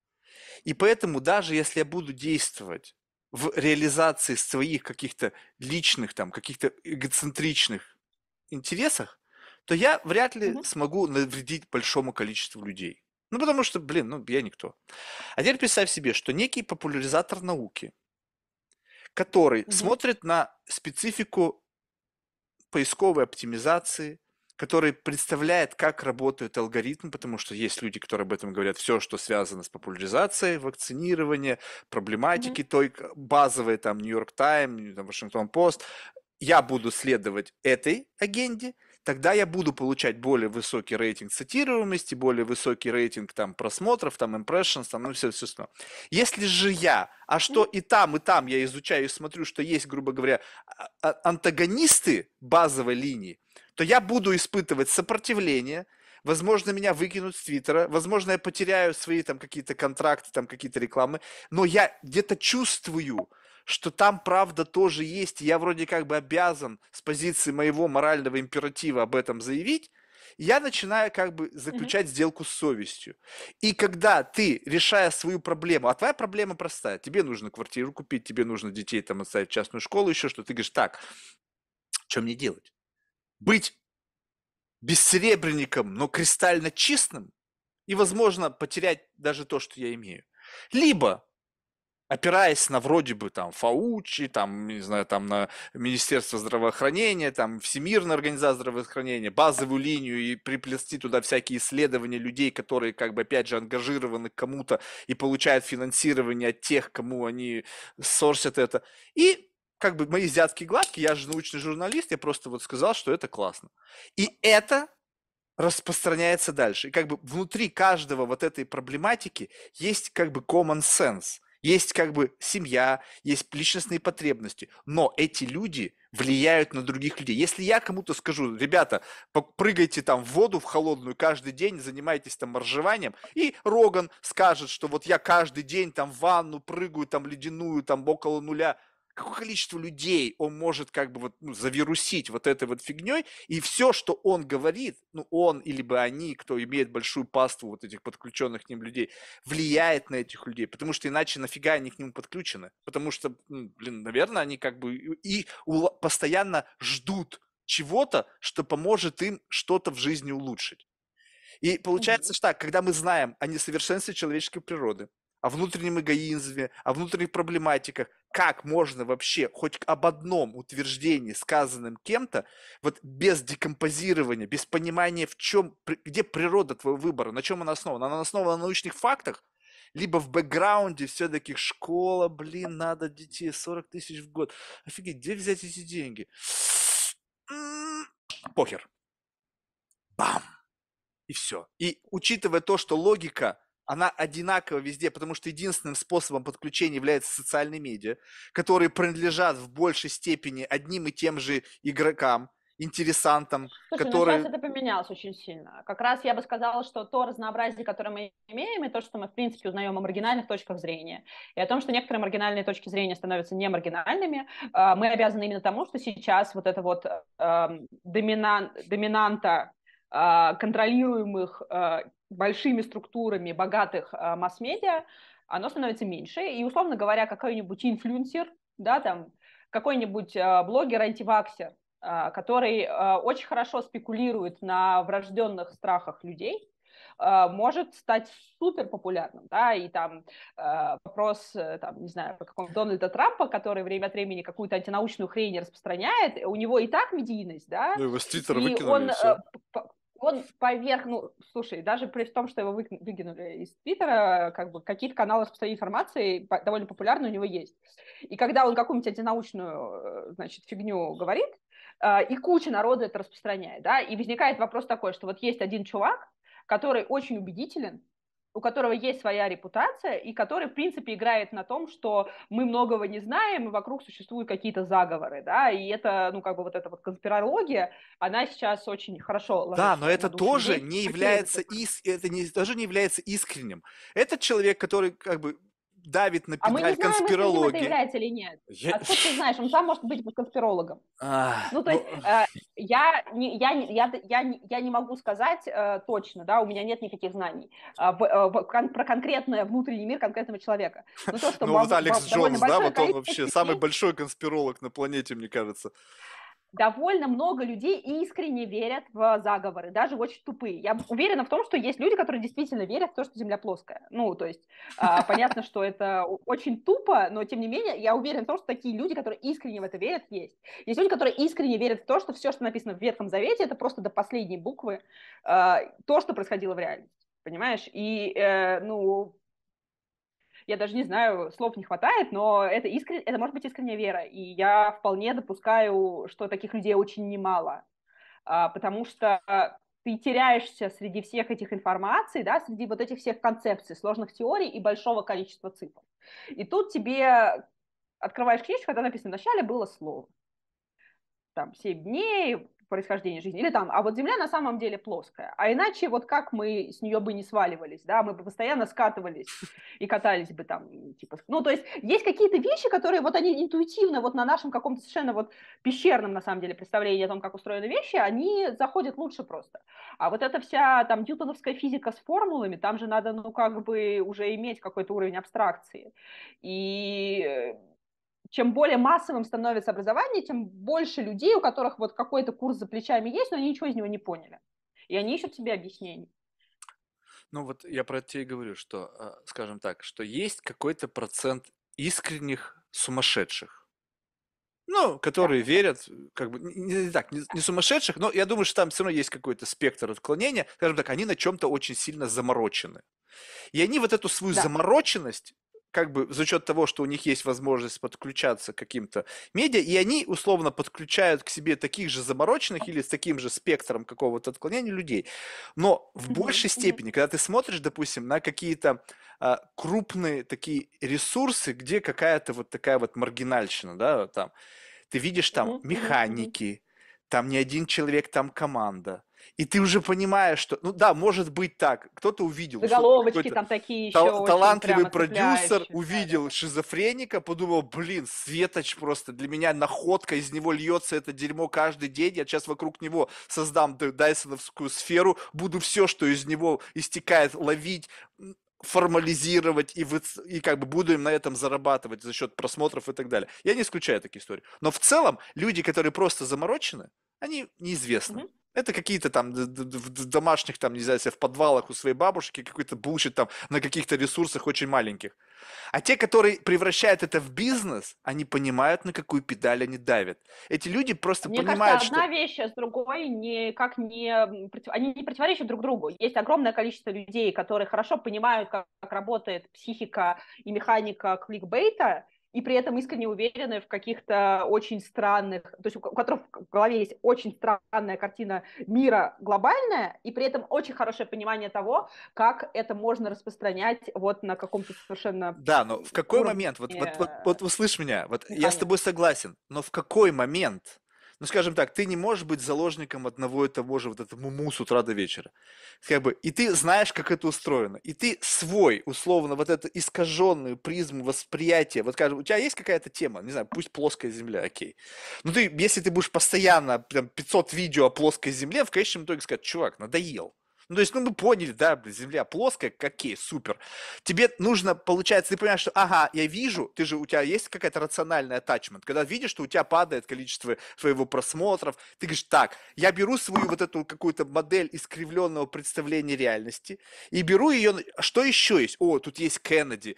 И поэтому даже если я буду действовать в реализации своих каких-то личных, там, каких-то эгоцентричных интересах, то я вряд ли mm-hmm. смогу навредить большому количеству людей. Ну, потому что, блин, ну, я никто. А теперь представь себе, что некий популяризатор науки, который mm-hmm. смотрит на специфику поисковой оптимизации, который представляет, как работают алгоритмы, потому что есть люди, которые об этом говорят, все, что связано с популяризацией, вакцинирования, проблематики, mm-hmm. той базовой, там, Нью-Йорк Тайм, Вашингтон Пост, я буду следовать этой агенде, тогда я буду получать более высокий рейтинг цитируемости, более высокий рейтинг там просмотров, там impressions, там, ну все, все остальное. Если же я, а что и там, и там я изучаю и смотрю, что есть, грубо говоря, а, а, антагонисты базовой линии, то я буду испытывать сопротивление, возможно, меня выкинут с Твиттера, возможно, я потеряю свои там какие-то контракты, там какие-то рекламы, но я где-то чувствую, что там правда тоже есть, и я вроде как бы обязан с позиции моего морального императива об этом заявить, я начинаю как бы заключать mm-hmm. сделку с совестью. И когда ты, решая свою проблему, а твоя проблема простая, тебе нужно квартиру купить, тебе нужно детей там оставить в частную школу, еще что, ты говоришь, так, что мне делать? Быть бессеребренником, но кристально чистым, и, возможно, потерять даже то, что я имею. Либо опираясь на вроде бы там Фаучи, там, не знаю, там на Министерство здравоохранения, там Всемирная организация здравоохранения, базовую линию и приплести туда всякие исследования людей, которые как бы опять же ангажированы к кому-то и получают финансирование от тех, кому они сорсят это. И как бы мои взятки гладкие, я же научный журналист, я просто вот сказал, что это классно. И это распространяется дальше. И как бы внутри каждого вот этой проблематики есть как бы common sense – есть как бы семья, есть личностные потребности, но эти люди влияют на других людей. Если я кому-то скажу, ребята, прыгайте там в воду в холодную каждый день, занимайтесь там моржеванием, и Роган скажет, что вот я каждый день там в ванну прыгаю, там ледяную, там около нуля, какое количество людей он может как бы вот ну, завирусить вот этой вот фигней, и все, что он говорит, ну он или бы они, кто имеет большую паству вот этих подключенных к ним людей, влияет на этих людей, потому что иначе нафига они к ним подключены, потому что, ну, блин, наверное, они как бы и постоянно ждут чего-то, что поможет им что-то в жизни улучшить. И получается, что так, когда мы знаем о несовершенстве человеческой природы, о внутреннем эгоизме, о внутренних проблематиках, как можно вообще хоть об одном утверждении, сказанном кем-то, вот без декомпозирования, без понимания, в чем, где природа твоего выбора, на чем она основана? Она основана на научных фактах, либо в бэкграунде все-таки школа, блин, надо детей, 40 тысяч в год. Офигеть, где взять эти деньги? Похер. Бам! И все. И учитывая то, что логика она одинакова везде, потому что единственным способом подключения являются социальные медиа, которые принадлежат в большей степени одним и тем же игрокам, интересантам, Слушай, которые... ну сейчас это поменялось очень сильно. Как раз я бы сказала, что то разнообразие, которое мы имеем, и то, что мы, в принципе, узнаем о маргинальных точках зрения, и о том, что некоторые маргинальные точки зрения становятся не маргинальными, а, мы обязаны именно тому, что сейчас вот это вот э, доминан... доминанта а, контролируемых а, большими структурами богатых а, масс-медиа, оно становится меньше. И, условно говоря, какой-нибудь инфлюенсер, да, там, какой-нибудь блогер антиваксер, который очень хорошо спекулирует на врожденных страхах людей, может стать супер популярным, да, и там вопрос, э, там, не знаю, по какому Дональда Трампа, который время от времени какую-то антинаучную хрень распространяет, у него и так медийность, да, ну, его с Твиттера выкинули, он э, он поверх, ну, слушай, даже при том, что его выкинули из Твиттера, как бы какие-то каналы распространения информации довольно популярны у него есть. И когда он какую-нибудь антинаучную, э, значит, фигню говорит, э, и куча народа это распространяет, да, и возникает вопрос такой, что вот есть один чувак, который очень убедителен, у которого есть своя репутация и который, в принципе, играет на том, что мы многого не знаем, и вокруг существуют какие-то заговоры, да, и это, ну, как бы вот эта вот конспирология, она сейчас очень хорошо Да, но это тоже не является, ис... это не, тоже не является искренним. Этот человек, который, как бы, давит на педаль а мы не знаем, конспирологии. это является или нет. Я... Откуда ты знаешь? Он сам может быть конспирологом. А, ну, то ну... есть, э, я, не, я, я, я, я не могу сказать э, точно, да, у меня нет никаких знаний э, в, э, в, кон, про конкретный внутренний мир конкретного человека. Но то, что ну, вот Алекс Джонс, да, вот он вообще самый большой конспиролог на планете, мне кажется. Довольно много людей искренне верят в заговоры, даже очень тупые. Я уверена в том, что есть люди, которые действительно верят в то, что Земля плоская. Ну, то есть, а, понятно, что это очень тупо, но тем не менее, я уверена в том, что такие люди, которые искренне в это верят, есть. Есть люди, которые искренне верят в то, что все, что написано в Ветхом Завете, это просто до последней буквы а, то, что происходило в реальности. Понимаешь? И, э, ну, я даже не знаю, слов не хватает, но это, искрен... это может быть искренняя вера, и я вполне допускаю, что таких людей очень немало, а, потому что ты теряешься среди всех этих информаций, да, среди вот этих всех концепций, сложных теорий и большого количества цифр. И тут тебе открываешь книжку, когда написано «Вначале было слово». Там семь дней, происхождения жизни, или там, а вот Земля на самом деле плоская, а иначе вот как мы с нее бы не сваливались, да, мы бы постоянно скатывались и катались бы там, типа, ну, то есть есть какие-то вещи, которые вот они интуитивно вот на нашем каком-то совершенно вот пещерном, на самом деле, представлении о том, как устроены вещи, они заходят лучше просто. А вот эта вся там ньютоновская физика с формулами, там же надо, ну, как бы уже иметь какой-то уровень абстракции. И чем более массовым становится образование, тем больше людей, у которых вот какой-то курс за плечами есть, но они ничего из него не поняли. И они ищут себе объяснений. Ну вот я про это и говорю, что, а, скажем так, что есть какой-то процент искренних сумасшедших. Ну, которые верят, как бы, не, не так, не, не сумасшедших, но я думаю, что там все равно есть какой-то спектр отклонения. Скажем так, они на чем-то очень сильно заморочены. И они вот эту свою да. замороченность как бы за счет того, что у них есть возможность подключаться к каким-то медиа, и они условно подключают к себе таких же замороченных или с таким же спектром какого-то отклонения людей. Но в большей степени, когда ты смотришь, допустим, на какие-то а, крупные такие ресурсы, где какая-то вот такая вот маргинальщина, да, там, ты видишь там механики, там не один человек, там команда и ты уже понимаешь, что, ну да, может быть так, кто-то увидел. Заголовочки там такие еще тал- Талантливый продюсер увидел да. шизофреника, подумал, блин, Светоч просто для меня находка, из него льется это дерьмо каждый день, я сейчас вокруг него создам дайсоновскую сферу, буду все, что из него истекает, ловить, формализировать и, вы, и как бы буду им на этом зарабатывать за счет просмотров и так далее. Я не исключаю такие истории. Но в целом люди, которые просто заморочены, они неизвестны. Mm-hmm. Это какие-то там в домашних, там, не знаю, в подвалах у своей бабушки, какой-то bullshit там на каких-то ресурсах очень маленьких. А те, которые превращают это в бизнес, они понимают, на какую педаль они давят. Эти люди просто Мне понимают, кажется, одна вещь с другой никак не... Они не противоречат друг другу. Есть огромное количество людей, которые хорошо понимают, как, как работает психика и механика кликбейта, и при этом искренне уверены в каких-то очень странных, то есть у которых в голове есть очень странная картина мира глобальная, и при этом очень хорошее понимание того, как это можно распространять вот на каком-то совершенно... Да, но в какой момент, вот, вот, вот, вот услышь меня, вот я с тобой согласен, но в какой момент ну, скажем так, ты не можешь быть заложником одного и того же вот этому му с утра до вечера. Как бы, и ты знаешь, как это устроено. И ты свой, условно, вот эту искаженную призму восприятия, вот, скажем, у тебя есть какая-то тема, не знаю, пусть плоская земля, окей. Но ты, если ты будешь постоянно, прям, 500 видео о плоской земле, в конечном итоге сказать, чувак, надоел. Ну, то есть, ну, мы поняли, да, Земля плоская, окей, супер. Тебе нужно, получается, ты понимаешь, что, ага, я вижу, ты же, у тебя есть какая-то рациональная attachment, когда видишь, что у тебя падает количество твоего просмотров, ты говоришь, так, я беру свою вот эту какую-то модель искривленного представления реальности и беру ее, что еще есть? О, тут есть Кеннеди,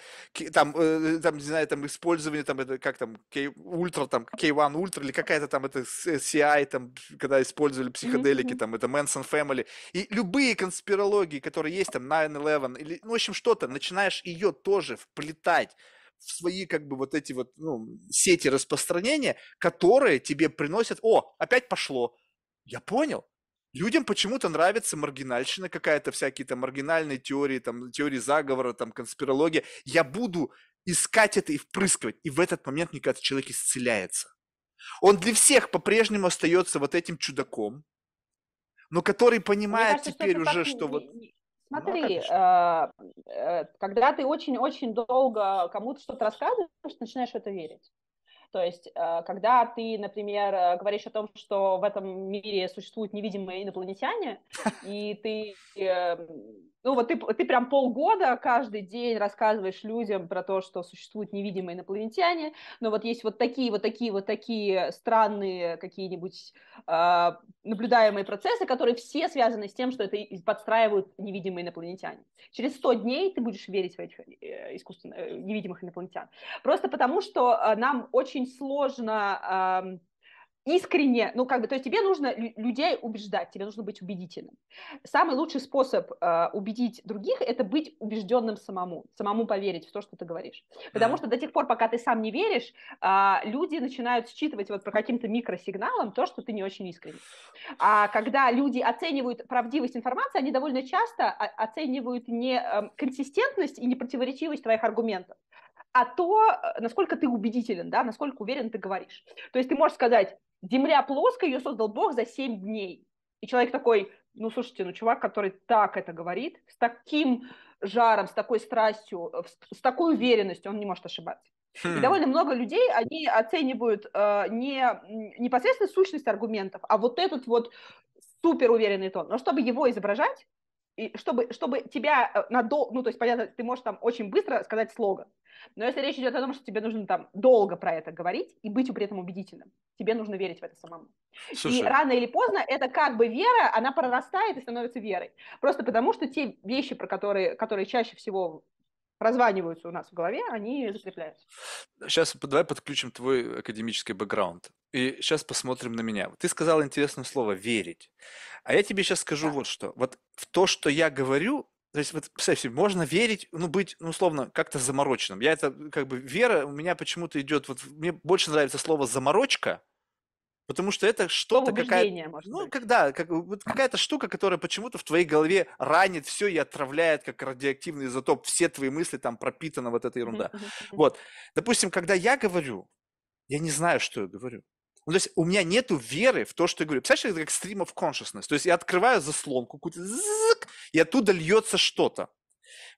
там, э, там, не знаю, там, использование, там, это, как там, K, ультра, там, K1 ультра или какая-то там, это CI, там, когда использовали психоделики, mm-hmm. там, это Manson Family, и любые конспирологии, которые есть, там, 9-11, или, ну, в общем, что-то, начинаешь ее тоже вплетать в свои, как бы, вот эти вот, ну, сети распространения, которые тебе приносят, о, опять пошло, я понял, Людям почему-то нравится маргинальщина какая-то, всякие там маргинальные теории, там, теории заговора, там, конспирология. Я буду искать это и впрыскивать. И в этот момент, мне кажется, человек исцеляется. Он для всех по-прежнему остается вот этим чудаком, но который понимает кажется, теперь что уже, что вот... Смотри, ну, когда ты очень-очень долго кому-то что-то рассказываешь, начинаешь в это верить. То есть, когда ты, например, говоришь о том, что в этом мире существуют невидимые инопланетяне, и ты ну вот ты, ты прям полгода каждый день рассказываешь людям про то, что существуют невидимые инопланетяне, но вот есть вот такие, вот такие, вот такие странные какие-нибудь э, наблюдаемые процессы, которые все связаны с тем, что это подстраивают невидимые инопланетяне. Через 100 дней ты будешь верить в этих э, искусственно э, невидимых инопланетян. Просто потому, что э, нам очень сложно... Э, искренне, ну как бы, то есть тебе нужно людей убеждать, тебе нужно быть убедительным. Самый лучший способ э, убедить других – это быть убежденным самому, самому поверить в то, что ты говоришь. Потому что до тех пор, пока ты сам не веришь, э, люди начинают считывать вот по каким-то микросигналам то, что ты не очень искренне. А когда люди оценивают правдивость информации, они довольно часто оценивают не э, консистентность и не противоречивость твоих аргументов, а то, э, насколько ты убедителен, да, насколько уверен ты говоришь. То есть ты можешь сказать, Земля плоская, ее создал Бог за 7 дней. И человек такой, ну, слушайте, ну, чувак, который так это говорит, с таким жаром, с такой страстью, э, с такой уверенностью, он не может ошибаться. Хм. И довольно много людей, они оценивают э, не непосредственно сущность аргументов, а вот этот вот супер уверенный тон. Но чтобы его изображать, и чтобы, чтобы тебя э, надолго, ну, то есть, понятно, ты можешь там очень быстро сказать слоган, но если речь идет о том, что тебе нужно там долго про это говорить и быть при этом убедительным, тебе нужно верить в это самому. Слушай. И рано или поздно это как бы вера, она прорастает и становится верой. Просто потому, что те вещи, про которые, которые чаще всего прозваниваются у нас в голове, они закрепляются. Сейчас давай подключим твой академический бэкграунд. И сейчас посмотрим на меня. Ты сказал интересное слово «верить». А я тебе сейчас скажу да. вот что. Вот в то, что я говорю, то есть, вот, представьте, можно верить, ну, быть, ну, условно, как-то замороченным. Я это, как бы, вера у меня почему-то идет, вот, мне больше нравится слово «заморочка», потому что это что-то какая-то, ну, когда, как, вот какая-то штука, которая почему-то в твоей голове ранит все и отравляет, как радиоактивный изотоп, все твои мысли, там, пропитана вот эта ерунда. Вот, допустим, когда я говорю, я не знаю, что я говорю. Ну, то есть у меня нету веры в то, что я говорю. Представляешь, это как stream of consciousness. То есть я открываю заслонку, какую-то, и оттуда льется что-то.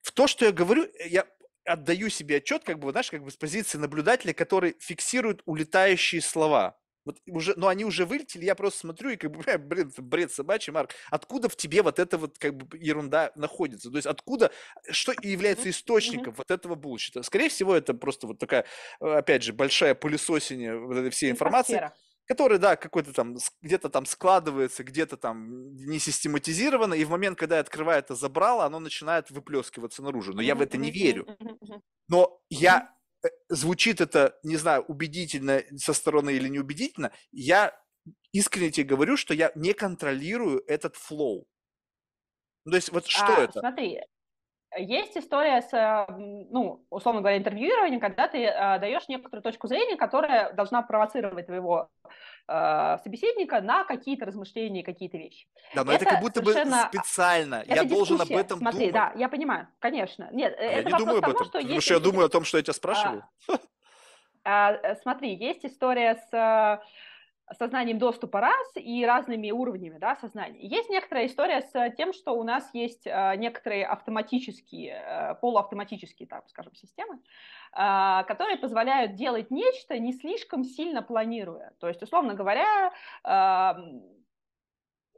В то, что я говорю, э, я отдаю себе отчет, как бы, знаешь, как бы с позиции наблюдателя, который фиксирует улетающие слова. Вот уже, но они уже вылетели, я просто смотрю и как бы, блин, бред собачий, Марк, откуда в тебе вот эта вот как бы ерунда находится? То есть откуда, что является источником mm-hmm. вот этого булщита? Скорее всего, это просто вот такая, опять же, большая пылесосение вот этой всей информации. Которая, да, какой-то там, где-то там складывается, где-то там не систематизировано, и в момент, когда я открываю это забрало, оно начинает выплескиваться наружу. Но я в это не верю. Но я звучит это, не знаю, убедительно со стороны или неубедительно, я искренне тебе говорю, что я не контролирую этот флоу. Ну, то есть вот что а, это? Смотри, есть история с, ну, условно говоря, интервьюированием, когда ты э, даешь некоторую точку зрения, которая должна провоцировать твоего э, собеседника на какие-то размышления, какие-то вещи. Да, но это, это как будто совершенно... бы специально. Это я дискуссия. должен об этом Смотри, думать. да, я понимаю, конечно. Нет, а это я не думаю об этом, что потому что я думаю о том, что я тебя спрашиваю. А, а, смотри, есть история с сознанием доступа раз и разными уровнями да, сознания. Есть некоторая история с тем, что у нас есть э, некоторые автоматические, э, полуавтоматические, так скажем, системы, э, которые позволяют делать нечто, не слишком сильно планируя. То есть, условно говоря, э,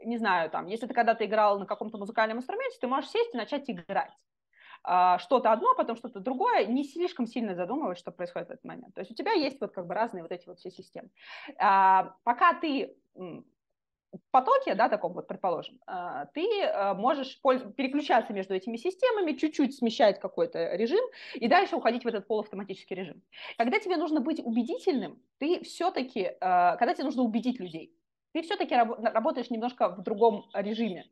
не знаю, там, если ты когда-то играл на каком-то музыкальном инструменте, ты можешь сесть и начать играть. А, что-то одно, потом что-то другое, не слишком сильно задумываясь, что происходит в этот момент. То есть у тебя есть вот как бы разные вот эти вот все системы. А, пока ты потоке, да, таком вот, предположим, а, ты можешь переключаться между этими системами, чуть-чуть смещать какой-то режим и дальше уходить в этот полуавтоматический режим. Когда тебе нужно быть убедительным, ты все-таки, когда тебе нужно убедить людей, ты все-таки раб- работаешь немножко в другом режиме.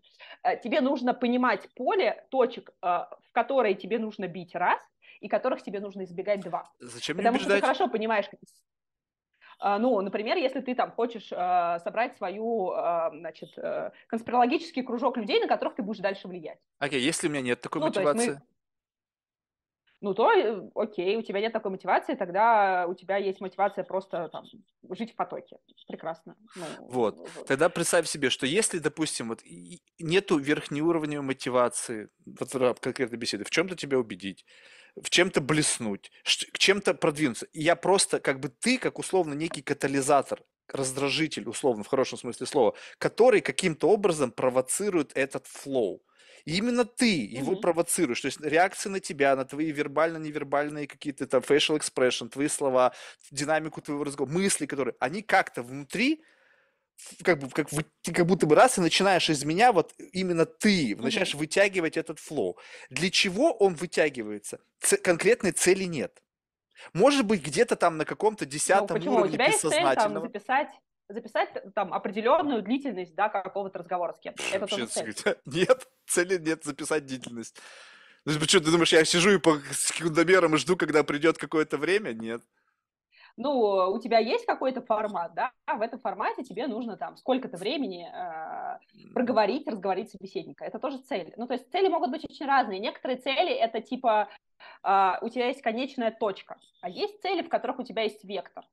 Э, тебе нужно понимать поле точек, э, в которые тебе нужно бить раз, и которых тебе нужно избегать два. Зачем Потому что ты хорошо понимаешь, э, ну, например, если ты там хочешь э, собрать свою, э, значит, э, конспирологический кружок людей, на которых ты будешь дальше влиять. Окей, okay, если у меня нет такой ну, мотивации. Мы, ну то э, окей, у тебя нет такой мотивации, тогда у тебя есть мотивация просто там жить в потоке. Прекрасно. Ну, вот. вот. Тогда представь себе, что если, допустим, вот нету верхнеуровневой мотивации вот конкретной беседе, в чем-то тебя убедить, в чем-то блеснуть, к чем-то продвинуться. И я просто, как бы ты, как условно некий катализатор, раздражитель, условно, в хорошем смысле слова, который каким-то образом провоцирует этот флоу. И именно ты его Мгм. провоцируешь. То есть реакция на тебя, на твои вербально-невербальные какие-то там facial expression, твои слова, динамику твоего разговора, мысли, которые, они как-то внутри как бы, как, ты как будто бы раз и начинаешь из меня, вот именно ты, начинаешь Мгм. вытягивать этот флоу. Для чего он вытягивается? Ц- конкретной цели нет. Может быть, где-то там на каком-то Ну, десятом почему? У уровне тебя есть цель там записать, записать там определенную длительность, да, какого-то разговора с кем-то. Это Вообще, тоже цель. нет, цели нет записать длительность. Ну, что, ты думаешь, я сижу и по секундомерам и жду, когда придет какое-то время? Нет. Ну, у тебя есть какой-то формат, да, в этом формате тебе нужно там сколько-то времени э, проговорить, разговорить собеседника. Это тоже цель. Ну, то есть цели могут быть очень разные. Некоторые цели это типа э, у тебя есть конечная точка, а есть цели, в которых у тебя есть вектор.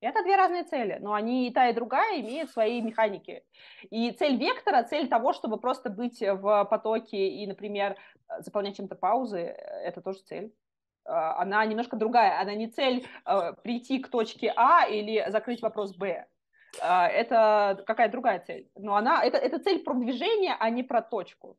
Это две разные цели, но они и та, и другая имеют свои механики. И цель вектора, цель того, чтобы просто быть в потоке и, например, заполнять чем-то паузы, это тоже цель. А, Она немножко другая. Она не цель э, прийти к точке А или закрыть вопрос Б. А, Это какая-то другая цель. Но она, это, это цель про движение, а не про точку.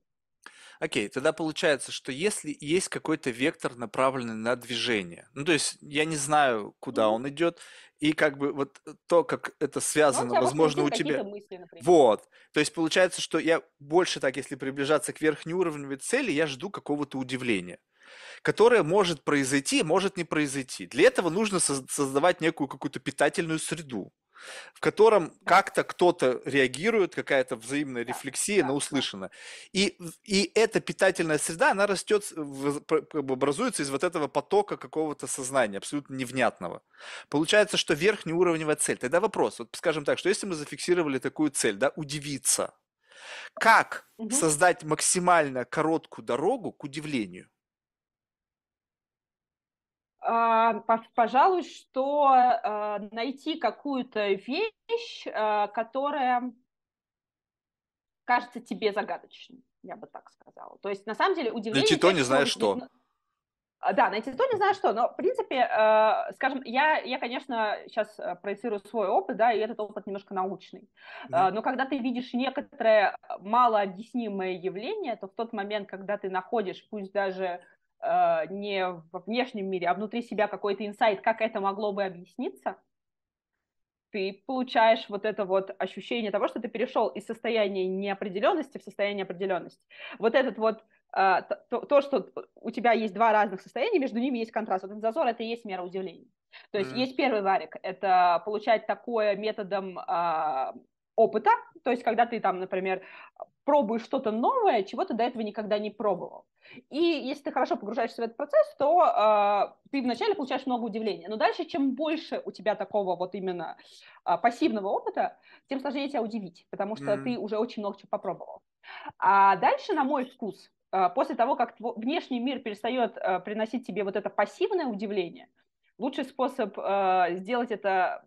Окей, тогда получается, что если есть какой-то вектор, направленный на движение, ну, то есть я не знаю, куда он идет, и как бы вот то, как это он связано, может возможно, у тебя... мысли, например. Вот. То есть получается, что я больше так, если приближаться к верхнеуровневой цели, я жду какого-то удивления, которое может произойти, может не произойти. Для этого нужно соз- создавать некую какую-то питательную среду, в котором как-то кто-то реагирует, какая-то взаимная рефлексия на услышанное. И, и эта питательная среда, она растет, образуется из вот этого потока какого-то сознания, абсолютно невнятного. Получается, что верхнеуровневая цель. Тогда вопрос, вот скажем так, что если мы зафиксировали такую цель, да, удивиться, как Мгм. создать максимально короткую дорогу к удивлению? А, по- Пожалуй, что а, найти какую-то вещь, а, которая кажется тебе загадочной, я бы так сказала. То есть, на самом деле, удивление... Найти то, не возник- что. Да, найти то, не знаю что, но, в принципе, э, скажем, я, я, конечно, сейчас проецирую свой опыт, да, и этот опыт немножко научный. Э, Мгм. но когда ты видишь некоторое малообъяснимое явление, то в тот момент, когда ты находишь, пусть даже э, не во внешнем мире, а внутри себя какой-то инсайт, как это могло бы объясниться, ты получаешь вот это вот ощущение того, что ты перешел из состояния неопределенности в состояние определенности. Вот этот вот а, то, то- то, что у тебя есть два разных состояния, между ними есть контраст. Вот этот зазор это и есть мера удивления. То есть Мгм. есть первый варик, это получать такое методом а, опыта, то есть когда ты там, например, пробуешь что-то новое, чего ты до этого никогда не пробовал. И если ты хорошо погружаешься в этот процесс, то э, ты вначале получаешь много удивления. Но дальше, чем больше у тебя такого вот именно э, пассивного опыта, тем сложнее тебя удивить, потому что Мгм. ты уже очень много чего попробовал. А дальше, на мой вкус, э, после того, как тво- внешний мир перестает э, приносить тебе вот это пассивное удивление, лучший способ э, сделать это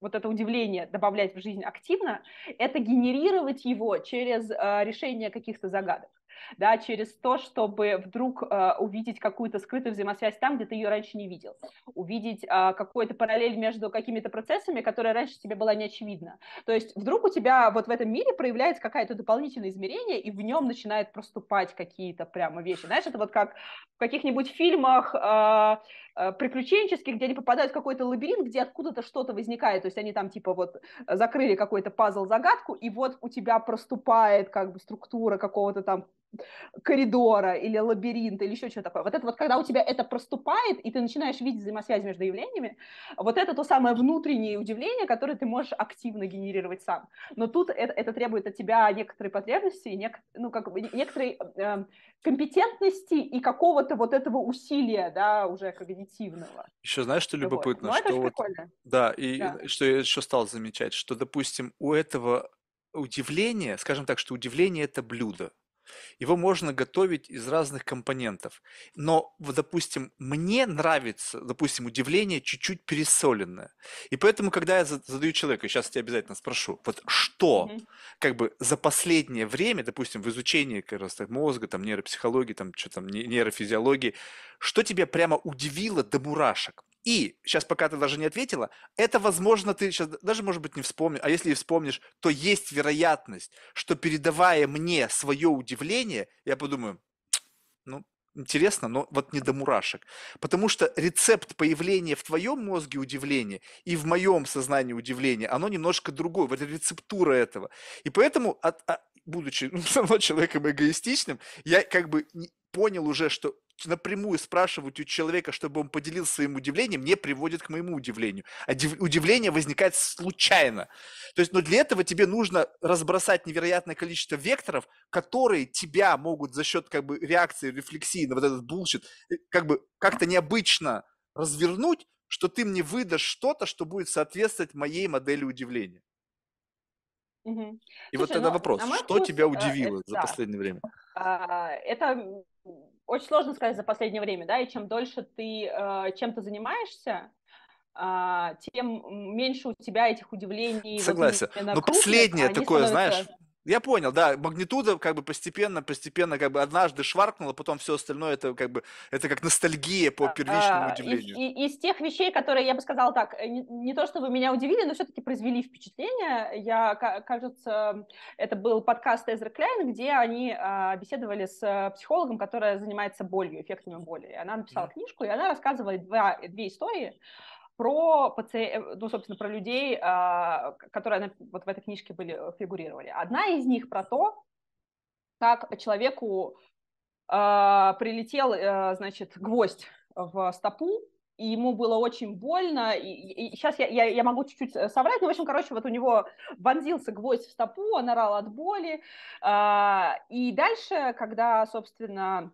вот это удивление добавлять в жизнь активно, это генерировать его через э, решение каких-то загадок, да, через то, чтобы вдруг э, увидеть какую-то скрытую взаимосвязь там, где ты ее раньше не видел, увидеть э, какую-то параллель между какими-то процессами, которая раньше тебе была не очевидна. То есть вдруг у тебя вот в этом мире проявляется какое-то дополнительное измерение, и в нем начинают проступать какие-то прямо вещи. Знаешь, это вот как в каких-нибудь фильмах э, приключенческих, где они попадают в какой-то лабиринт, где откуда-то что-то возникает. То есть они там типа вот закрыли какой-то пазл-загадку, и вот у тебя проступает как бы структура какого-то там коридора или лабиринта или еще что-то такое. Вот это вот, когда у тебя это проступает, и ты начинаешь видеть взаимосвязь между явлениями, вот это то самое внутреннее удивление, которое ты можешь активно генерировать сам. Но тут это, это требует от тебя некоторые потребности, нек, ну, как бы некоторой э, компетентности и какого-то вот этого усилия, да, уже когнитивного. Еще знаешь, что любопытно? Ну, что вот, прикольно. да, и Да. что я еще стал замечать, что, допустим, у этого удивления, скажем так, что удивление это блюдо. Его можно готовить из разных компонентов. Но, вот, допустим, мне нравится, допустим, удивление чуть-чуть пересоленное. И поэтому, когда я за- задаю человеку, сейчас я тебя обязательно спрошу, вот что Мгм. как бы за последнее время, допустим, в изучении как раз так мозга, там, нейропсихологии, там, что там, не- нейрофизиологии, что тебя прямо удивило до мурашек? И сейчас, пока ты даже не ответила, это, возможно, ты сейчас даже, может быть, не вспомнишь, а если и вспомнишь, то есть вероятность, что передавая мне свое удивление, я подумаю, ну, интересно, но вот не до мурашек. Потому что рецепт появления в твоем мозге удивления и в моем сознании удивления, оно немножко другое, вот рецептура этого. И поэтому, от, от, будучи ну, все равно человеком эгоистичным, я как бы понял уже, что напрямую спрашивать у человека, чтобы он поделился своим удивлением, не приводит к моему удивлению. А удивление возникает случайно. То есть, но для этого тебе нужно разбросать невероятное количество векторов, которые тебя могут за счет как бы реакции, рефлексии на вот этот bullshit, э, как бы как-то необычно развернуть, что ты мне выдашь что-то, что будет соответствовать моей модели удивления. Угу. И Слушай, вот тогда вопрос, что вкус, тебя э, удивило это, за да. последнее время? А, это очень сложно сказать за последнее время, да, и чем дольше ты э, чем-то занимаешься, э, тем меньше у тебя этих удивлений. Согласен. Вот Но последнее такое, становятся... знаешь, я понял, да, магнитуда как бы постепенно, постепенно как бы однажды шваркнула, потом все остальное это как бы, это как ностальгия по первичному а, удивлению. Из, из тех вещей, которые, я бы сказала так, э, не, не то чтобы меня удивили, но все-таки произвели впечатление, я, кажется, это был подкаст Эзра Кляйн, где они а, беседовали с психологом, которая занимается болью, эффектами боли. И она написала mm. книжку, и она рассказывала два, две истории, про ну, собственно, про людей, а, которые вот в этой книжке были, э, фигурировали. Одна из них про то, как человеку а, прилетел, э, значит, гвоздь в стопу, и ему было очень больно, и, и сейчас я, я, я могу чуть-чуть э, соврать, но, в общем, короче, вот у него вонзился гвоздь в стопу, он орал от боли, а, и дальше, когда, собственно,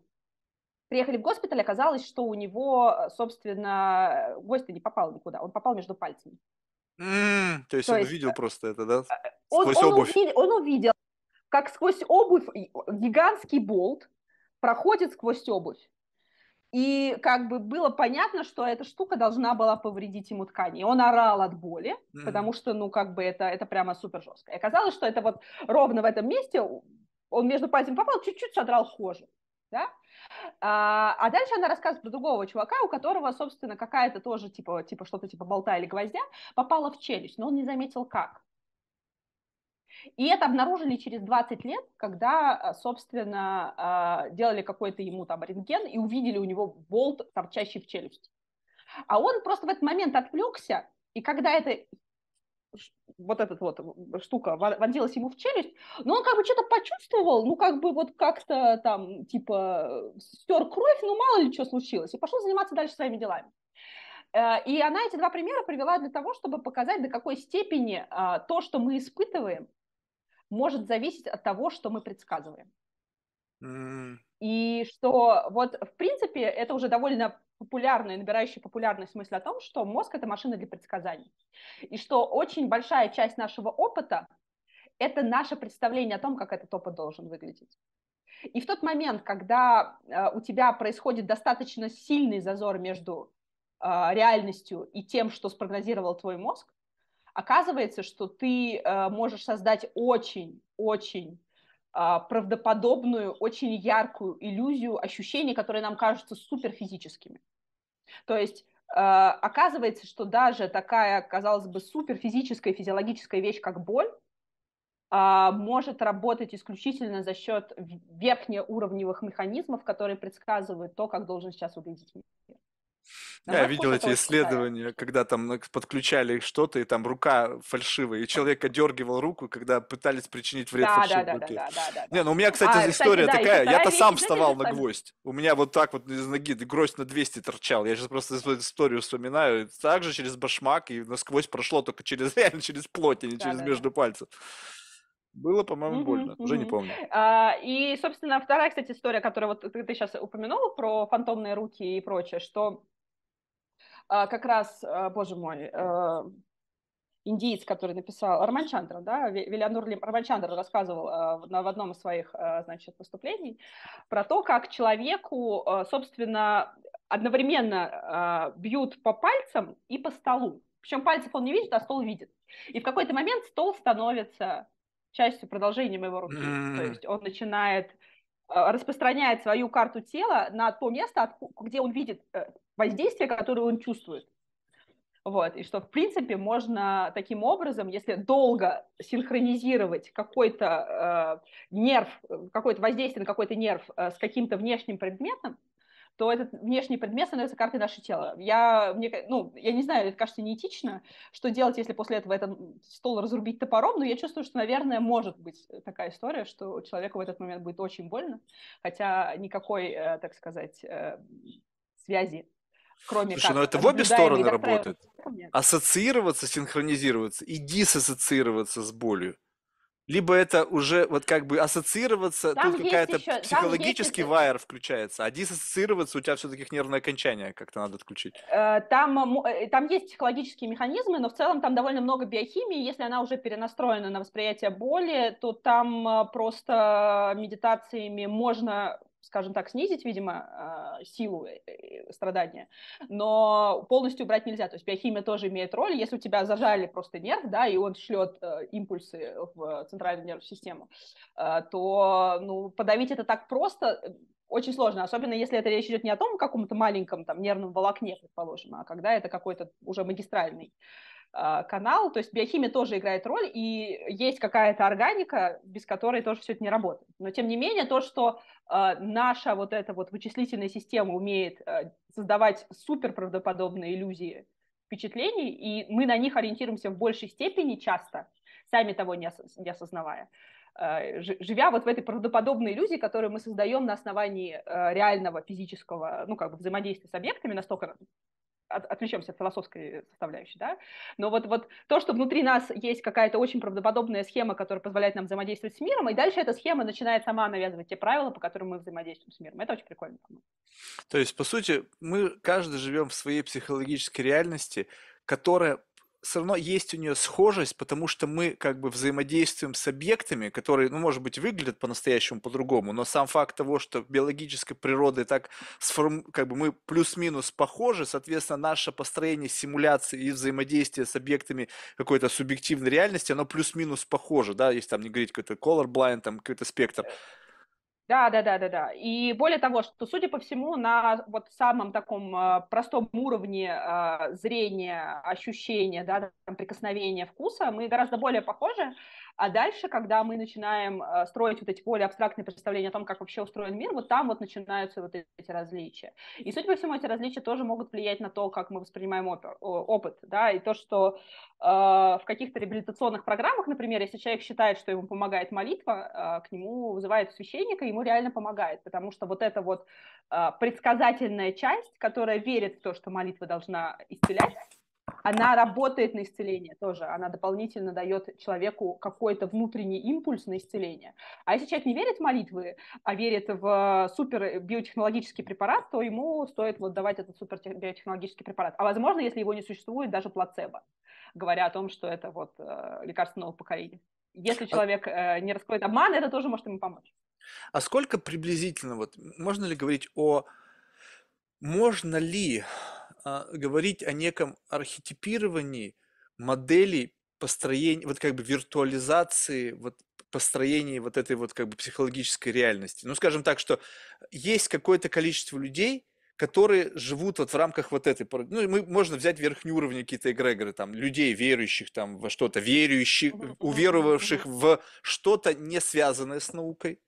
Приехали в госпиталь, оказалось, что у него, э, собственно, гость не попал никуда, он попал между пальцами. Mm, то есть то он есть, увидел э, просто это, да? Э, сквозь он, обувь. Увидел, он увидел, как сквозь обувь гигантский болт проходит сквозь обувь. И как бы было понятно, что эта штука должна была повредить ему ткани. И он орал от боли, mm. потому что, ну, как бы это, это прямо супер жестко. И оказалось, что это вот ровно в этом месте он между пальцами попал, чуть-чуть содрал кожу. Да? А, а дальше она рассказывает про другого чувака, у которого, собственно, какая-то тоже, типа, типа что-то типа болта или гвоздя попала в челюсть, но он не заметил как. И это обнаружили через 20 лет, когда, собственно, а, делали какой-то ему там рентген и увидели у него болт, торчащий в челюсти. А он просто в этот момент отвлекся, и когда это вот эта вот штука вонзилась ему в челюсть, но он как бы что-то почувствовал, ну как бы вот как-то там типа стер кровь, ну мало ли что случилось, и пошел заниматься дальше своими делами. Э, и она эти два примера привела для того, чтобы показать, до какой степени а, то, что мы испытываем, может зависеть от того, что мы предсказываем. И что вот в принципе это уже довольно популярная, набирающая популярность мысль о том, что мозг – это машина для предсказаний. И что очень большая часть нашего опыта – это наше представление о том, как этот опыт должен выглядеть. И в тот момент, когда э, у тебя происходит достаточно сильный зазор между э, реальностью и тем, что спрогнозировал твой мозг, оказывается, что ты э, можешь создать очень-очень правдоподобную, очень яркую иллюзию ощущений, которые нам кажутся суперфизическими. То есть э, оказывается, что даже такая, казалось бы, суперфизическая физиологическая вещь, как боль, э, может работать исключительно за счет верхнеуровневых механизмов, которые предсказывают то, как должен сейчас выглядеть мир. Да, я видел эти исследования, когда там подключали что-то, и там рука фальшивая, и человек одергивал руку, когда пытались причинить вред да, фальшивой да, руке. Да, да, да, да, Не, ну у меня, кстати, а, история кстати, такая, я-то сам вставал на гвоздь. У меня вот так вот из ноги гвоздь на 200 торчал. Я сейчас просто свою историю вспоминаю. Также через башмак, и насквозь прошло только через, реально через плоть, а не через между пальцев. Было, по-моему, больно, mm-hmm. уже не помню. А, и, собственно, вторая, кстати, история, которую вот ты, ты сейчас упомянула про фантомные руки и прочее, что как раз, а, боже мой, а, индиец, который написал, Романчандра, да, Вильянур Романчандра рассказывал в одном из своих, значит, выступлений про то, как человеку, собственно, одновременно бьют по пальцам и по столу. Причем пальцев он не видит, а стол видит. И в какой-то момент стол становится частью продолжения его руки. Mm-hmm. То есть он начинает распространяет свою карту тела на то место, где он видит э, воздействие, которое он чувствует. Вот, и что, в принципе, можно таким образом, если долго синхронизировать какой-то э, нерв, какое-то воздействие на какой-то нерв э, с каким-то внешним предметом, то этот внешний предмет становится картой наше тело. Я, мне, ну, я не знаю, это кажется неэтично, что делать, если после этого этот стол разрубить топором, но я чувствую, что, наверное, может быть такая история, что человеку в этот момент будет очень больно, хотя никакой, э, так сказать, э, связи кроме Слушай, как ну это в обе стороны работает. Ассоциироваться, синхронизироваться и диссоциироваться с болью. Либо это уже вот как бы ассоциироваться, Там тут какая-то еще- психологический есть- вайер включается, а диссоциироваться у тебя все-таки нервное окончание как-то надо отключить. Э, Там, мо- э, там есть психологические механизмы, но в целом там довольно много биохимии. Если она уже перенастроена на восприятие боли, то там э, просто медитациями можно, скажем так, снизить, видимо, э, силу э, э, страдания, но полностью убрать нельзя. То есть биохимия тоже имеет роль. Если у тебя зажали просто нерв, да, и он шлет импульсы в центральную нервную систему, то ну, подавить это так просто очень сложно, особенно если это речь идет не о том каком-то маленьком там нервном волокне, предположим, а когда это какой-то уже магистральный канал, то есть биохимия тоже играет роль, и есть какая-то органика, без которой тоже все это не работает. Но тем не менее, то, что наша вот эта вот вычислительная система умеет э, создавать суперправдоподобные иллюзии впечатлений, и мы на них ориентируемся в большей степени часто, сами того не, осоз- не осознавая э, жи- живя вот в этой правдоподобной иллюзии, которую мы создаем на основании э, реального физического, ну, как бы взаимодействия с объектами, настолько от- отвлечемся от философской составляющей, да, но вот, вот то, что внутри нас есть какая-то очень правдоподобная схема, которая позволяет нам взаимодействовать с миром, и дальше эта схема начинает сама навязывать те правила, по которым мы взаимодействуем с миром. Это очень прикольно. То есть, по сути, мы каждый живем в своей психологической реальности, которая все равно есть у нее схожесть, потому что мы как бы взаимодействуем с объектами, которые, ну, может быть, выглядят по-настоящему по-другому, но сам факт того, что биологической природой так сформ... как бы мы плюс-минус похожи, соответственно, наше построение симуляции и взаимодействие с объектами какой-то субъективной реальности, оно плюс-минус похоже, да, если там не говорить какой-то colorblind, там какой-то спектр. Да, да, да, да, да. И более того, что, судя по всему, на вот самом таком э, простом уровне э, зрения, ощущения, да, там, прикосновения, вкуса мы гораздо более похожи. А дальше, когда мы начинаем э, строить вот эти более абстрактные представления о том, как вообще устроен мир, вот там вот начинаются вот эти различия. И, судя по всему, эти различия тоже могут влиять на то, как мы воспринимаем опер- опыт, да, и то, что э, в каких-то реабилитационных программах, например, если человек считает, что ему помогает молитва, э, к нему вызывают священника, ему реально помогает, потому что вот эта вот э, предсказательная часть, которая верит в то, что молитва должна исцелять, она работает на исцеление тоже, она дополнительно дает человеку какой-то внутренний импульс на исцеление. А если человек не верит в молитвы, а верит в супер биотехнологический препарат, то ему стоит вот давать этот супер биотехнологический препарат. А возможно, если его не существует, даже плацебо, говоря о том, что это вот э, лекарство нового поколения. Если человек э, не раскроет обман, это тоже может ему помочь. А сколько приблизительно, вот, можно ли говорить о, можно ли а, говорить о неком архетипировании моделей построения, вот как бы виртуализации, вот построении вот этой вот как бы психологической реальности. Ну, скажем так, что есть какое-то количество людей, которые живут вот в рамках вот этой, ну, мы, можно взять верхний уровень какие-то эгрегоры, там, людей, верующих там во что-то, верующих, уверовавших в что-то не связанное с наукой,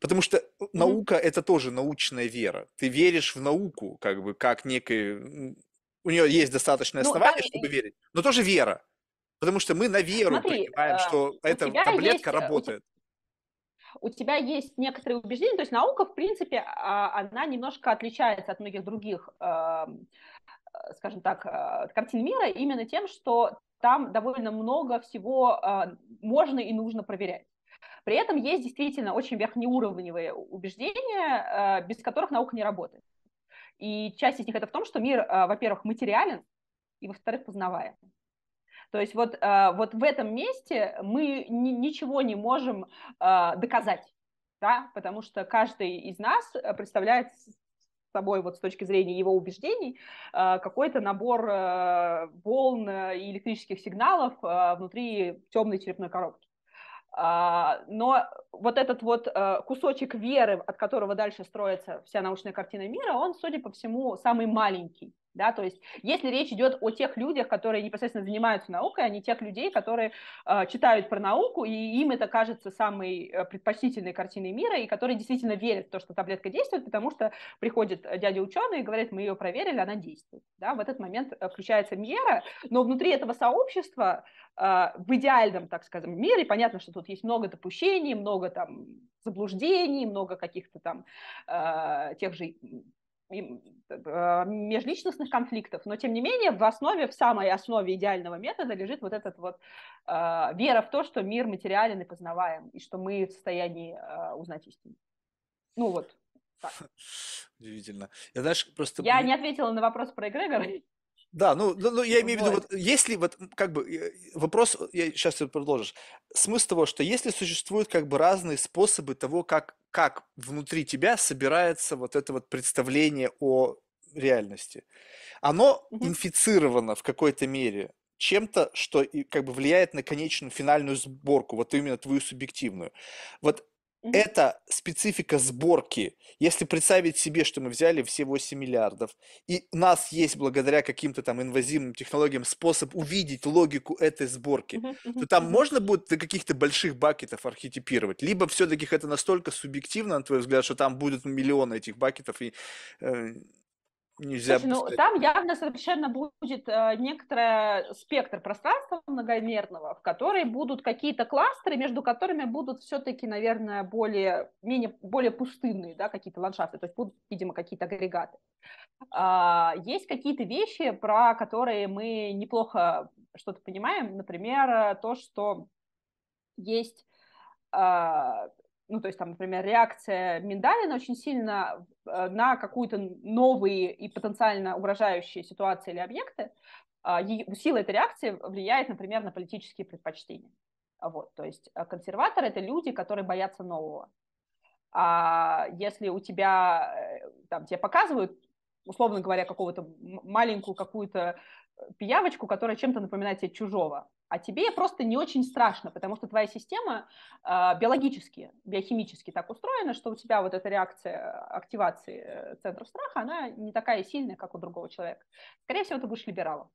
Потому что э, наука это тоже научная вера. Ты веришь в науку, как бы, как некое... м, У нее есть достаточное Ну, основание, там, чтобы верить, но тоже вера. Потому что мы на веру Смотри, принимаем, э, что эта таблетка есть, э, работает. у тебя есть некоторые убеждения, то есть наука, в принципе, а, она немножко отличается от многих других, эм, скажем так, картин мира именно тем, что там довольно много всего можно и нужно проверять. При этом есть действительно очень верхнеуровневые убеждения, э, без которых наука не работает. И часть из них это в том, что мир, э, во-первых, материален, и, во-вторых, познаваем. То есть вот, э, вот в этом месте мы ни- ничего не можем доказать, да, потому что каждый из нас представляет собой вот с точки зрения его убеждений какой-то набор волн и электрических сигналов внутри темной черепной коробки. А, Но вот этот вот э, кусочек веры, от которого дальше строится вся научная картина мира, он, судя по всему, самый маленький Да, то есть, если речь идет о тех людях, которые непосредственно занимаются наукой, а не тех людей, которые э, читают про науку, и им это кажется самой э, предпочтительной картиной мира, и которые действительно верят в то, что таблетка действует, потому что приходит дядя ученый и говорит, мы ее проверили, она действует. Да, в этот момент э, включается мера, но внутри этого сообщества э, в идеальном, так скажем, мире, понятно, что тут есть много допущений, много там заблуждений, много каких-то там э, тех же межличностных конфликтов, но тем не менее в основе, в самой основе идеального метода лежит вот этот вот э, вера в то, что мир материален и познаваем, и что мы в состоянии э, узнать истину. Ну вот. Так. Удивительно. Я, знаешь, просто... Я не ответила на вопрос про эгрегор. Да, ну, ну, ну я имею в виду, вот, если вот как бы вопрос, я сейчас ты продолжишь, смысл того, что если существуют как бы разные способы того, как, как внутри тебя собирается вот это вот представление о реальности, оно угу. инфицировано в какой-то мере чем-то, что как бы влияет на конечную финальную сборку, вот именно твою субъективную. Вот это специфика сборки. Если представить себе, что мы взяли все 8 миллиардов, и у нас есть благодаря каким-то там инвазивным технологиям способ увидеть логику этой сборки, то там можно будет до каких-то больших бакетов архетипировать. Либо все-таки это настолько субъективно, на твой взгляд, что там будут миллионы этих бакетов, и э, Нельзя Слушай, ну, там явно совершенно будет э, некоторый спектр пространства многомерного, в который будут какие-то кластеры, между которыми будут все-таки, наверное, более, менее, более пустынные да, какие-то ландшафты, то есть будут, видимо, какие-то агрегаты. А, есть какие-то вещи, про которые мы неплохо что-то понимаем, например, то, что есть а, ну, то есть там, например, реакция Миндалина очень сильно э, на какую-то новые и потенциально угрожающие ситуации или объекты, а, сила этой реакции влияет, например, на политические предпочтения. Вот, то есть э, консерваторы – это люди, которые боятся нового. А если у тебя, э, там, тебе показывают, условно говоря, какого-то маленькую какую-то пиявочку, которая чем-то напоминает тебе чужого, а тебе просто не очень страшно, потому что твоя система э, биологически, биохимически так устроена, что у тебя вот эта реакция активации э, центров страха, она не такая сильная, как у другого человека. Скорее всего, ты будешь либералом.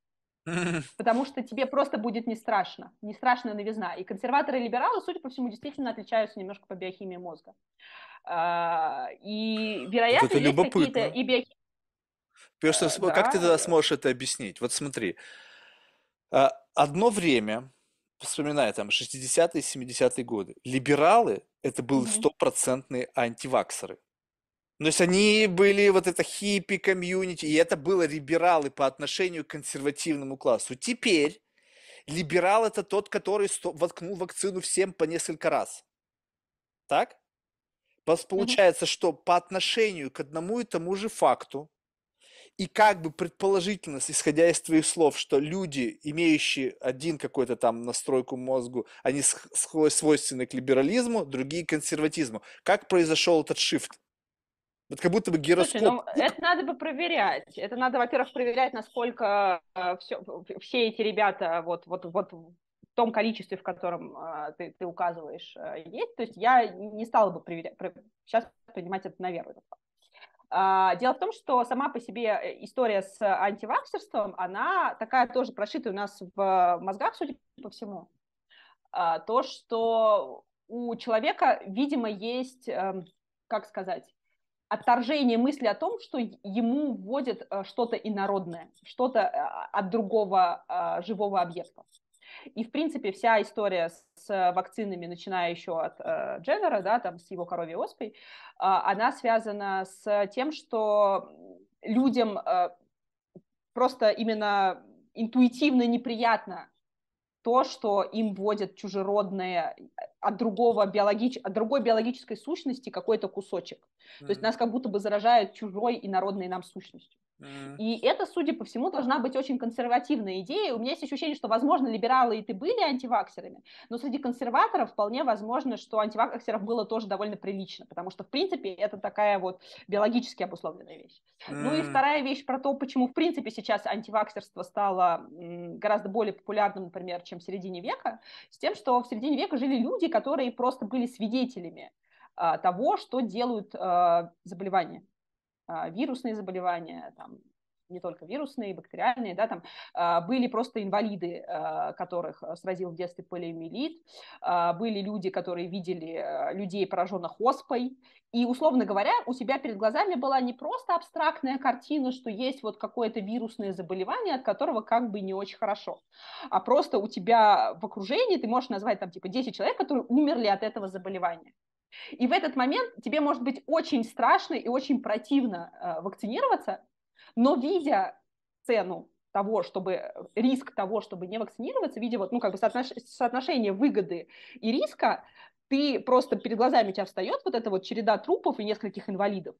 Потому что тебе просто будет не страшно, не страшная новизна. И консерваторы и либералы, судя по всему, действительно отличаются немножко по биохимии мозга. А, и, вероятно, вот есть какие-то и биохимии. Просто, да. как ты тогда сможешь это объяснить? Вот смотри, одно время, вспоминая там 60-е, 70-е годы, либералы это были стопроцентные антиваксеры. То есть они были вот это хиппи комьюнити, и это было либералы по отношению к консервативному классу. Теперь либерал это тот, который воткнул вакцину всем по несколько раз. Так? Получается, mm-hmm. что по отношению к одному и тому же факту и как бы предположительно, исходя из твоих слов, что люди, имеющие один какой-то там настройку мозгу, они свойственны к либерализму, другие к консерватизму. Как произошел этот шифт? Вот как будто бы гироскоп. Слушай, ну, это надо бы проверять. Это надо, во-первых, проверять, насколько э, все, все эти ребята вот, вот, вот в том количестве, в котором э, ты, ты указываешь, э, есть. То есть я не стала бы проверять, про, сейчас принимать это на веру. А, дело в том, что сама по себе э, история с антиваксерством, она такая тоже прошитая у нас в мозгах, судя по всему. А, то, что у человека, видимо, есть, эм, как сказать, отторжение мысли о том, что ему вводят э, что-то инородное, что-то э, от другого живого объекта. И, в принципе, вся история с вакцинами, начиная еще от э, Дженнера, да, там, с его коровьей оспой, э, она связана с тем, что людям э, просто именно интуитивно неприятно то, что им вводят чужеродное от, другого биологич... от другой биологической сущности какой-то кусочек. Mm-hmm. То есть нас как будто бы заражают чужой и народной нам сущностью. И это, судя по всему, должна быть очень консервативная идея. У меня есть ощущение, что, возможно, либералы и ты были антиваксерами, но среди консерваторов вполне возможно, что антиваксеров было тоже довольно прилично, потому что, в принципе, это такая вот биологически обусловленная вещь. Mm. Ну и вторая вещь про то, почему, в принципе, сейчас антиваксерство стало гораздо более популярным, например, чем в середине века, с тем, что в середине века жили люди, которые просто были свидетелями а, того, что делают а, заболевания. А, вирусные заболевания, там, не только вирусные, бактериальные, да, там э, были просто инвалиды, э, которых сразил в детстве полиомиелит, были люди, которые видели людей, пораженных оспой, и, условно говоря, у тебя перед глазами была не просто абстрактная картина, что есть вот какое-то вирусное заболевание, от которого как бы не очень хорошо, а просто у тебя в окружении ты можешь назвать там типа 10 человек, которые умерли от этого заболевания. И в этот момент тебе может быть очень страшно и очень противно э, вакцинироваться, но видя цену того, чтобы риск того, чтобы не вакцинироваться, видя вот, ну, как бы соотнош... соотношение выгоды и риска, ты просто перед глазами у тебя встает вот эта вот череда трупов и нескольких инвалидов.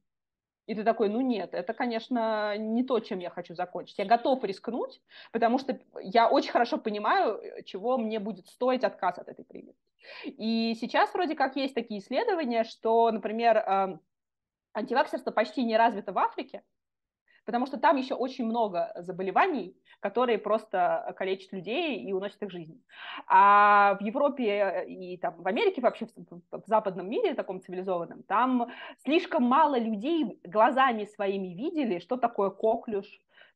И ты такой, ну нет, это, конечно, не то, чем я хочу закончить. Я готов рискнуть, потому что я очень хорошо понимаю, э, чего мне будет стоить отказ от этой прививки. И сейчас вроде как есть такие исследования, что, например, эм, антиваксерство почти не развито в Африке, потому что там еще очень много заболеваний, которые просто калечат людей и уносят их жизнь. А в Европе и там, в Америке, вообще в, в западном мире, таком цивилизованном, там слишком мало людей глазами своими видели, что такое коклюш,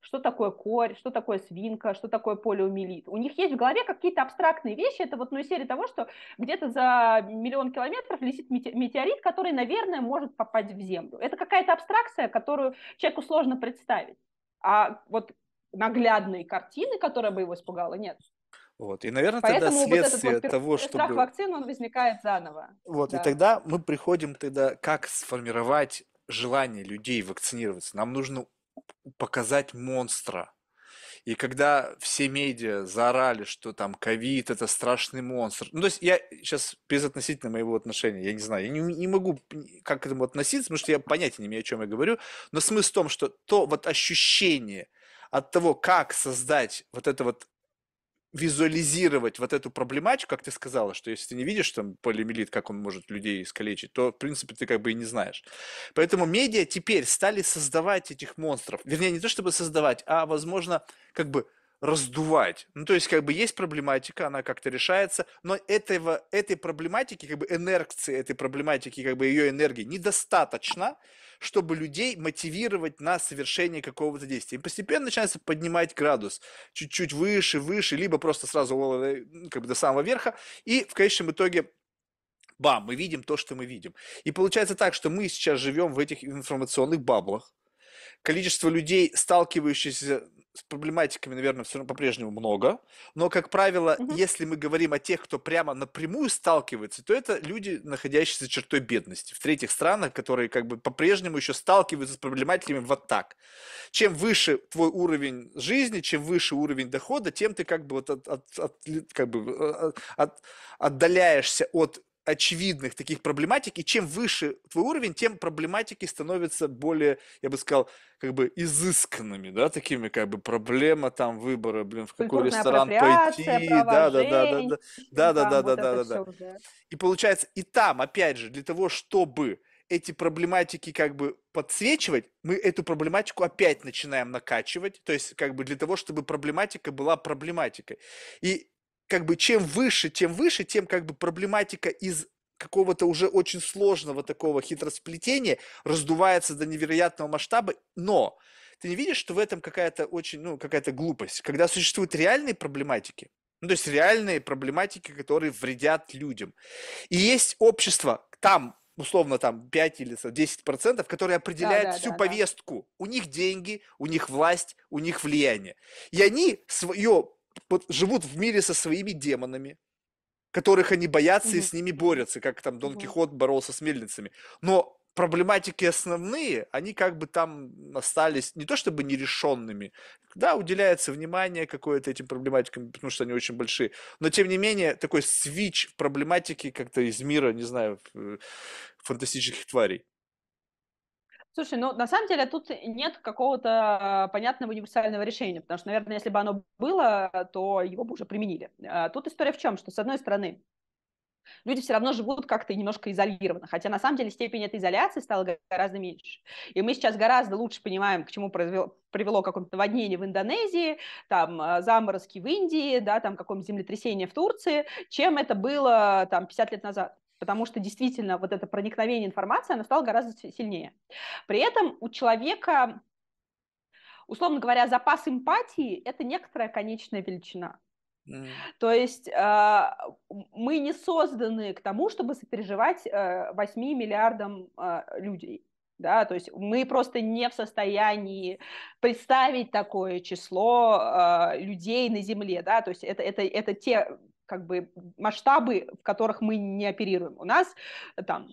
что такое корь, что такое свинка, что такое полиомиелит. У них есть в голове какие-то абстрактные вещи, это вот ну, из серии того, что где-то за миллион километров летит метеорит, который, наверное, может попасть в Землю. Это какая-то абстракция, которую человеку сложно представить. А вот наглядной картины, которая бы его испугала, нет. Вот. И, наверное, Поэтому тогда следствие вот этот вот того, что... Страх вакцин, он возникает заново. Вот, да. и тогда мы приходим тогда, как сформировать желание людей вакцинироваться. Нам нужно показать монстра. И когда все медиа заорали, что там ковид это страшный монстр. Ну, то есть я сейчас безотносительно моего отношения, я не знаю, я не, не могу как к этому относиться, потому что я понятия не имею, о чем я говорю. Но смысл в том, что то вот ощущение от того, как создать вот это вот визуализировать вот эту проблематику, как ты сказала, что если ты не видишь там полиомиелит, как он может людей искалечить, то, в принципе, ты как бы и не знаешь. Поэтому медиа теперь стали создавать этих монстров. Вернее, не то чтобы создавать, а, возможно, как бы раздувать. Ну, то есть, как бы есть проблематика, она как-то решается, но этого, этой проблематики, как бы энергции этой проблематики, как бы ее энергии недостаточно, чтобы людей мотивировать на совершение какого-то действия. И постепенно начинается поднимать градус чуть-чуть выше, выше, либо просто сразу как бы до самого верха, и в конечном итоге бам, мы видим то, что мы видим. И получается так, что мы сейчас живем в этих информационных баблах, количество людей, сталкивающихся с проблематиками, наверное, все равно по-прежнему много, но, как правило, угу. если мы говорим о тех, кто прямо напрямую сталкивается, то это люди, находящиеся за чертой бедности в третьих странах, которые как бы по-прежнему еще сталкиваются с проблематиками вот так. Чем выше твой уровень жизни, чем выше уровень дохода, тем ты как бы вот от, от, от, как бы э, от, отдаляешься от очевидных таких проблематик, и чем выше твой уровень, тем проблематики становятся более, я бы сказал, как бы изысканными, да, такими как бы проблема там выбора, блин, в какой ресторан пойти, да, да, да, да, да, да, да, да, да, да, да, да. И получается, и там, опять же, для того, чтобы эти проблематики как бы подсвечивать, мы эту проблематику опять начинаем накачивать, то есть как бы для того, чтобы проблематика была проблематикой. И как бы чем выше, тем выше, тем как бы проблематика из какого-то уже очень сложного такого хитросплетения раздувается до невероятного масштаба, но ты не видишь, что в этом какая-то очень, ну, какая-то глупость. Когда существуют реальные проблематики, ну, то есть реальные проблематики, которые вредят людям. И есть общество, там, условно, там 5 или 10 процентов, которые определяют да, да, всю да, повестку. Да. У них деньги, у них власть, у них влияние. И они свое вот живут в мире со своими демонами, которых они боятся угу. и с ними борются, как там Дон угу. Кихот боролся с мельницами. Но проблематики основные, они как бы там остались не то чтобы нерешенными, да, уделяется внимание какое-то этим проблематикам, потому что они очень большие, но тем не менее такой свич в проблематике как-то из мира, не знаю, э, фантастических тварей. Слушай, ну на самом деле тут нет какого-то понятного универсального решения, потому что, наверное, если бы оно было, то его бы уже применили. А, тут история в чем, что с одной стороны люди все равно живут как-то немножко изолированно, хотя на самом деле степень этой изоляции стала гораздо меньше. И мы сейчас гораздо лучше понимаем, к чему произвело, привело какое-то наводнение в Индонезии, там а, заморозки в Индии, да, там какое-нибудь землетрясение в Турции, чем это было там 50 лет назад потому что действительно вот это проникновение информации, оно стало гораздо сильнее. При этом у человека условно говоря, запас эмпатии – это некоторая конечная величина. Mm. То есть э, мы не созданы к тому, чтобы сопереживать э, 8 миллиардам э, людей. Да, то есть мы просто не в состоянии представить такое число э, людей на Земле, да, то есть это, это, это те как бы масштабы, в которых мы не оперируем. У нас там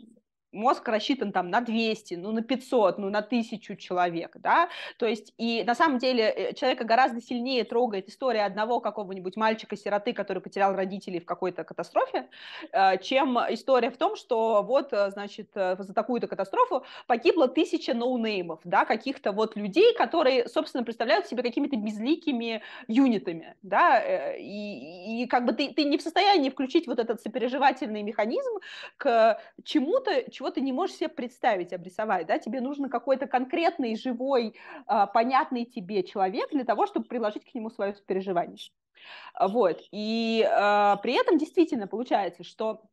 мозг рассчитан там на 200, ну на 500, ну на 1000 человек, да, то есть и на самом деле э, человека гораздо сильнее трогает история одного какого-нибудь мальчика-сироты, который потерял родителей в какой-то катастрофе, э, чем история в том, что вот, э, значит, за такую-то катастрофу погибло тысяча ноунеймов, да, каких-то вот людей, которые, собственно, представляют себе какими-то безликими юнитами, да, и, и как бы ты, ты не в состоянии включить вот этот сопереживательный механизм к чему-то, чего ты не можешь себе представить, обрисовать, да, тебе нужен какой-то конкретный, живой, а, понятный тебе человек для того, чтобы приложить к нему свое сопереживание. Вот, и э, при этом действительно получается, что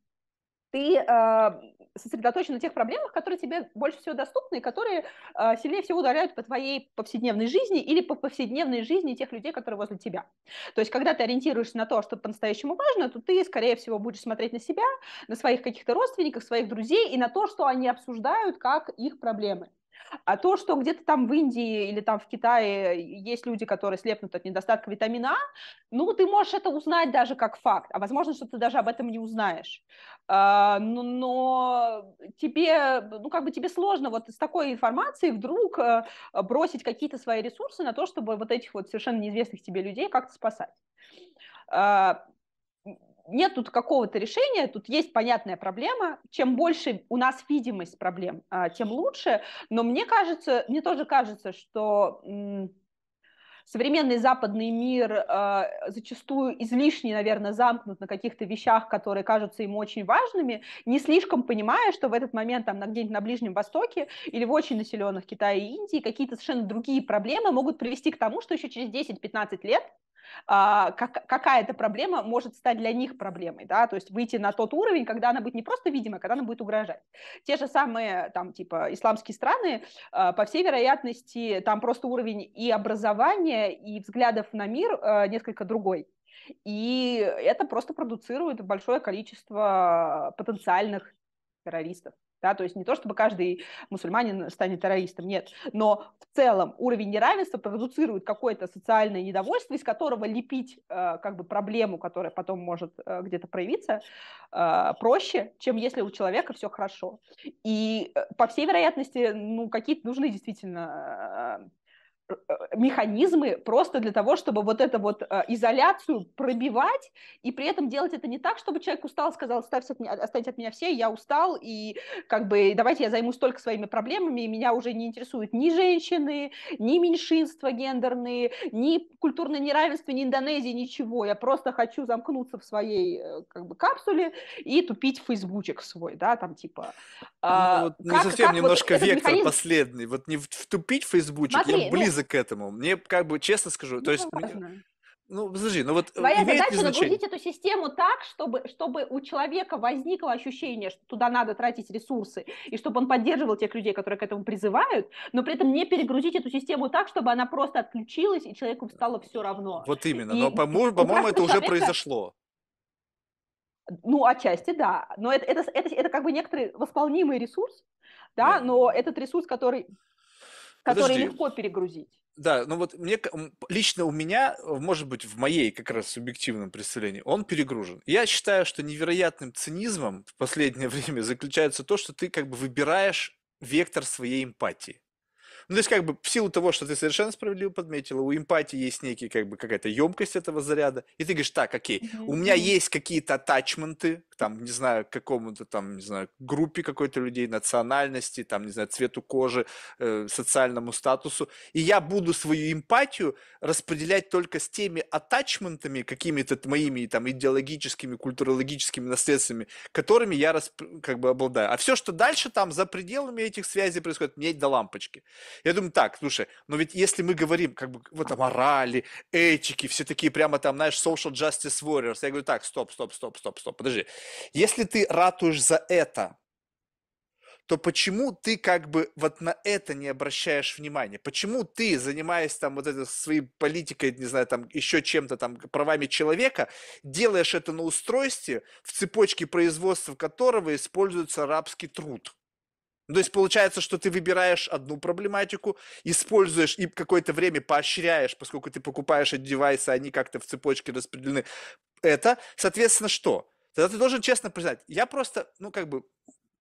ты э, сосредоточен на тех проблемах, которые тебе больше всего доступны, и которые э, сильнее всего ударяют по твоей повседневной жизни или по повседневной жизни тех людей, которые возле тебя. То есть, когда ты ориентируешься на то, что по-настоящему важно, то ты, скорее всего, будешь смотреть на себя, на своих каких-то родственников, своих друзей и на то, что они обсуждают как их проблемы. А то, что где-то там в Индии или там в Китае есть люди, которые слепнут от недостатка витамина А, ну, ты можешь это узнать даже как факт, а возможно, что ты даже об этом не узнаешь. А, но, но тебе, ну, как бы тебе сложно вот с такой информацией вдруг э, бросить какие-то свои ресурсы на то, чтобы вот этих вот совершенно неизвестных тебе людей как-то спасать а, нет тут какого-то решения, тут есть понятная проблема. Чем больше у нас видимость проблем, а, тем лучше. Но мне кажется, мне тоже кажется, что современный западный мир а, зачастую излишне, наверное, замкнут на каких-то вещах, которые кажутся ему очень важными, не слишком понимая, что в этот момент там где-нибудь на Ближнем Востоке или в очень населенных Китае и Индии какие-то совершенно другие проблемы могут привести к тому, что еще через 10-15 лет а, как, какая-то проблема может стать для них проблемой, да, то есть выйти на тот уровень, когда она будет не просто видимой, а когда она будет угрожать. Те же самые, там, типа, исламские страны, а, по всей вероятности, там просто уровень и образования, и взглядов на мир а, несколько другой. И это просто продуцирует большое количество потенциальных террористов да, то есть не то, чтобы каждый мусульманин станет террористом, нет, но в целом уровень неравенства продуцирует какое-то социальное недовольство, из которого лепить э, как бы проблему, которая потом может э, где-то проявиться, э, проще, чем если у человека все хорошо. И э, по всей вероятности, ну, какие-то нужны действительно э, механизмы просто для того, чтобы вот эту вот э, изоляцию пробивать, и при этом делать это не так, чтобы человек устал, сказал, оставьте от меня, оставьте от меня все, я устал, и как бы давайте я займусь только своими проблемами, и меня уже не интересуют ни женщины, ни меньшинства гендерные, ни культурное неравенство, ни Индонезии, ничего. Я просто хочу замкнуться в своей э, как бы капсуле и тупить в фейсбучек свой, да, там типа... Ну, а, вот как, не совсем как немножко вот вектор механизм... последний. Вот не втупить в фейсбучек, Смотри, я ну близок близок к этому. Мне как бы честно скажу, ну, то есть... Мне... Ну, подожди, ну вот Твоя задача нагрузить эту систему так, чтобы, чтобы у человека возникло ощущение, что туда надо тратить ресурсы, и чтобы он поддерживал тех людей, которые к этому призывают, но при этом не перегрузить эту систему так, чтобы она просто отключилась, и человеку стало все равно. Вот именно, и но, по-моему, по это уже произошло. Ну, отчасти, да. Но это, это, это, это как бы некоторый восполнимый ресурс, да, но этот ресурс, который который Подожди. легко перегрузить. Да, ну вот мне лично у меня, может быть, в моей как раз субъективном представлении, он перегружен. Я считаю, что невероятным цинизмом в последнее время заключается то, что ты как бы выбираешь вектор своей эмпатии. Ну, то есть, как бы, в силу того, что ты совершенно справедливо подметила, у эмпатии есть некий, как бы, какая-то емкость этого заряда, и ты говоришь, так, окей, mm-hmm. у меня есть какие-то атачменты, там, не знаю, какому-то там, не знаю, группе какой-то людей, национальности, там, не знаю, цвету кожи, э, социальному статусу, и я буду свою эмпатию распределять только с теми атачментами, какими-то моими там идеологическими, культурологическими наследствами, которыми я расп... как бы обладаю. А все, что дальше там за пределами этих связей происходит, мне до лампочки. Я думаю, так, слушай, но ведь если мы говорим как бы вот о морали, этике, все такие прямо там, знаешь, social justice warriors, я говорю, так, стоп, стоп, стоп, стоп, стоп, подожди. Если ты ратуешь за это, то почему ты как бы вот на это не обращаешь внимания? Почему ты, занимаясь там вот этой своей политикой, не знаю, там еще чем-то там, правами человека, делаешь это на устройстве, в цепочке производства которого используется рабский труд? Ну, то есть получается, что ты выбираешь одну проблематику, используешь и какое-то время поощряешь, поскольку ты покупаешь эти девайсы, они как-то в цепочке распределены. Это, соответственно, что? Тогда ты должен честно признать, я просто, ну, как бы,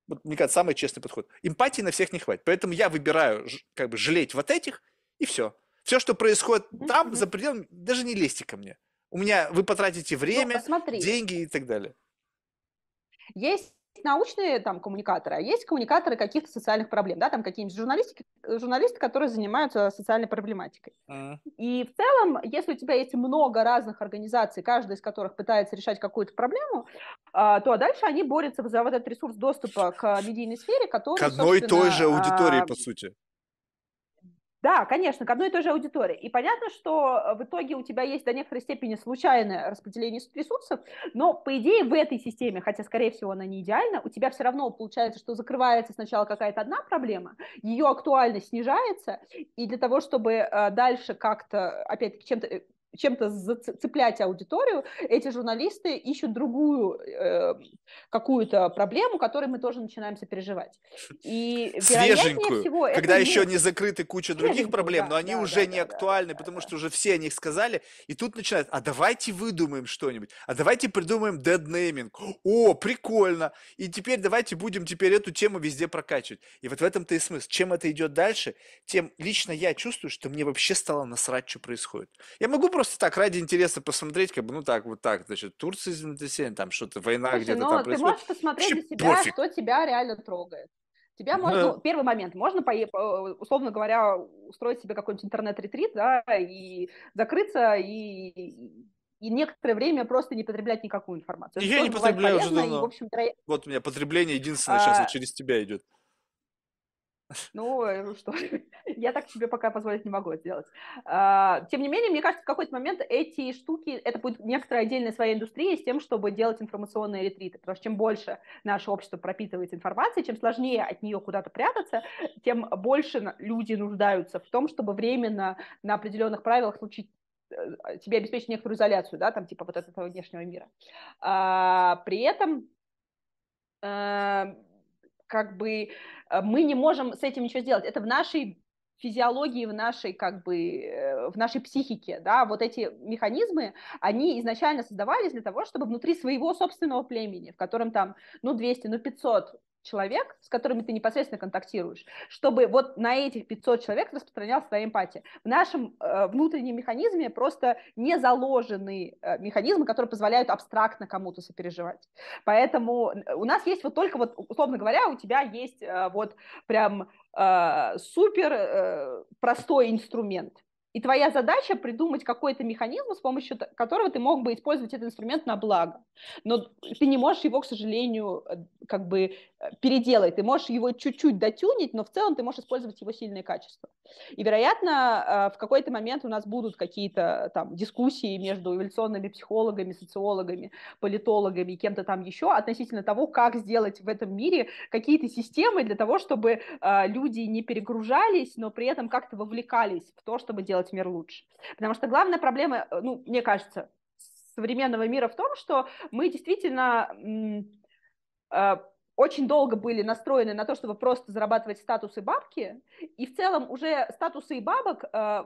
вот, мне кажется, самый честный подход. Эмпатии на всех не хватит. Поэтому я выбираю, как бы, жалеть вот этих, и все. Все, что происходит там, за пределами, даже не лезьте ко мне. У меня, вы потратите ну, время, ну, деньги и так далее. Есть научные там коммуникаторы, а есть коммуникаторы каких-то социальных проблем, да, там какие-нибудь журналисты, журналисты, которые занимаются социальной проблематикой. Mm. И в целом, если у тебя есть много разных организаций, каждая из которых пытается решать какую-то проблему, а, то дальше они борются за вот этот ресурс доступа к медийной сфере, который, К одной и той же аудитории, а, по сути. Да, конечно, к одной и той же аудитории. И понятно, что э, в итоге у тебя есть до некоторой степени случайное распределение ресурсов, но по идее в этой системе, хотя скорее всего она не идеальна, у тебя все равно получается, что закрывается сначала какая-то одна проблема, ее актуальность снижается, и для того, чтобы э, дальше как-то, опять-таки, чем-то э, чем-то зацеплять аудиторию, эти журналисты ищут другую э, какую-то проблему, которой мы тоже начинаем сопереживать. И Свеженькую, всего, когда еще не закрыты куча других проблем, да, но они да, уже да, не да, актуальны, да, потому да, что уже все о них сказали, и тут начинают, а давайте выдумаем что-нибудь, а давайте придумаем деднейминг, о, прикольно, и теперь давайте будем теперь эту тему везде прокачивать. И вот в этом-то и смысл. Чем это идет дальше, тем лично я чувствую, что мне вообще стало насрать, что происходит. Я могу просто так ради интереса посмотреть, как бы, ну так, вот так, значит, Турция землетрясение, там что-то, война Слушай, где-то ну, там происходит. ты можешь посмотреть Вообще для себя, пофиг. что тебя реально трогает. Тебя можно, ну, первый момент, можно, по, условно говоря, устроить себе какой-нибудь интернет-ретрит, да, и закрыться, и, и некоторое время просто не потреблять никакую информацию. Я не потребляю уже давно. И, в общем, Вот у меня потребление единственное а... сейчас вот через тебя идет. Ну, э, что, я так себе пока позволить не могу сделать. А, тем не менее, мне кажется, в какой-то момент эти штуки, это будет некоторая отдельная своя индустрия с тем, чтобы делать информационные ретриты, потому что чем больше наше общество пропитывается информацией, чем сложнее от нее куда-то прятаться, тем больше люди нуждаются в том, чтобы временно на определенных правилах случить э, тебе обеспечить некоторую изоляцию, да, там типа вот этого внешнего мира. А, при этом а, как бы э, мы не можем с этим ничего сделать. Это в нашей физиологии, в нашей, как бы, э, в нашей психике, да, вот эти механизмы, они изначально создавались для того, чтобы внутри своего собственного племени, в котором там, ну, 200, ну, 500 человек, с которыми ты непосредственно контактируешь, чтобы вот на этих 500 человек распространялась твоя эмпатия. В нашем э, внутреннем механизме просто не заложены э, механизмы, которые позволяют абстрактно кому-то сопереживать. Поэтому у нас есть вот только вот, условно говоря, у тебя есть э, вот прям супер э, простой инструмент, и твоя задача придумать какой-то механизм, с помощью которого ты мог бы использовать этот инструмент на благо. Но ты не можешь его, к сожалению, э, как бы э, переделать. Ты можешь его чуть-чуть дотюнить, но в целом ты можешь использовать его сильные качества. И, вероятно, э, в какой-то момент у нас будут какие-то там дискуссии между эволюционными психологами, социологами, политологами и кем-то там еще относительно того, как сделать в этом мире какие-то системы для того, чтобы люди не перегружались, но при этом как-то вовлекались в то, чтобы делать сделать мир лучше. Потому что главная проблема, э, ну, мне кажется, современного мира в том, что мы действительно э, очень долго были настроены на то, чтобы просто зарабатывать статусы бабки, и в целом уже статусы и бабок э,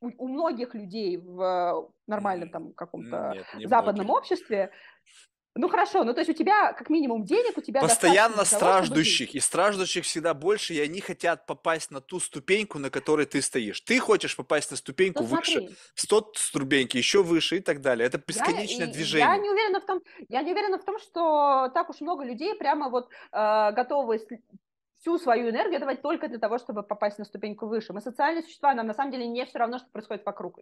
у многих людей в нормальном там каком-то западном многих. обществе ну хорошо, ну то есть у тебя как минимум денег, у тебя постоянно страждущих, и страждущих всегда больше, и они хотят попасть на ту ступеньку, на которой ты стоишь. Ты хочешь попасть на ступеньку ну, выше, 100 ступеньки еще выше и так далее. Это бесконечное я, движение. Я не уверена в том, я не уверена в том, что так уж много людей прямо вот э, готовы всю свою энергию давать только для того, чтобы попасть на ступеньку выше. Мы социальные существа, нам на самом деле не все равно, что происходит вокруг,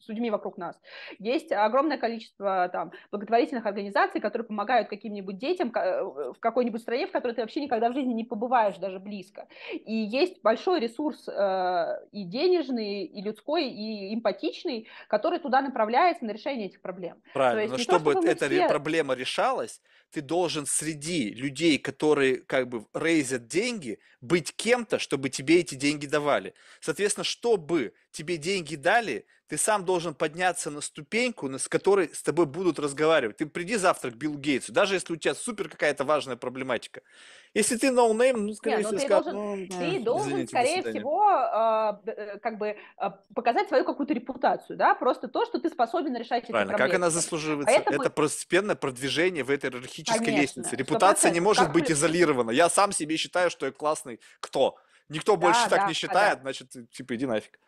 с людьми вокруг нас. Есть огромное количество там, благотворительных организаций, которые помогают каким-нибудь детям э, в какой-нибудь стране, в которой ты вообще никогда в жизни не побываешь даже близко. И есть большой ресурс э, и денежный, и людской, и эмпатичный, который туда направляется на решение этих проблем. Правильно, но чтобы, то, чтобы эта все... проблема решалась, ты должен среди людей, которые как бы raise ят деньги, быть кем-то, чтобы тебе эти деньги давали. Соответственно, чтобы тебе деньги дали, ты сам должен подняться на ступеньку, с которой с тобой будут разговаривать. Ты приди завтра к Биллу Гейтсу, даже если у тебя супер какая-то важная проблематика. Если ты ноунейм, но ну, скорее всего, ну, скажут, должен, ну, ты должен, извините, скорее всего, э, как бы э, показать свою какую-то репутацию, да, просто то, что ты способен решать эти Правильно, проблемы. как она заслуживается? Поэтому... Это постепенное продвижение в этой иерархической Конечно, лестнице. Репутация не может быть изолирована. Я сам себе считаю, что я классный кто? Никто да, больше так не считает, да. значит, типа, иди нафиг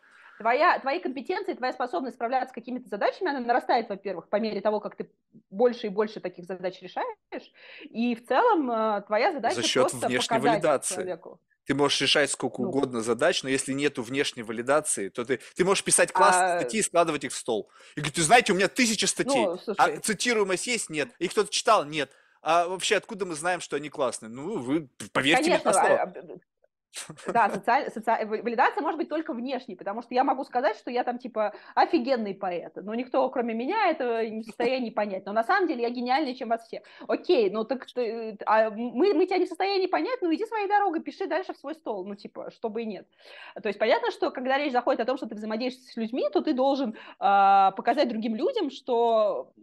твоя, твои компетенции, твоя способность справляться с какими-то задачами, она нарастает, во-первых, по мере того, как ты больше и больше таких задач решаешь, и в целом э, твоя задача За счет просто внешней валидации. Человеку. Ты можешь решать сколько ну, угодно задач, но если нету внешней валидации, то ты, ты можешь писать классные а... статьи и складывать их в стол. И говорить, ты знаете, у меня тысяча статей, ну, а цитируемость есть? Нет. И кто-то читал? Нет. А вообще откуда мы знаем, что они классные? Ну, вы поверьте Конечно, мне на слово. Да, социаль, социаль, валидация может быть только внешней, потому что я могу сказать, что я там типа офигенный поэт, но никто, кроме меня, этого не в состоянии понять. Но на самом деле я гениальнее, чем вас все. Окей, ну так ты, а мы, мы тебя не в состоянии понять, ну иди своей дорогой, пиши дальше в свой стол, ну типа, чтобы и нет. То есть понятно, что когда речь заходит о том, что ты взаимодействуешь с людьми, то ты должен э, показать другим людям, что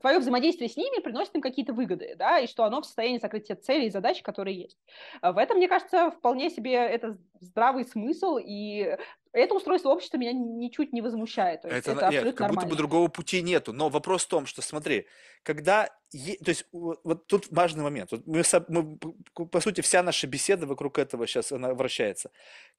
твое взаимодействие с ними приносит им какие-то выгоды, да, и что оно в состоянии закрыть те цели и задачи, которые есть. А в этом, мне кажется, вполне себе это здравый смысл, и это устройство общества меня ничуть не возмущает. То есть это, это абсолютно нет, как нормально. будто бы другого пути нету. Но вопрос в том, что смотри, когда... Е... То есть вот тут важный момент. Вот мы, мы, по сути, вся наша беседа вокруг этого сейчас она вращается.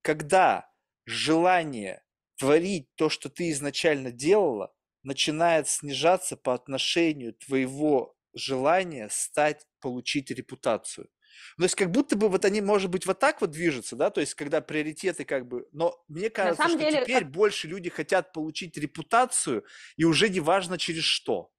Когда желание творить то, что ты изначально делала, начинает снижаться по отношению твоего желания стать, получить репутацию. То есть как будто бы вот они, может быть, вот так вот движутся, да, то есть когда приоритеты как бы, но мне кажется, что деле, теперь больше люди хотят получить репутацию, и уже не важно через что.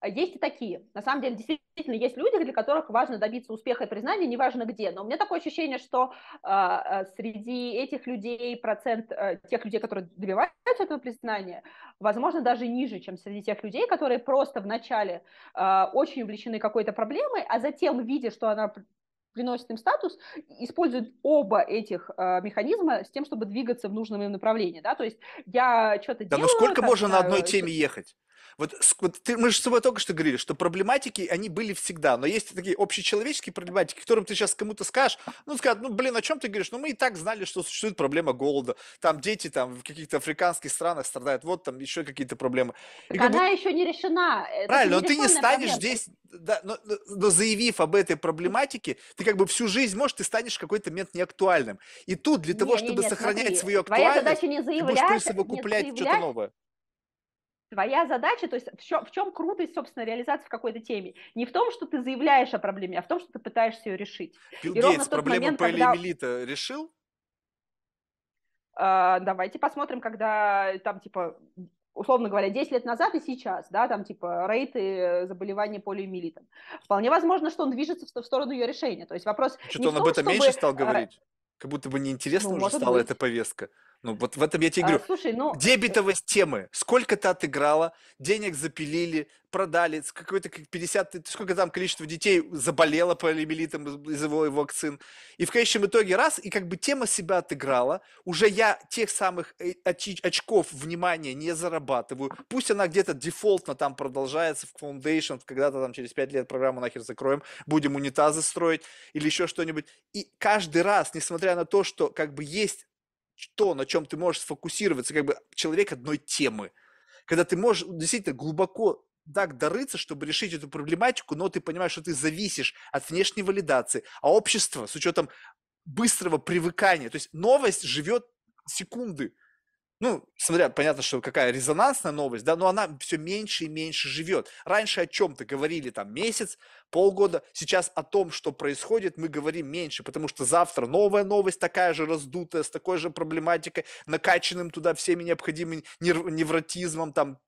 А есть и такие. На самом деле, действительно, есть люди, для которых важно добиться успеха и признания, неважно где. Но у меня такое ощущение, что э, среди этих людей процент э, тех людей, которые добиваются этого признания, возможно, даже ниже, чем среди тех людей, которые просто вначале э, очень увлечены какой-то проблемой, а затем, видя, что она приносит им статус, используют оба этих э, механизма с тем, чтобы двигаться в нужном им направлении. Да? То есть я что-то да, делаю... Да, ну сколько можно на одной теме ехать? Вот, вот ты, мы же с тобой только что говорили, что проблематики, они были всегда, но есть такие общечеловеческие проблематики, которым ты сейчас кому-то скажешь, ну, скажут, ну, блин, о чем ты говоришь? Ну, мы и так знали, что существует проблема голода, там дети там в каких-то африканских странах страдают, вот там еще какие-то проблемы. Так она бы... еще не решена. Это Правильно, но ты не станешь проблема. здесь, да, но, но заявив об этой проблематике, ты как бы всю жизнь, может, ты станешь в какой-то момент неактуальным. И тут для того, не, чтобы не, сохранять смотри, свою актуальность, не заявлять, ты будешь присовокуплять что-то новое. Твоя задача, то есть в чем, в чем крутость, собственно, реализации в какой-то теме? Не в том, что ты заявляешь о проблеме, а в том, что ты пытаешься ее решить. Билл И Гейтс проблему момент, когда... решил? Uh, давайте посмотрим, когда там, типа, условно говоря, 10 лет назад и сейчас, да, там, типа, рейты заболевания полиомиелитом. Вполне возможно, что он движется в сторону ее решения. То есть вопрос Что-то он том, об этом чтобы... меньше стал говорить? Как будто бы неинтересно ну, уже стала быть. эта повестка. Ну, вот в этом я тебе а, говорю. Слушай, ну... Дебетовость темы. Сколько ты отыграла, денег запилили, продали, какой-то 50, сколько там количество детей заболело полиомиелитом из его вакцин. И в конечном итоге раз, и как бы тема себя отыграла, уже я тех самых э, очков внимания не зарабатываю. Пусть она где-то дефолтно там продолжается в Foundation, когда-то там через 5 лет программу нахер закроем, будем унитазы строить или еще что-нибудь. И каждый раз, несмотря на то, что как бы есть то, на чем ты можешь сфокусироваться, как бы человек одной темы. Когда ты можешь действительно глубоко так дорыться, чтобы решить эту проблематику, но ты понимаешь, что ты зависишь от внешней валидации, а общество с учетом быстрого привыкания, то есть новость живет секунды, Ну, смотря, понятно, что какая резонансная новость, да, но она все меньше и меньше живет. Раньше о чем-то говорили там месяц, полгода, сейчас о том, что происходит, мы говорим меньше, потому что завтра новая новость такая же раздутая, с такой же проблематикой, накачанным туда всеми необходимым невротизмом, там,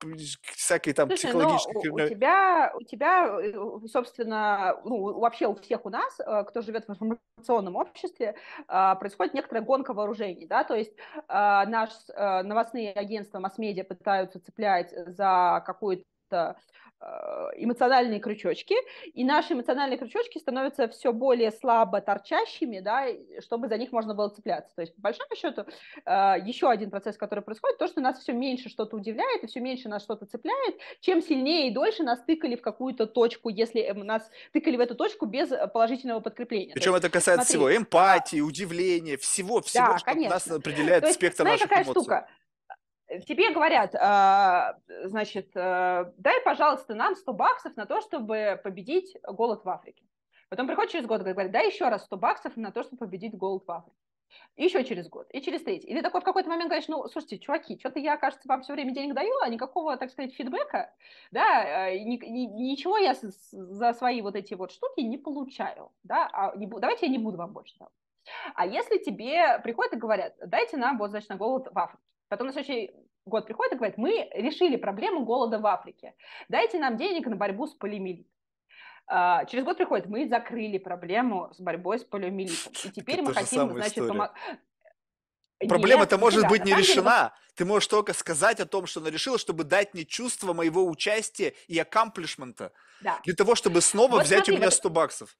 всякой там Слушай, психологической... у, у тебя, у тебя, э, собственно, ну, вообще у всех у нас, э, кто живет в информационном обществе, э, происходит некоторая гонка вооружений, да, то есть наш новостные агентства, масс-медиа пытаются цеплять за какую-то Э, эмоциональные крючочки, и наши эмоциональные крючочки становятся все более слабо торчащими, да, чтобы за них можно было цепляться. То есть, по большому счету, э, еще один процесс, который происходит, то, что нас все меньше что-то удивляет, и все меньше нас что-то цепляет, чем сильнее и дольше нас тыкали в какую-то точку, если нас тыкали в эту точку без положительного подкрепления. Причем это касается смотри, всего, эмпатии, удивления, всего, всего, да, что конечно. нас определяет То спектр есть, наших эмоций. Штука? Тебе говорят, а, значит, э, дай, пожалуйста, нам 100 баксов на то, чтобы победить голод в Африке. Потом приходит через год говорит, дай еще раз 100 баксов на то, чтобы победить голод в Африке. И еще через год, и через третий. И ты такой в какой-то момент говоришь, ну, слушайте, чуваки, что-то я, кажется, вам все время денег даю, а никакого, так сказать, фидбэка, да, э, ни, ни, ничего я за свои вот эти вот штуки не получаю, да, а не, давайте я не буду вам больше давать. А если тебе приходят и говорят, дайте нам вот, значит, на голод в Африке, Потом на следующий год приходит и говорит, мы решили проблему голода в Африке, дайте нам денег на борьбу с полиомиелитом. Uh, через год приходит, мы закрыли проблему с борьбой с полиомиелитом. И теперь Это мы хотим, значит, помогать. Проблема-то может да, быть не решена. Деле... Ты можешь только сказать о том, что она решила, чтобы дать мне чувство моего участия и аккомплишмента. Да. Для того, чтобы снова вот взять смотри, у меня 100 баксов.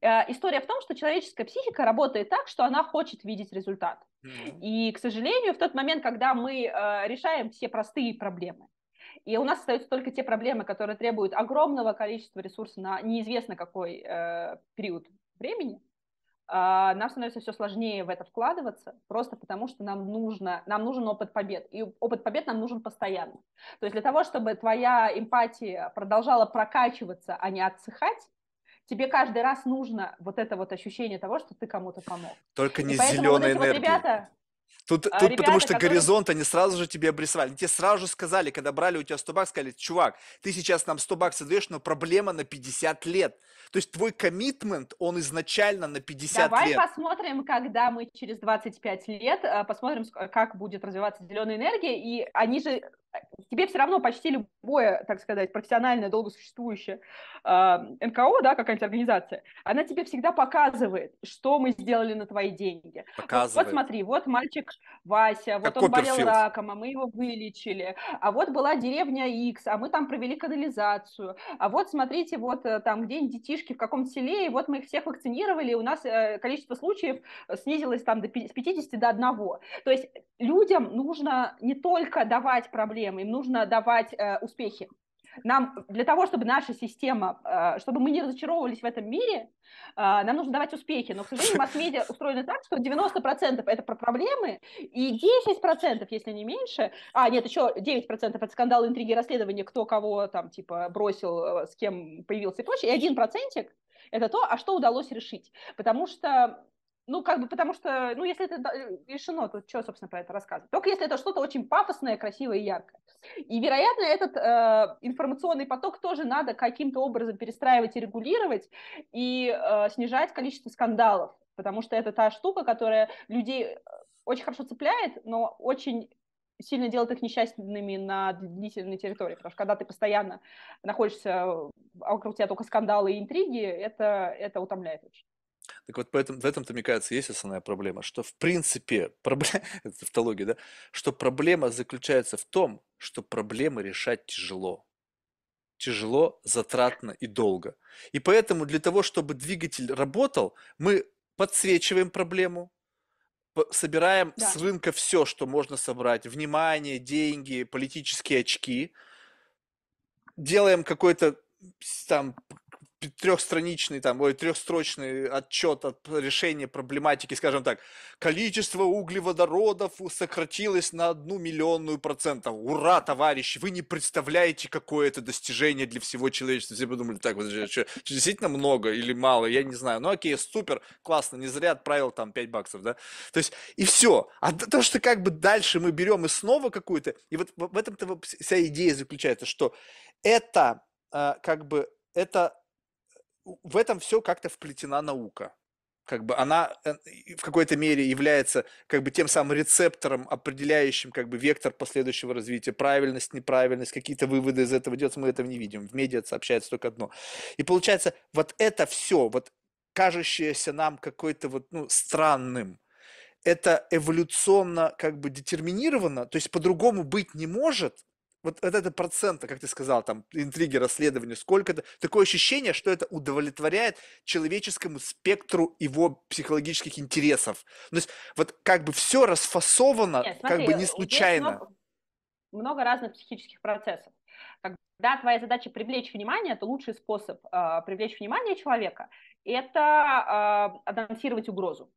Э, история в том, что человеческая психика работает так, что она хочет видеть результат. И, к сожалению, в тот момент, когда мы э, решаем все простые проблемы, и у нас остаются только те проблемы, которые требуют огромного количества ресурсов на неизвестно какой э, период времени, нам становится все сложнее в это вкладываться, просто потому что нам, нужно, нам нужен опыт побед. И опыт побед нам нужен постоянно. То есть для того, чтобы твоя эмпатия продолжала прокачиваться, а не отсыхать, тебе каждый раз нужно вот это вот ощущение того, что ты кому-то помог. Только не зеленая вот энергия. Вот ребята, Тут, а, тут ребята, потому что которые... горизонт они сразу же тебе обрисовали. Тебе сразу же сказали, когда брали у тебя 100 баксов, сказали, чувак, ты сейчас нам 100 баксов даешь, но проблема на 50 лет. То есть твой коммитмент, он изначально на 50 Давай лет. Давай посмотрим, когда мы через 25 лет, э, посмотрим, как будет развиваться зеленая энергия, и они же тебе все равно почти любое, так сказать, профессиональное, долго существующее э, НКО, да, какая-нибудь организация, она тебе всегда показывает, что мы сделали на твои деньги. Показывает. Вот, вот смотри, вот мальчик Вася, вот как он болел раком, а мы его вылечили, а вот была деревня X, а мы там провели канализацию, а вот смотрите, вот э, там где-нибудь детишки в каком-то селе, и вот мы их всех вакцинировали, и у нас э, количество случаев снизилось там до, с 50 до 1. То есть людям нужно не только давать проблемы, проблемы, им нужно давать э, успехи. Нам для того, чтобы наша система, э, чтобы мы не разочаровывались в этом мире, э, нам нужно давать успехи. Но, к сожалению, масс-медиа устроены так, что 90% это про проблемы, и 10%, если не меньше, а, нет, еще 9% это скандалы, интриги, расследования, кто кого там, типа, бросил, э, с кем появился и прочее, и один процентик это то, а что удалось решить. Потому что ну, как бы, потому что, ну, если это э, решено, то что, собственно, про это рассказывать? Только если это что-то очень пафосное, красивое и яркое. И, вероятно, этот э, информационный поток тоже надо каким-то образом перестраивать и регулировать, и э, снижать количество скандалов, потому что это та штука, которая людей э, очень хорошо цепляет, но очень сильно делает их несчастными на длительной территории, потому что когда ты постоянно находишься, а вокруг тебя только скандалы и интриги, это, это утомляет очень. Так вот, поэтому, в этом-то, мне кажется, есть основная проблема, что в принципе, проблема, это тавтология, да, что проблема заключается в том, что проблемы решать тяжело. Тяжело, затратно и долго. И поэтому для того, чтобы двигатель работал, мы подсвечиваем проблему, собираем да. с рынка все, что можно собрать, внимание, деньги, политические очки, делаем какой-то там трехстраничный, там, ой, трехстрочный отчет от решения проблематики, скажем так, количество углеводородов сократилось на одну миллионную процентов. Ура, товарищи, вы не представляете, какое это достижение для всего человечества. Все подумали, так, вот, что, действительно много или мало, я не знаю. Ну, окей, супер, классно, не зря отправил там 5 баксов, да. То есть, и все. А то, что как бы дальше мы берем и снова какую-то, и вот в этом-то вся идея заключается, что это а, как бы, это в этом все как-то вплетена наука. Как бы она э, в какой-то мере является как бы тем самым рецептором, определяющим как бы вектор последующего развития, правильность, неправильность, какие-то выводы из этого делаются, мы этого не видим. В медиа сообщается только одно. И получается, вот это все, вот кажущееся нам какой-то вот, ну, странным, это эволюционно как бы детерминировано, то есть по-другому быть не может, вот, вот это процента, как ты сказал, там, интриги, расследования, сколько это, такое ощущение, что это удовлетворяет человеческому спектру его психологических интересов. То есть вот как бы все расфасовано, Нет, смотри, как бы не случайно. Много, много разных психических процессов. Когда твоя задача привлечь внимание, то лучший способ э, привлечь внимание человека – это э, анонсировать угрозу.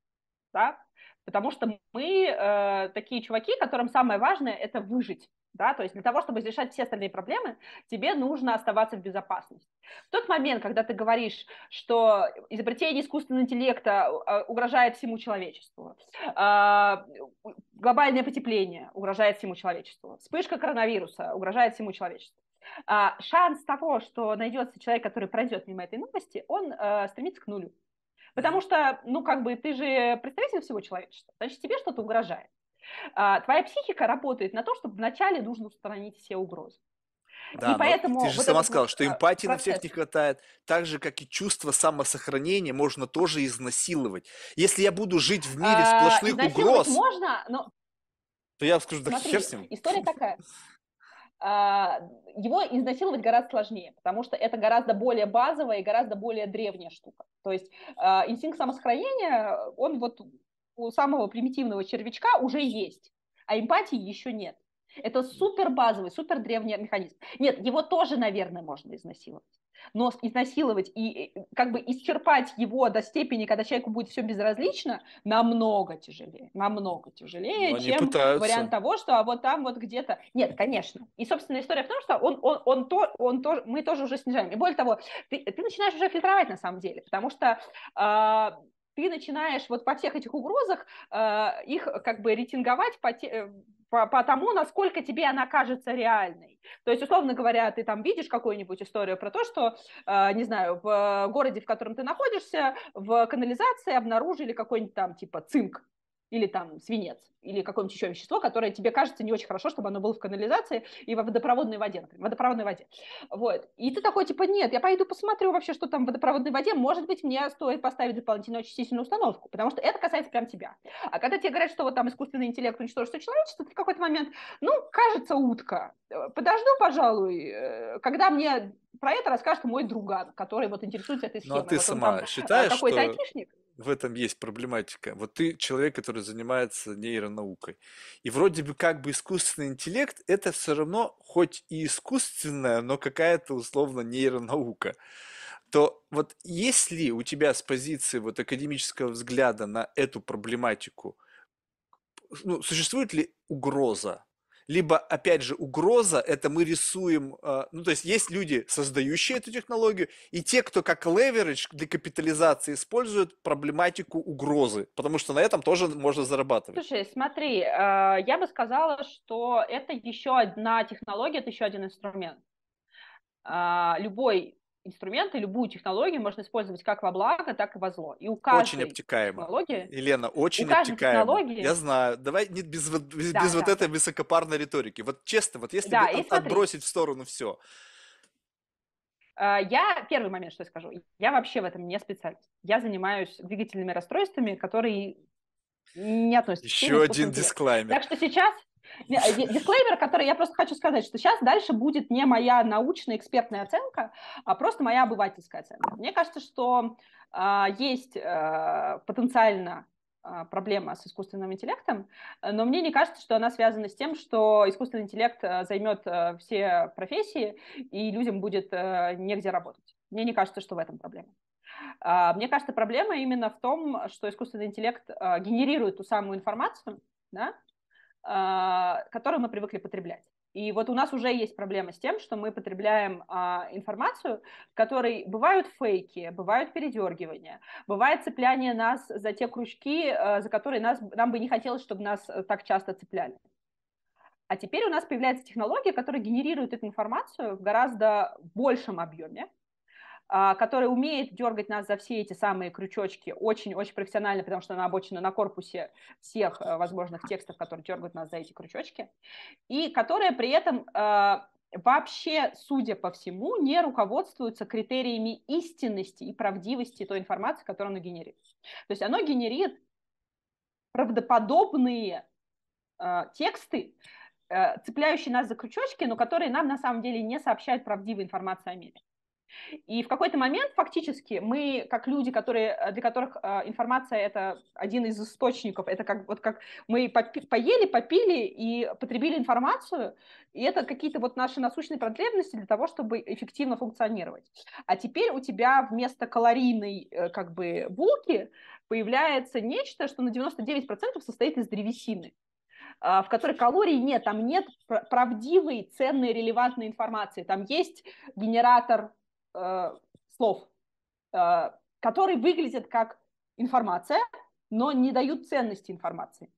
Да? Потому что мы э, такие чуваки, которым самое важное – это выжить да, то есть для того, чтобы решать все остальные проблемы, тебе нужно оставаться в безопасности. В тот момент, когда ты говоришь, что изобретение искусственного интеллекта а, угрожает всему человечеству, а, глобальное потепление угрожает всему человечеству, вспышка коронавируса угрожает всему человечеству, а, шанс того, что найдется человек, который пройдет мимо этой новости, он стремится к нулю. Потому что, ну, как бы, ты же представитель всего человечества, значит, тебе что-то угрожает. А, твоя психика работает на то, чтобы вначале нужно устранить все угрозы. Да, и поэтому ты же вот сама сказала, что эмпатии процесс. на всех не хватает, так же, как и чувство самосохранения можно тоже изнасиловать. Если я буду жить в мире а, сплошных а, угроз... можно, но... То я скажу, да Смотри, хер с ним. история такая. А, его изнасиловать гораздо сложнее, потому что это гораздо более базовая и гораздо более древняя штука. То есть инстинкт самосохранения, он вот у самого примитивного червячка уже есть, а эмпатии еще нет. Это супер базовый, супер древний механизм. Нет, его тоже, наверное, можно изнасиловать. Но изнасиловать и как бы исчерпать его до степени, когда человеку будет все безразлично, намного тяжелее. Намного тяжелее, чем пытаются. вариант того, что а вот там вот где-то... Нет, конечно. И, собственно, история в том, что он, он, он, то, он то, мы тоже уже снижаем. И более того, ты, ты начинаешь уже фильтровать на самом деле, потому что э, ты начинаешь вот по всех этих угрозах э, их как бы рейтинговать по, те, э, по, по тому, насколько тебе она кажется реальной. То есть, условно говоря, ты там видишь какую-нибудь историю про то, что, э, не знаю, в городе, в котором ты находишься, в канализации обнаружили какой-нибудь там типа цинк или там свинец, или какое-нибудь еще вещество, которое тебе кажется не очень хорошо, чтобы оно было в канализации и во водопроводной воде, например, водопроводной воде. Вот. И ты такой, типа, нет, я пойду посмотрю вообще, что там в водопроводной воде, может быть, мне стоит поставить дополнительную очистительную установку, потому что это касается прям тебя. А когда тебе говорят, что вот там искусственный интеллект уничтожит все человечество, ты в какой-то момент, ну, кажется, утка. Подожду, пожалуй, э, когда мне про это расскажет мой друган, который вот интересуется этой схемой. Ну, а ты вот сама там, считаешь, какой-то что... айтишник? В этом есть проблематика. Вот ты человек, который занимается нейронаукой. И вроде бы как бы искусственный интеллект это все равно хоть и искусственная, но какая-то условно нейронаука. То вот если у тебя с позиции вот академического взгляда на эту проблематику, ну, существует ли угроза либо, опять же, угроза, это мы рисуем, э, ну, то есть есть люди, создающие эту технологию, и те, кто как леверидж для капитализации используют проблематику угрозы, потому что на этом тоже можно зарабатывать. Слушай, смотри, э, я бы сказала, что это еще одна технология, это еще один инструмент. Э, любой инструменты, любую технологию можно использовать как во благо, так и во зло. И у каждой очень обтекаемо. технологии... Елена, очень у обтекаемо. Технологии... Я знаю. Давай не без, без, да, без да, вот этой высокопарной риторики. Вот честно, вот если да, от, отбросить в сторону все. А, я первый момент, что я скажу. Я вообще в этом не специалист. Я занимаюсь двигательными расстройствами, которые не относятся Еще к один дисклаймер. Так что сейчас дисклеймер, который я просто хочу сказать, что сейчас дальше будет не моя научная экспертная оценка, а просто моя обывательская оценка. Мне кажется, что э, есть э, потенциально э, проблема с искусственным интеллектом, но мне не кажется, что она связана с тем, что искусственный интеллект э, займет все профессии и людям будет негде работать. Мне не кажется, что в этом проблема. А, мне кажется, проблема именно в том, что искусственный интеллект генерирует ту самую информацию, да, а, которую мы привыкли потреблять. И вот у нас уже есть проблема с тем, что мы потребляем а, информацию, в которой бывают фейки, бывают передергивания, бывает цепляние нас за те крючки, а, за которые нас, нам бы не хотелось, чтобы нас э, так часто цепляли. А теперь у нас появляется технология, которая генерирует эту информацию в гораздо большем объеме, а, которая умеет дергать нас за все эти самые крючочки очень-очень профессионально, потому что она обочена на корпусе всех э, возможных текстов, которые дергают нас за эти крючочки, и которая при этом э, вообще, судя по всему, не руководствуется критериями истинности и правдивости той информации, которую оно генерирует. То есть оно генерирует правдоподобные э, тексты, цепляющие нас за крючочки, но которые нам на самом деле не сообщают правдивой информации о мире. И в какой-то момент фактически мы, как люди, которые, э, для которых э, информация это один из источников, это как вот как мы поели, попили и потребили информацию, и это какие-то вот наши насущные потребности для того, чтобы эффективно функционировать. А теперь у тебя вместо калорийной э, как бы булки появляется нечто, что на 99% состоит из древесины в которой калорий нет, там нет правдивой, ценной, релевантной информации. Там есть генератор э, слов, э, которые выглядят как информация, но не дают ценности информации.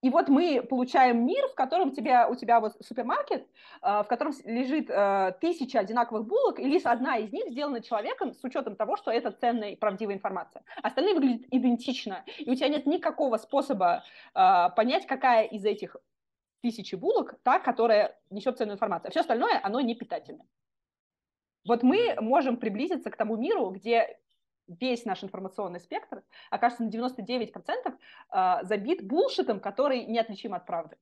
И вот мы получаем мир, в котором тебя, у тебя вот супермаркет, э, в котором лежит э, тысяча одинаковых булок, и лишь одна из них сделана человеком с учетом того, что это ценная и правдивая информация. Остальные выглядят идентично, и у тебя нет никакого способа э, понять, какая из этих тысячи булок та, которая несет ценную информацию. А все остальное, оно не питательное. Вот мы можем приблизиться к тому миру, где весь наш информационный спектр окажется на 99% а, забит булшитом, который неотличим от правды.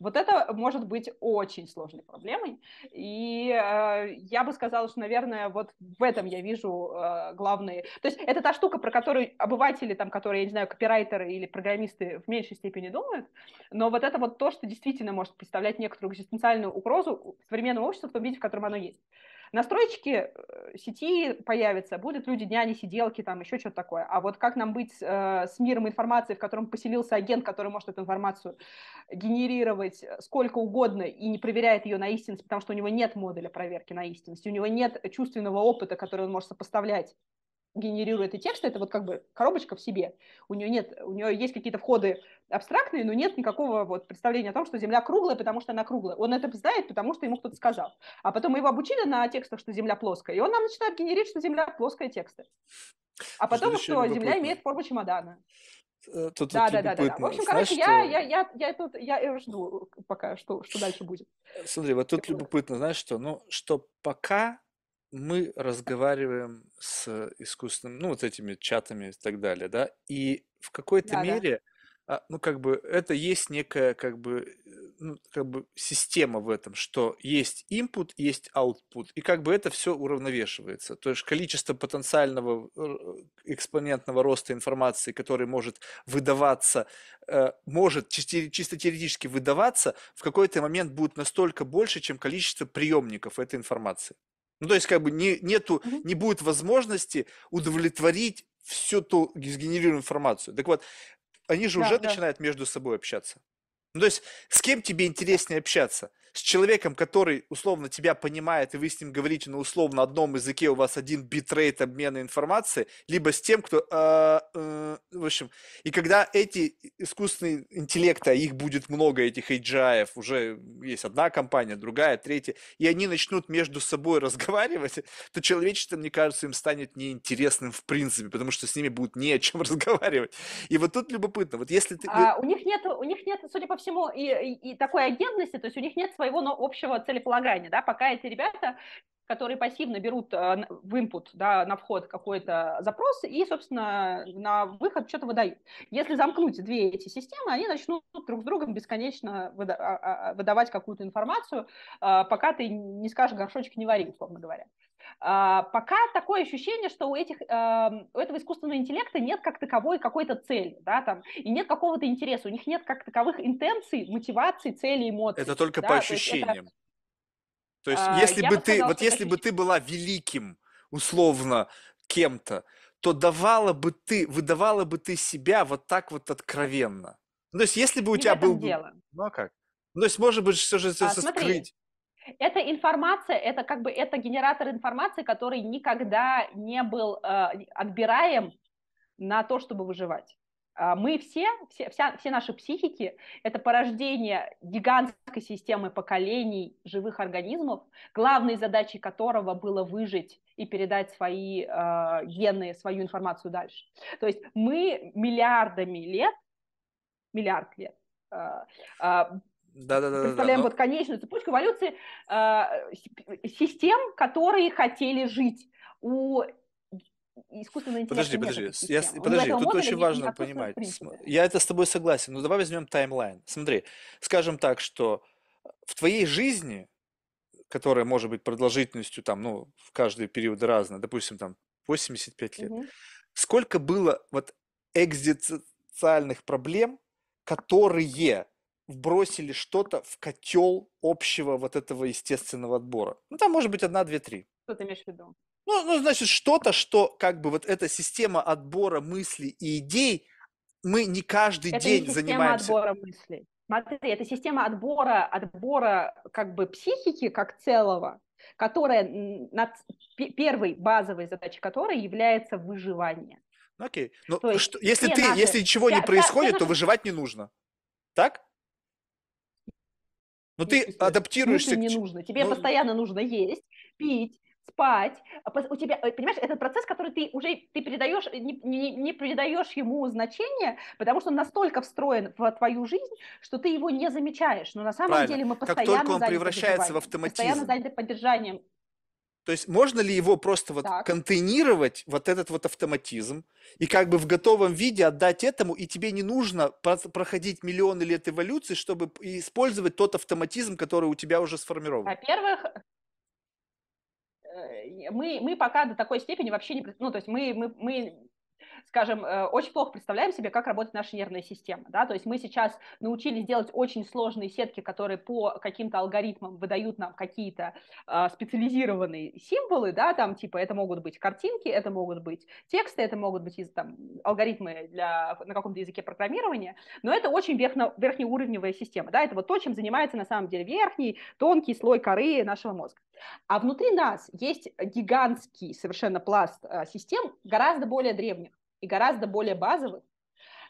Вот это может быть очень сложной проблемой. И э, я бы сказала, что, наверное, вот в этом я вижу э, главные... То есть это та штука, про которую обыватели, там, которые, я не знаю, копирайтеры или программисты в меньшей степени думают, но вот это вот то, что действительно может представлять некоторую экзистенциальную угрозу современному обществу в том виде, в котором оно есть. Настройки э, сети появятся, будут люди няни, сиделки, там еще что-то такое. А вот как нам быть э, с миром информации, в котором поселился агент, который может эту информацию генерировать сколько угодно и не проверяет ее на истинность, потому что у него нет модуля проверки на истинность, у него нет чувственного опыта, который он может сопоставлять генерирует и тексты, это вот как бы коробочка в себе. У нее нет, у нее есть какие-то входы абстрактные, но нет никакого вот представления о том, что Земля круглая, потому что она круглая. Он это знает, потому что ему кто-то сказал. А потом мы его обучили на текстах, что Земля плоская, и он нам начинает генерить, что Земля плоская тексты. А потом, что, что Земля имеет форму чемодана. Э, тут, да, да, да, да, В общем, Знаешь, короче, что... я, я, я, я тут я жду пока, что, что дальше будет. Смотри, вот тут любопытно, знаешь что? Ну, что пока мы разговариваем с искусственным, ну, вот этими чатами и так далее, да, и в какой-то Да, да. мере, а, ну, как бы, это есть некая, как бы, э, ну, как бы система в этом, что есть input, есть output, и как бы это все уравновешивается. То есть количество потенциального э, экспонентного роста информации, который может выдаваться, э, может чисто теоретически выдаваться, в какой-то момент будет настолько больше, чем количество приемников этой информации. Ну, то есть, как бы не, нету, не будет возможности удовлетворить всю ту сгенерированную информацию. Так вот, они же да, уже да. начинают между собой общаться. Ну, то есть, с кем тебе интереснее общаться? С человеком, который условно тебя понимает, и вы с ним говорите на условно одном языке, у вас один битрейт обмена информацией, либо с тем, кто... Э, э, в общем, и когда эти искусственные интеллекты, а их будет много, этих AGI, уже есть одна компания, другая, третья, и они начнут между собой разговаривать, то человечество, мне кажется, им станет неинтересным в принципе, потому что с ними будет не о чем разговаривать. И вот тут любопытно, вот если ты... А, у них нет, у них нет, судя по всему, и, и, и такой агентности, то есть у них нет своего но общего целеполагания, да, пока эти ребята которые пассивно берут э, в input, да, на вход какой-то запрос и, собственно, на выход что-то выдают. Если замкнуть две эти системы, они начнут друг с другом бесконечно а, а, выдавать какую-то информацию, э, пока ты не скажешь горшочек не вари, условно говоря. А, пока такое ощущение, что у, этих, эм, у этого искусственного интеллекта нет как таковой какой-то цели, да, там, и нет какого-то интереса, у них нет как таковых интенций, мотиваций, целей, эмоций. Это только да, по ощущениям. То есть, а, если бы ты, сказала, вот если бы ты была великим условно кем-то, то давала бы ты, выдавала бы ты себя вот так вот откровенно. Ну, то есть, если бы у Не тебя был дело. Ну, а как? Ну, то есть, может быть, все же А, это смотри, скрыть. Это информация, это как бы это генератор информации, который никогда не был э, отбираем на то, чтобы выживать. А Мы все, все, вся, все наши психики – это порождение гигантской системы поколений живых организмов, главной задачей которого было выжить и передать свои э, гены, свою информацию дальше. То есть мы миллиардами лет, миллиард лет, э, э, Да-да-да-да-да. представляем Но вот конечную цепочку эволюции э, систем, которые хотели жить. У искусственного интеллекта Подожди, подожди, я, подожди, тут очень важно понимать. Я это с тобой согласен, но давай возьмем таймлайн. Смотри, скажем так, что в твоей жизни, которая может быть продолжительностью там, ну, в каждый период разная, допустим, там 85 лет, Мгм. сколько было вот экзистенциальных проблем, которые вбросили что-то в котел общего вот этого естественного отбора? Ну, там может быть одна, две, три. Что ты имеешь в виду? Ну, ну, значит, что-то, что как бы вот эта система отбора мыслей и идей, мы не каждый Это не день система занимаемся. отбора мыслей. Смотри, это система отбора, отбора как бы психики как целого, которая над- пе- первой базовой задачей которой является выживание. Ну, Окей. Но То есть что- если ты, наши- если ничего не вся- вся- происходит, вся то выживать не нужно. Так? Ну, В ты? В адаптируешься к не нужно? Тебе ну, постоянно нужно есть, пить, спать. А У тебя, э, понимаешь, это процесс, который ты уже ты передаешь, не, не, не придаешь ему значения, потому что он настолько встроен в твою жизнь, что ты его не замечаешь. Но на самом Правильно. деле мы Как постоянно только он превращается в выживанием, Постоянно автоматизм. заняты поддержанием. То есть можно ли его просто вот Так. контейнировать, вот этот вот автоматизм, и как бы в готовом виде отдать этому, и тебе не нужно про- проходить миллионы лет эволюции, чтобы использовать тот автоматизм, который у тебя уже сформирован? Во-первых, э, мы, мы пока до такой степени вообще не... Ну, то есть мы, мы, мы скажем, э, очень плохо представляем себе, как работает наша нервная система, да, то есть мы сейчас научились делать очень сложные сетки, которые по каким-то алгоритмам выдают нам какие-то э, специализированные символы, да, там типа это могут быть картинки, это могут быть тексты, это могут быть там, алгоритмы для, на каком-то языке программирования, но это очень верхно, верхнеуровневая система, да, это вот то, чем занимается на самом деле верхний, тонкий слой коры нашего мозга. А внутри нас есть гигантский совершенно пласт э, систем, гораздо более древних и гораздо более базовых,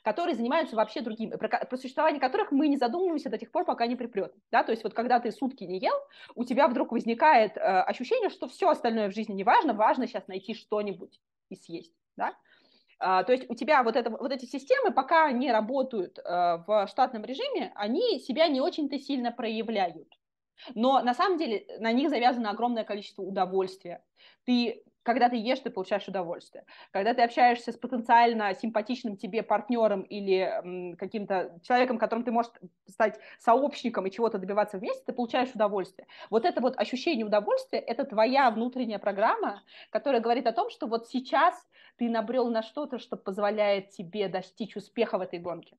которые занимаются вообще другим, про, про существование которых мы не задумываемся до тех пор, пока не припрет. Да? То есть вот когда ты сутки не ел, у тебя вдруг возникает э, ощущение, что все остальное в жизни не важно, важно сейчас найти что-нибудь и съесть. Да? Uh, то есть у тебя вот, это, вот эти системы, пока они работают uh, в штатном режиме, они себя не очень-то сильно проявляют. Но на самом деле на них завязано огромное количество удовольствия. Ты, когда ты ешь, ты получаешь удовольствие. Когда ты общаешься с потенциально симпатичным тебе партнером или каким-то человеком, которым ты можешь стать сообщником и чего-то добиваться вместе, ты получаешь удовольствие. Вот это вот ощущение удовольствия, это твоя внутренняя программа, которая говорит о том, что вот сейчас ты набрел на что-то, что позволяет тебе достичь успеха в этой гонке.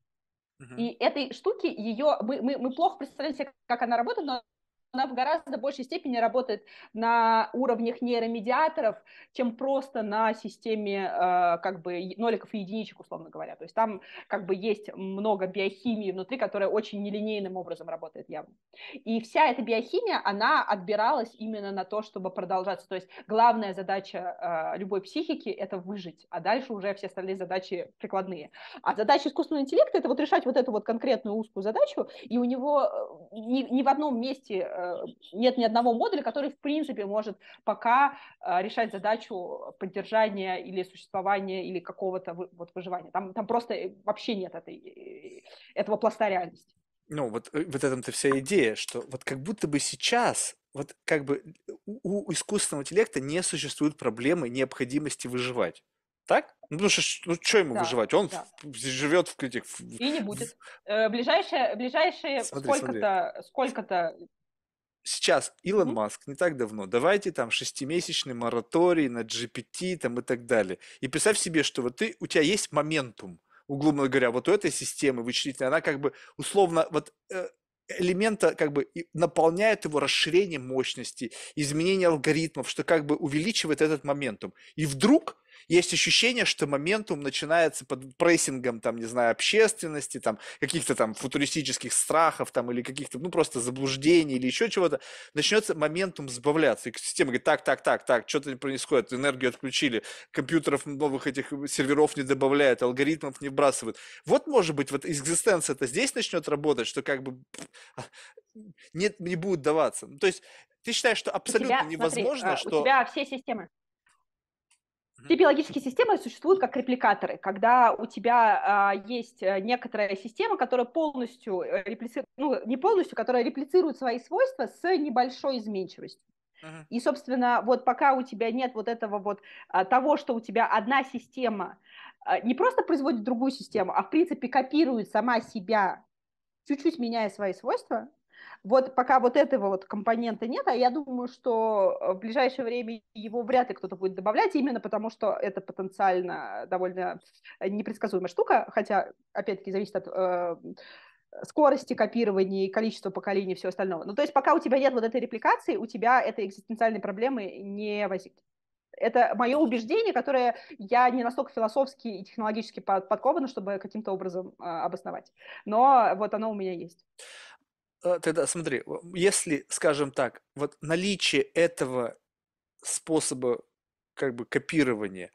И этой штуки, ее, мы, мы, мы плохо представляем себе, как она работает, но она в гораздо большей степени работает на уровнях нейромедиаторов, чем просто на системе э, как бы ноликов и единичек, условно говоря. То есть там как бы есть много биохимии внутри, которая очень нелинейным образом работает явно. И вся эта биохимия, она отбиралась именно на то, чтобы продолжаться. То есть главная задача э, любой психики – это выжить, а дальше уже все остальные задачи прикладные. А задача искусственного интеллекта – это вот решать вот эту вот конкретную узкую задачу, и у него ни, ни в одном месте нет ни одного модуля, который, в принципе, может пока решать задачу поддержания или существования или какого-то вот выживания. Там, там просто вообще нет этой, этого пласта реальности. Ну, вот э, в этом-то вся идея, что вот как будто бы сейчас вот как бы у, у искусственного интеллекта не существует проблемы необходимости выживать. Так? Ну, потому что ну, что ему да, выживать? Он да. в, живет в этих... И не будет. В... Ближайшие, ближайшие сколько-то, сколько-то сейчас Илон mm-hmm. Маск не так давно, давайте там шестимесячный мораторий на GPT там и так далее. И представь себе, что вот ты, у тебя есть моментум, углубно говоря, вот у этой системы вычислительной, она как бы условно вот э, элемента как бы наполняет его расширение мощности, изменение алгоритмов, что как бы увеличивает этот моментум. И вдруг есть ощущение, что моментум начинается под прессингом, там, не знаю, общественности, там, каких-то там футуристических страхов, там, или каких-то, ну, просто заблуждений или еще чего-то, начнется моментум сбавляться. И система говорит, так, так, так, так, что-то происходит, энергию отключили, компьютеров новых этих серверов не добавляют, алгоритмов не вбрасывают. Вот, может быть, вот экзистенция это здесь начнет работать, что как бы нет, не будет даваться. Ну, то есть ты считаешь, что абсолютно тебя, невозможно, смотри, что... У тебя все системы все биологические системы существуют как репликаторы, когда у тебя а, есть э, некоторая система, которая полностью э, реплицирует, ну, не полностью, которая реплицирует свои свойства с небольшой изменчивостью. Uh-huh. И, собственно, вот пока у тебя нет вот этого вот а, того, что у тебя одна система а, не просто производит другую систему, а в принципе копирует сама себя, чуть-чуть меняя свои свойства, вот пока вот этого вот компонента нет, а я думаю, что э, в ближайшее время его вряд ли кто-то будет добавлять, именно потому что это потенциально довольно непредсказуемая штука, хотя, опять-таки, зависит от э, скорости копирования, количества поколений и всего остального. Ну, то есть пока у тебя нет вот этой репликации, у тебя этой экзистенциальной проблемы не возникнет. Это мое убеждение, которое я не настолько философски и технологически подкована, чтобы каким-то образом э, обосновать. Но вот оно у меня есть. Э, тогда смотри, если, скажем так, вот наличие этого способа как бы копирования,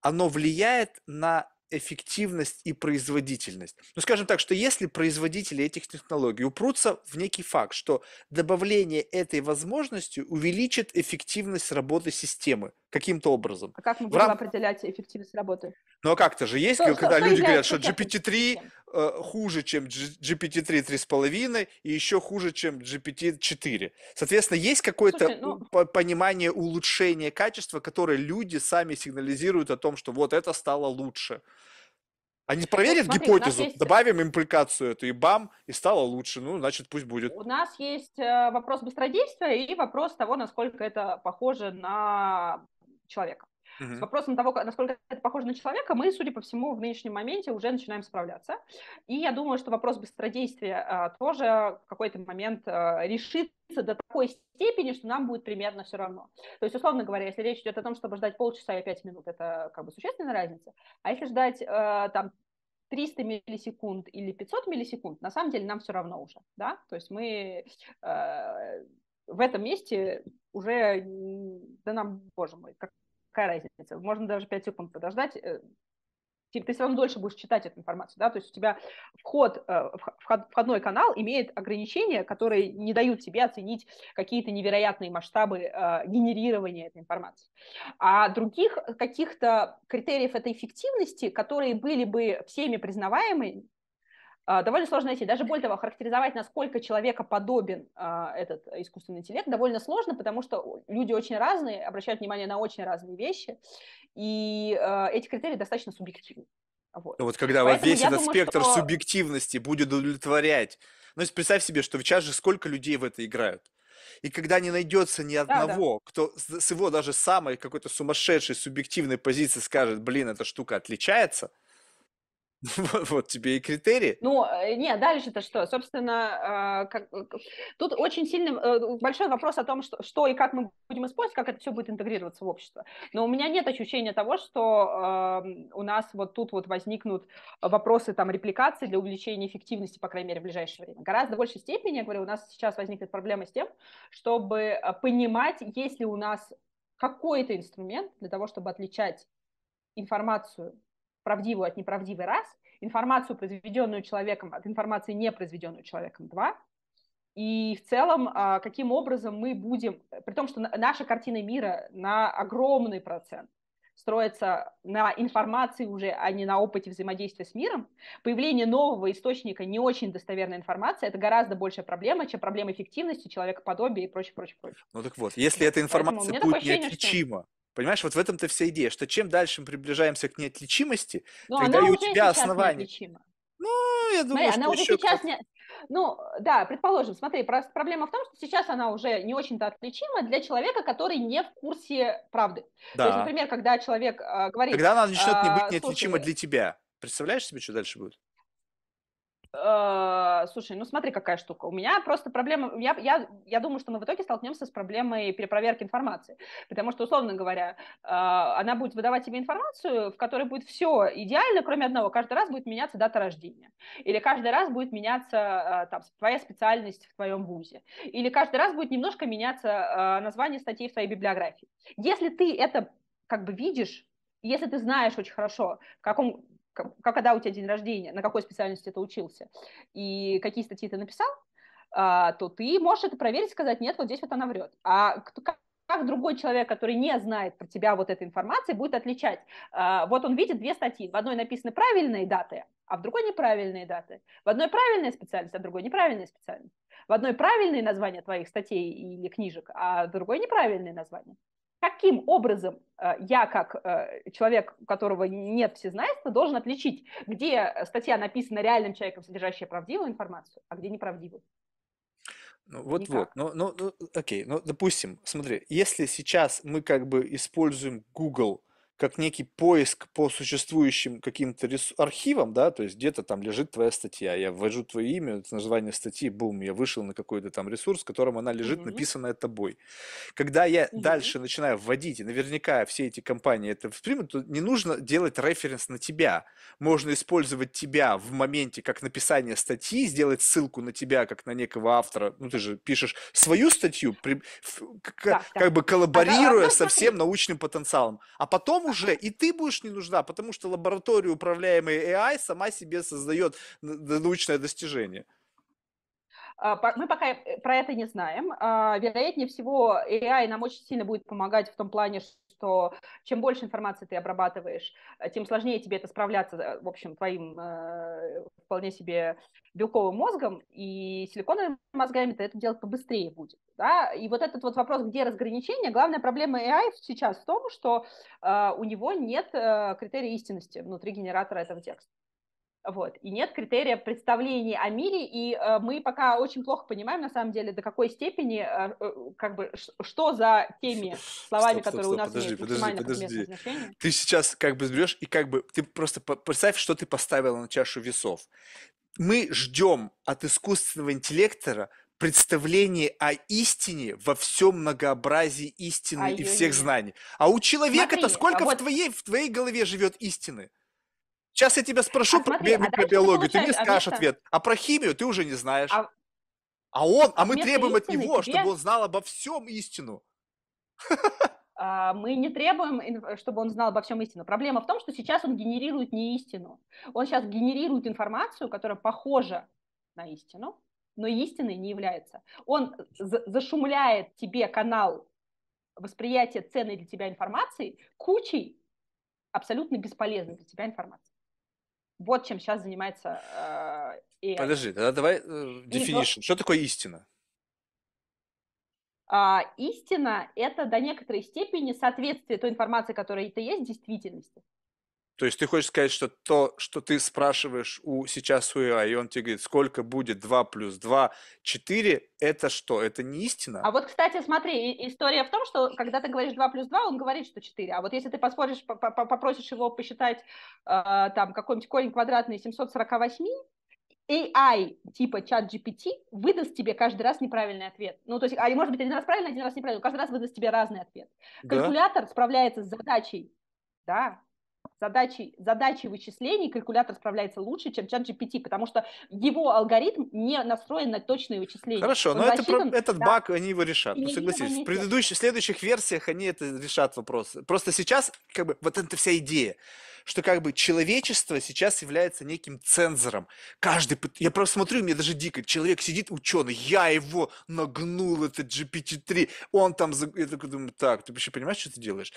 оно влияет на эффективность и производительность. Ну, скажем так, что если производители этих технологий упрутся в некий факт, что добавление этой возможности увеличит эффективность работы системы каким-то образом. А как мы будем рам... определять эффективность работы? Ну а как-то же есть, что, когда что, люди говорят, что GPT-3 э, хуже, чем GPT-3 3,5 и еще хуже, чем GPT-4. Соответственно, есть какое-то ну... понимание улучшения качества, которое люди сами сигнализируют о том, что вот это стало лучше. Они проверят смотри, гипотезу, есть... добавим импликацию эту, и бам, и стало лучше. Ну, значит, пусть будет. У нас есть э, вопрос быстродействия и вопрос того, насколько это похоже на человека. С вопросом того, насколько это похоже на человека, мы, судя по всему, в нынешнем моменте уже начинаем справляться. И я думаю, что вопрос быстродействия а, тоже в какой-то момент а, решится до такой степени, что нам будет примерно все равно. То есть, условно говоря, если речь идет о том, чтобы ждать полчаса и пять минут, это как бы существенная разница. А если ждать а, там 300 миллисекунд или 500 миллисекунд, на самом деле нам все равно уже, да, то есть мы э, в этом месте уже, да нам, боже мой, как, какая разница? Можно даже 5 секунд подождать, э, ты все равно дольше будешь читать эту информацию, да, то есть у тебя вход, э, входной канал имеет ограничения, которые не дают тебе оценить какие-то невероятные масштабы э, генерирования этой информации. А других каких-то критериев этой эффективности, которые были бы всеми признаваемы, а, довольно сложно найти. Даже более того, характеризовать, насколько человека подобен а, этот искусственный интеллект, довольно сложно, потому что люди очень разные, обращают внимание на очень разные вещи, и а, эти критерии достаточно субъективны. Вот, вот когда Поэтому весь этот думаю, спектр что... субъективности будет удовлетворять. Ну, есть представь себе, что сейчас же сколько людей в это играют. И когда не найдется ни одного, да, да. кто с его даже самой какой-то сумасшедшей субъективной позиции скажет, блин, эта штука отличается – Вот, тебе и критерии. Ну, э, нет, дальше-то что? Собственно, как, тут очень сильный, э, большой вопрос о том, что, и как мы будем использовать, как это все будет интегрироваться в общество. Но у меня нет ощущения того, что э, у нас вот тут вот возникнут вопросы там репликации для увеличения эффективности, по крайней мере, в ближайшее время. Гораздо большей степени, я говорю, у нас сейчас возникнет проблема с тем, чтобы понимать, есть ли у нас какой-то инструмент для того, чтобы отличать информацию правдивую от неправдивой раз, информацию, произведенную человеком, от информации, не произведенную человеком, два. И в целом, а, каким образом мы будем, при том, что наша картина мира на огромный процент строится на информации уже, а не на опыте взаимодействия с миром, появление нового источника не очень достоверной информации – это гораздо большая проблема, чем проблема эффективности, человекоподобия и прочее, прочее, прочее. Ну так вот, если эта информация будет неотличима, что... Понимаешь, вот в этом-то вся идея, что чем дальше мы приближаемся к неотличимости, Но тогда и у тебя основания. Неотличима. Ну, я думаю, смотри, что она уже сейчас не... Ну, да, предположим, смотри, проблема в том, что сейчас она уже не очень-то отличима для человека, который не в курсе правды. Да. То есть, например, когда человек э, говорит... Когда она начнет не быть неотличима слушай, для тебя. Представляешь себе, что дальше будет? Э, слушай, ну смотри, какая штука. У меня просто проблема, я, я, я думаю, что мы в итоге столкнемся с проблемой перепроверки информации, потому что, условно говоря, э, она будет выдавать тебе информацию, в которой будет все идеально, кроме одного. Каждый раз будет меняться дата рождения, или каждый раз будет меняться э, там, твоя специальность в твоем вузе, или каждый раз будет немножко меняться название статей в твоей библиографии. Если ты это как бы видишь, если ты знаешь очень хорошо, в каком когда у тебя день рождения, на какой специальности ты учился, и какие статьи ты написал, а, то ты можешь это проверить, сказать, нет, вот здесь вот она врет. А как другой человек, который не знает про тебя вот этой информации, будет отличать? А, вот он видит две статьи. В одной написаны правильные даты, а в другой неправильные даты. В одной правильная специальность, а в другой неправильная специальность. В одной правильные названия твоих статей или книжек, а в другой неправильные названия каким образом э, я, как э, человек, у которого нет всезнайства, должен отличить, где статья написана реальным человеком, содержащая правдивую информацию, а где неправдивую? Ну, вот, вот, ну, ну, ну, окей, ну, допустим, смотри, если сейчас мы как бы используем Google как некий поиск по существующим каким-то ресу- архивам, да, то есть где-то там лежит твоя статья, я ввожу твое имя, название статьи, бум, я вышел на какой-то там ресурс, в котором она лежит, Мгм. написанная тобой. Когда я Мгм. дальше начинаю вводить, и наверняка все эти компании это воспримут, то не нужно делать референс на тебя. Можно использовать тебя в моменте как написание статьи, сделать ссылку на тебя как на некого автора. Ну, ты же пишешь свою статью, при- в- к- Да, как да. бы коллаборируя а, со всем научным потенциалом. А потом уже и ты будешь не нужна, потому что лаборатория, управляемая AI, сама себе создает научное достижение. а, мы пока э, про это не знаем. А, Вероятнее всего, AI нам очень сильно будет помогать в том плане, что чем больше информации ты обрабатываешь, э, тем сложнее тебе это справляться, э, в общем, твоим э, вполне себе белковым мозгом, и силиконовыми мозгами ты это делать побыстрее будет. Да? И вот этот вот вопрос, где разграничение, главная проблема AI сейчас в том, что э, у него нет э, критерия истинности внутри генератора этого текста. Вот. И нет критерия представления о мире, и э, мы пока очень плохо понимаем, на самом деле, до какой степени, э, э, как бы, ш- что за теми словами, Стоп, стоп, которые стоп, у нас подожди, имеют подожди, подожди. значение. Ты сейчас как бы берешь и как бы, ты просто представь, что ты поставила на чашу весов. Мы ждем от искусственного интеллекта представление о истине во всем многообразии А истины и ее всех нет. знаний. А у человека-то сколько а в вот, твоей, в твоей голове живет истины? Сейчас я тебя а спрошу про смотри, би- а ты микробиологию, ты мне а скажешь ответ, а про химию ты уже не знаешь. а, А он, а а мы требуем от него, чтобы тебе он знал обо всем истину. а, мы не требуем, чтобы он знал обо всем истину. Проблема в том, что сейчас он генерирует не истину. Он сейчас генерирует информацию, которая похожа на истину, но истиной не является. Он за- зашумляет тебе канал восприятия ценной для тебя информации кучей абсолютно бесполезной для тебя информации. Вот чем сейчас занимается э, AI. Подожди, тогда давай э, И definition. Что такое истина? а, истина– это до некоторой степени соответствие той информации, которая это есть, действительности. То есть ты хочешь сказать, что то, что ты спрашиваешь у сейчас у AI, и он тебе говорит, сколько будет 2 плюс 2, 4, это что? Это не истина? А вот, кстати, смотри, история в том, что когда ты говоришь 2 плюс 2, он говорит, что 4. А вот если ты поспоришь, по- по- попросишь его посчитать э, там какой-нибудь корень квадратный 748, AI типа чат GPT выдаст тебе каждый раз неправильный ответ. Ну, то есть, а может быть, один раз правильный, один раз неправильный, каждый раз выдаст тебе разный ответ. Да? Калькулятор справляется с задачей, да, задачей, задачей вычислений калькулятор справляется лучше, чем чат GPT, потому что его алгоритм не настроен на точные вычисления. Хорошо, Он но это, рассчитан этот на баг, они его решат. Ну, согласись, в предыдущих, в следующих версиях они это решат вопрос. Просто сейчас, как бы, вот эта вся идея, что как бы человечество сейчас является неким цензором. Каждый, я просто смотрю, мне даже дико, человек сидит, ученый, я его нагнул, этот GPT-3, он там, я такой думаю, так, ты вообще понимаешь, что ты делаешь?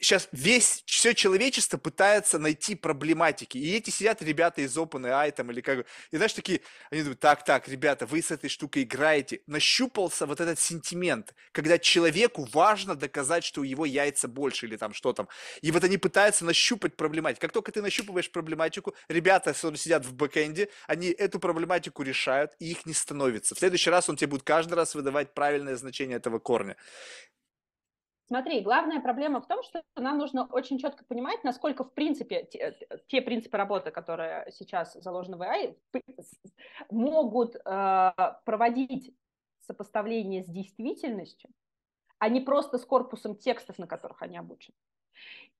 Сейчас весь, все человечество пытается найти проблематики, и эти сидят ребята из OpenAI там, или как, и знаешь, такие, они думают, так, так, ребята, вы с этой штукой играете. Нащупался вот этот сентимент, когда человеку важно доказать, что у его яйца больше или там что там. И вот они пытаются нащупать проблематику. Как только ты нащупываешь проблематику, ребята, сидят в бэкэнде, они эту проблематику решают, и их не становится. В следующий раз он тебе будет каждый раз выдавать правильное значение этого корня. Смотри, главная проблема в том, что нам нужно очень четко понимать, насколько, в принципе, те, те принципы работы, которые сейчас заложены в AI, могут э, проводить сопоставление с действительностью, а не просто с корпусом текстов, на которых они обучены.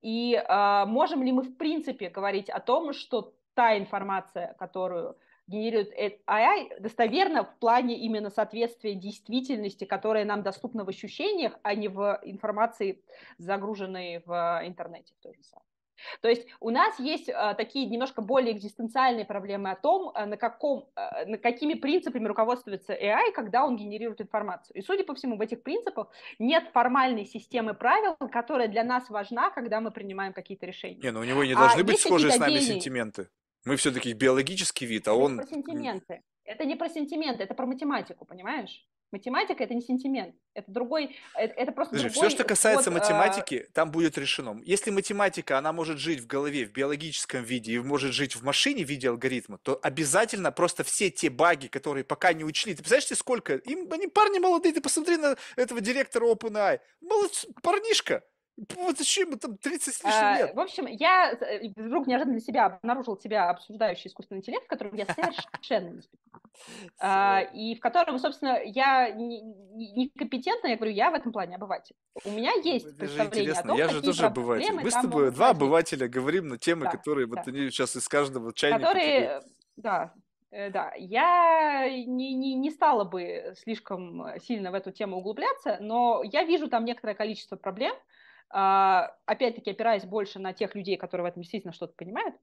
И э, можем ли мы, в принципе, говорить о том, что та информация, которую генерирует AI, достоверно в плане именно соответствия действительности, которая нам доступна в ощущениях, а не в информации, загруженной в интернете в той же самой. То есть у нас есть а, такие немножко более экзистенциальные проблемы о том, а, на, каком, а, на какими принципами руководствуется AI, когда он генерирует информацию. И, судя по всему, в этих принципах нет формальной системы правил, которая для нас важна, когда мы принимаем какие-то решения. Не, ну у него не должны а быть схожие с нами отдельные... сентименты. Мы все-таки биологический вид, а это он... Не про сентименты. Это не про сентименты, это про математику, понимаешь? Математика это не сентимент, это другой, это, это просто Подожди, другой. Все, что касается вот, математики, а... там будет решено. Если математика, она может жить в голове в биологическом виде и может жить в машине в виде алгоритма, то обязательно просто все те баги, которые пока не учли. Ты представляешь, сколько? Им они парни молодые, ты посмотри на этого директора OpenAI. Молодец, парнишка. Вот зачем там 30 с лишним лет? А, в общем, я э, вдруг неожиданно для себя обнаружил тебя обсуждающий искусственный интеллект, в котором я совершенно не а, И в котором, собственно, я некомпетентна, я говорю, я в этом плане обыватель. У меня есть представление о том, Я же тоже обыватель. Мы с тобой два обывателя говорим на темы, которые вот они сейчас из каждого чайника... Которые, да, э, да, я не, не, не стала бы слишком сильно в эту тему углубляться, но я вижу там некоторое количество проблем, а, опять-таки опираясь больше на тех людей, которые в этом действительно что-то понимают,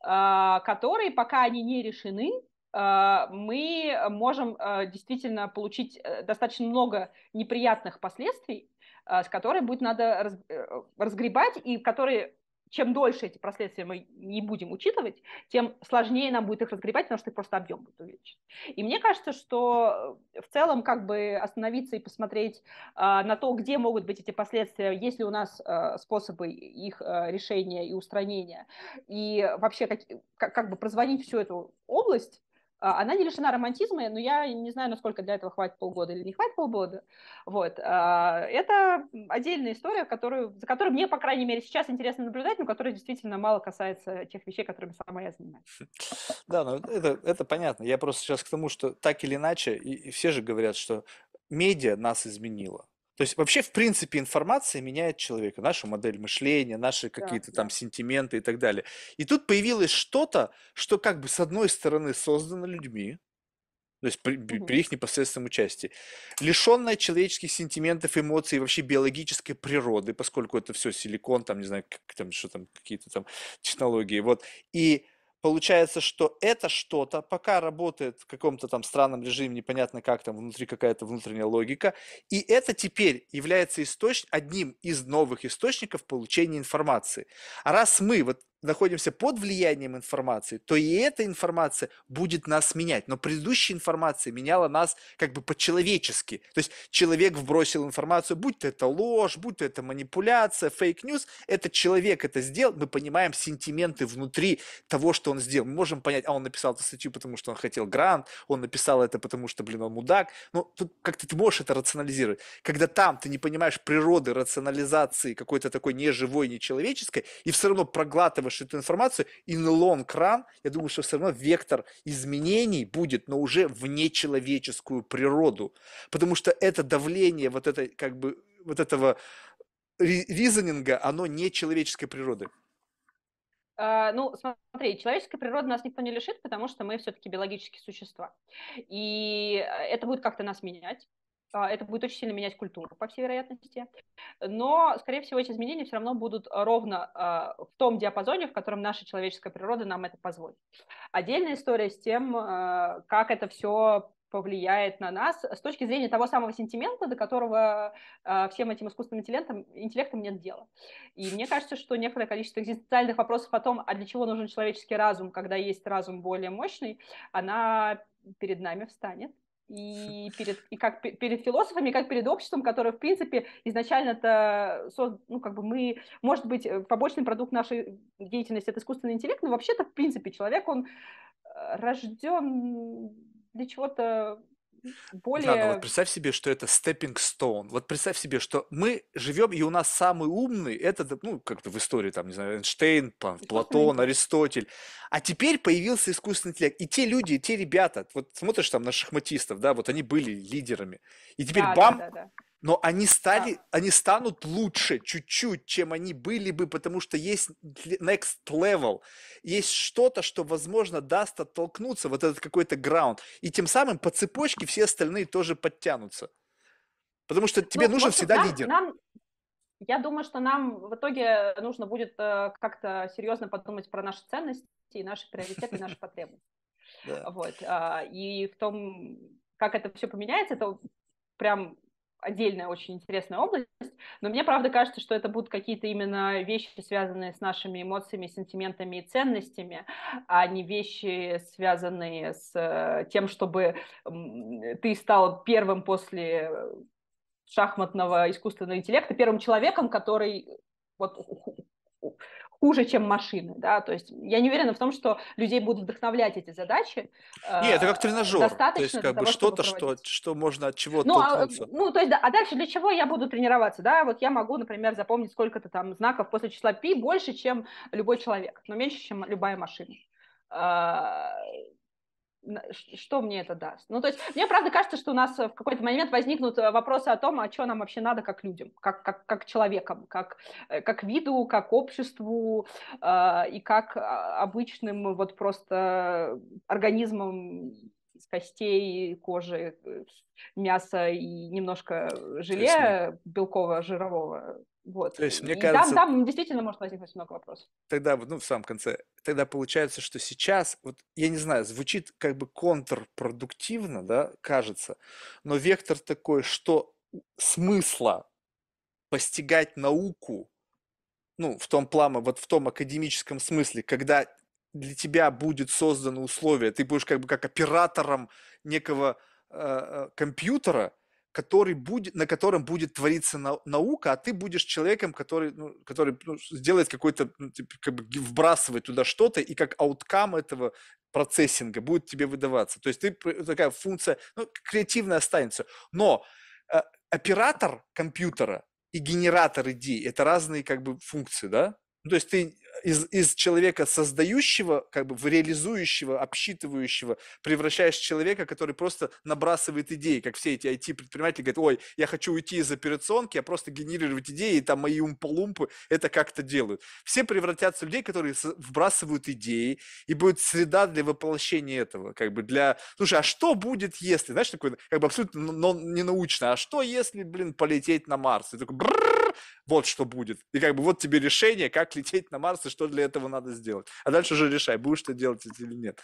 а, которые, пока они не решены, а, мы можем действительно получить э, достаточно много неприятных последствий, с которыми будет надо э, разгребать, и которые чем дольше эти последствия мы не будем учитывать, тем сложнее нам будет их разгребать, потому что их просто объем будет увеличен. И мне кажется, что э, в целом как бы остановиться и посмотреть а, на то, где могут быть эти последствия, есть ли у нас а, способы их а, решения и устранения, и вообще как, как, как бы прозвонить всю эту область, она не лишена романтизма, но я не знаю, насколько для этого хватит полгода или не хватит полгода. Вот. А, это отдельная история, которую, за которой мне, по крайней мере, сейчас интересно наблюдать, но которая действительно мало касается тех вещей, которыми сама я занимаюсь. Да, ну это, это понятно. Я просто сейчас к тому, что так или иначе, и, и все же говорят, что медиа нас изменила. То есть вообще, в принципе, информация меняет человека, нашу модель мышления, наши какие-то да, там да. сентименты и так далее. И тут появилось что-то, что как бы с одной стороны создано людьми, то есть при, угу. при их непосредственном участии, лишенная человеческих сентиментов, эмоций, вообще биологической природы, поскольку это все силикон, там, не знаю, как, там, что там, какие-то там технологии, вот, и Получается, что это что-то пока работает в каком-то там странном режиме, непонятно как там, внутри какая-то внутренняя логика, и это теперь является источ... одним из новых источников получения информации. А раз мы вот находимся под влиянием информации, то и эта информация будет нас менять. Но предыдущая информация меняла нас как бы по-человечески. То есть человек вбросил информацию, будь то это ложь, будь то это манипуляция, fake news, этот человек это сделал, мы понимаем сентименты внутри того, что он сделал. Мы можем понять, а он написал эту статью, потому что он хотел грант, он написал это, потому что, блин, он мудак. Но тут как-то ты можешь это рационализировать. Когда там ты не понимаешь природы рационализации какой-то такой неживой, нечеловеческой, и все равно проглатываешь передашь эту информацию, и на long run, я думаю, что все равно вектор изменений будет, но уже в нечеловеческую природу. Потому что это давление вот, этой, как бы, вот этого ризонинга, оно не человеческой природы. Uh, ну, смотри, человеческая природа нас никто не лишит, потому что мы все-таки биологические существа. И это будет как-то нас менять. А, это будет очень сильно менять культуру, по всей вероятности. Но, скорее всего, эти изменения все равно будут ровно а, в том диапазоне, в котором наша человеческая природа нам это позволит. Отдельная история с тем, а, как это все повлияет на нас с точки зрения того самого сентимента, до которого э, всем этим искусственным интеллектом, интеллектом нет дела. И мне кажется, что некоторое количество экзистенциальных вопросов о том, а для чего нужен человеческий разум, когда есть разум более мощный, она перед нами встанет и, перед, и как перед философами, как перед обществом, которое, в принципе, изначально-то, ну, как бы мы, может быть, э, побочный продукт нашей деятельности – это искусственный интеллект, но вообще-то, в принципе, человек, он э, рожден для чего-то более... Да, но вот представь себе, что это stepping stone. Вот представь себе, что мы живем, и у нас самый умный, это, ну, как-то в истории, там, не знаю, Эйнштейн, Платон, Аристотель. А теперь появился искусственный интеллект. И те люди, и те ребята, вот смотришь там на шахматистов, да, вот они были лидерами. И теперь Да, да, бам, да, да. Но они Да. стали, они станут лучше чуть-чуть, чем они были бы, потому что есть next level, есть что-то, что, возможно, даст оттолкнуться, вот этот какой-то граунд, и тем самым по цепочке все остальные тоже подтянутся. Потому что тебе Ну, нужен общем, всегда нам, лидер. нам, я думаю, что нам в итоге нужно будет э, как-то серьезно подумать про наши ценности и наши приоритеты, и наши потребности. Да. Вот. а, И в том, как это все поменяется, это прям отдельная очень интересная область, но мне правда кажется, что это будут какие-то именно вещи, связанные с нашими эмоциями, сентиментами и ценностями, а не вещи, связанные с э, тем, чтобы ты стал первым после шахматного искусственного интеллекта, первым человеком, который вот хуже, чем машины, да, то есть я не уверена в том, что людей будут вдохновлять эти задачи. Не, это как э, тренажер. То есть, Достаточно как бы что-то, что, что можно от чего Ну, а, ну, то есть, да, а дальше для чего я буду тренироваться, да? Вот я могу, например, запомнить сколько-то там знаков после числа пи больше, чем любой человек, но меньше, чем любая машина. Что мне это даст? Ну, то есть, мне правда кажется, что у нас в какой-то момент возникнут э, вопросы о том, а что нам вообще надо как людям, как, как, как человекам, как, э, как виду, как обществу э, и как а, обычным вот просто организмам из костей, кожи, э, мяса и немножко желе белкового, жирового. Вот. То есть, мне И кажется- там, там действительно может возникнуть много вопросов. тогда, ну, в самом конце, тогда получается, что сейчас, вот, я не знаю, звучит как бы контрпродуктивно, да, кажется, но вектор такой, что смысла постигать науку, ну, в том плане, вот в том академическом смысле, когда для тебя будет создано условие, ты будешь как бы как оператором некого э, э, компьютера, который будет, на котором будет твориться нау- наука, а ты будешь человеком, который, ну, который ну, сделает какой-то, ну, типа, как бы вбрасывает туда что-то, и как ауткам этого процессинга будет тебе выдаваться. То есть ты такая функция, ну, креативная останется. Но э, оператор компьютера и генератор идей это разные как бы функции, да? Ну, то есть ты из, из человека создающего, как бы в реализующего, обсчитывающего, превращаешь человека, который просто набрасывает идеи, как все эти IT-предприниматели говорят, ой, я хочу уйти из операционки, а просто генерировать идеи, и там мои умполумпы это как-то делают. Все превратятся в людей, которые вбрасывают идеи, и будет среда для воплощения этого, как бы для... Слушай, а что будет, если, знаешь, такое, как бы абсолютно но, не научно, а что если, блин, полететь на Марс? И такой, вот что будет. И как бы вот тебе решение, как лететь на Марс и что для этого надо сделать. А дальше уже решай, будешь ты делать это или нет.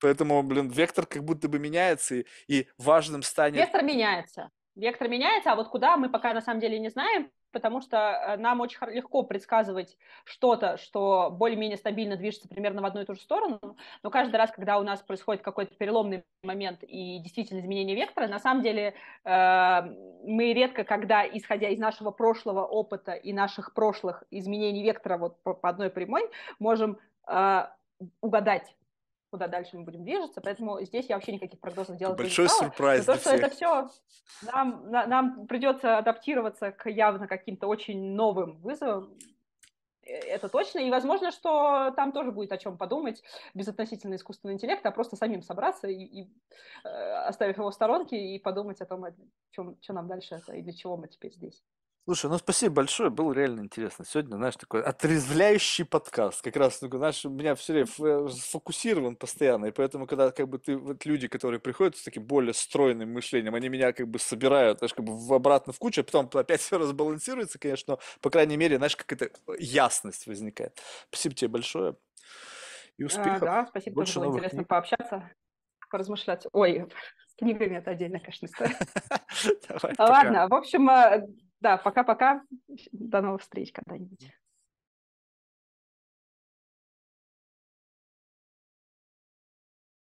Поэтому, блин, вектор как будто бы меняется, и, и важным станет... Вектор меняется. Вектор меняется, а вот куда мы пока на самом деле не знаем, потому что э, нам очень легко предсказывать что-то, что более-менее стабильно движется примерно в одну и ту же сторону, но каждый раз, когда у нас происходит какой-то переломный момент и действительно изменение вектора, на самом деле э, мы редко, когда, исходя из нашего прошлого опыта и наших прошлых изменений вектора вот по, по одной прямой, можем э, угадать куда дальше мы будем движется, поэтому здесь я вообще никаких прогнозов делать бы не Большой стала. сюрприз то, что это всех. все нам, на- нам придется адаптироваться к явно каким-то очень новым вызовам, э, это точно. И возможно, что там тоже будет о чем подумать без относительно искусственного интеллекта, а просто самим собраться и, и, э, оставив его в сторонке и подумать о том, о чем, что нам дальше это и для чего мы теперь здесь. Слушай, ну спасибо большое, было реально интересно. Сегодня, знаешь, такой отрезвляющий подкаст. Как раз, ну, знаешь, у меня все время ф- э, сфокусирован постоянно, и поэтому, когда как бы ты, вот люди, которые приходят с таким более стройным мышлением, они меня как бы собирают, знаешь, как бы в обратно в кучу, а потом опять все разбалансируется, конечно, но, по крайней мере, знаешь, как это ясность возникает. Спасибо тебе большое и А, успехов. да, спасибо, Больше тоже было новых интересно книг. пообщаться, поразмышлять. Ой, с книгами это отдельная, конечно, история. А. Ладно, в общем, э, да, пока-пока. До новых встреч когда-нибудь.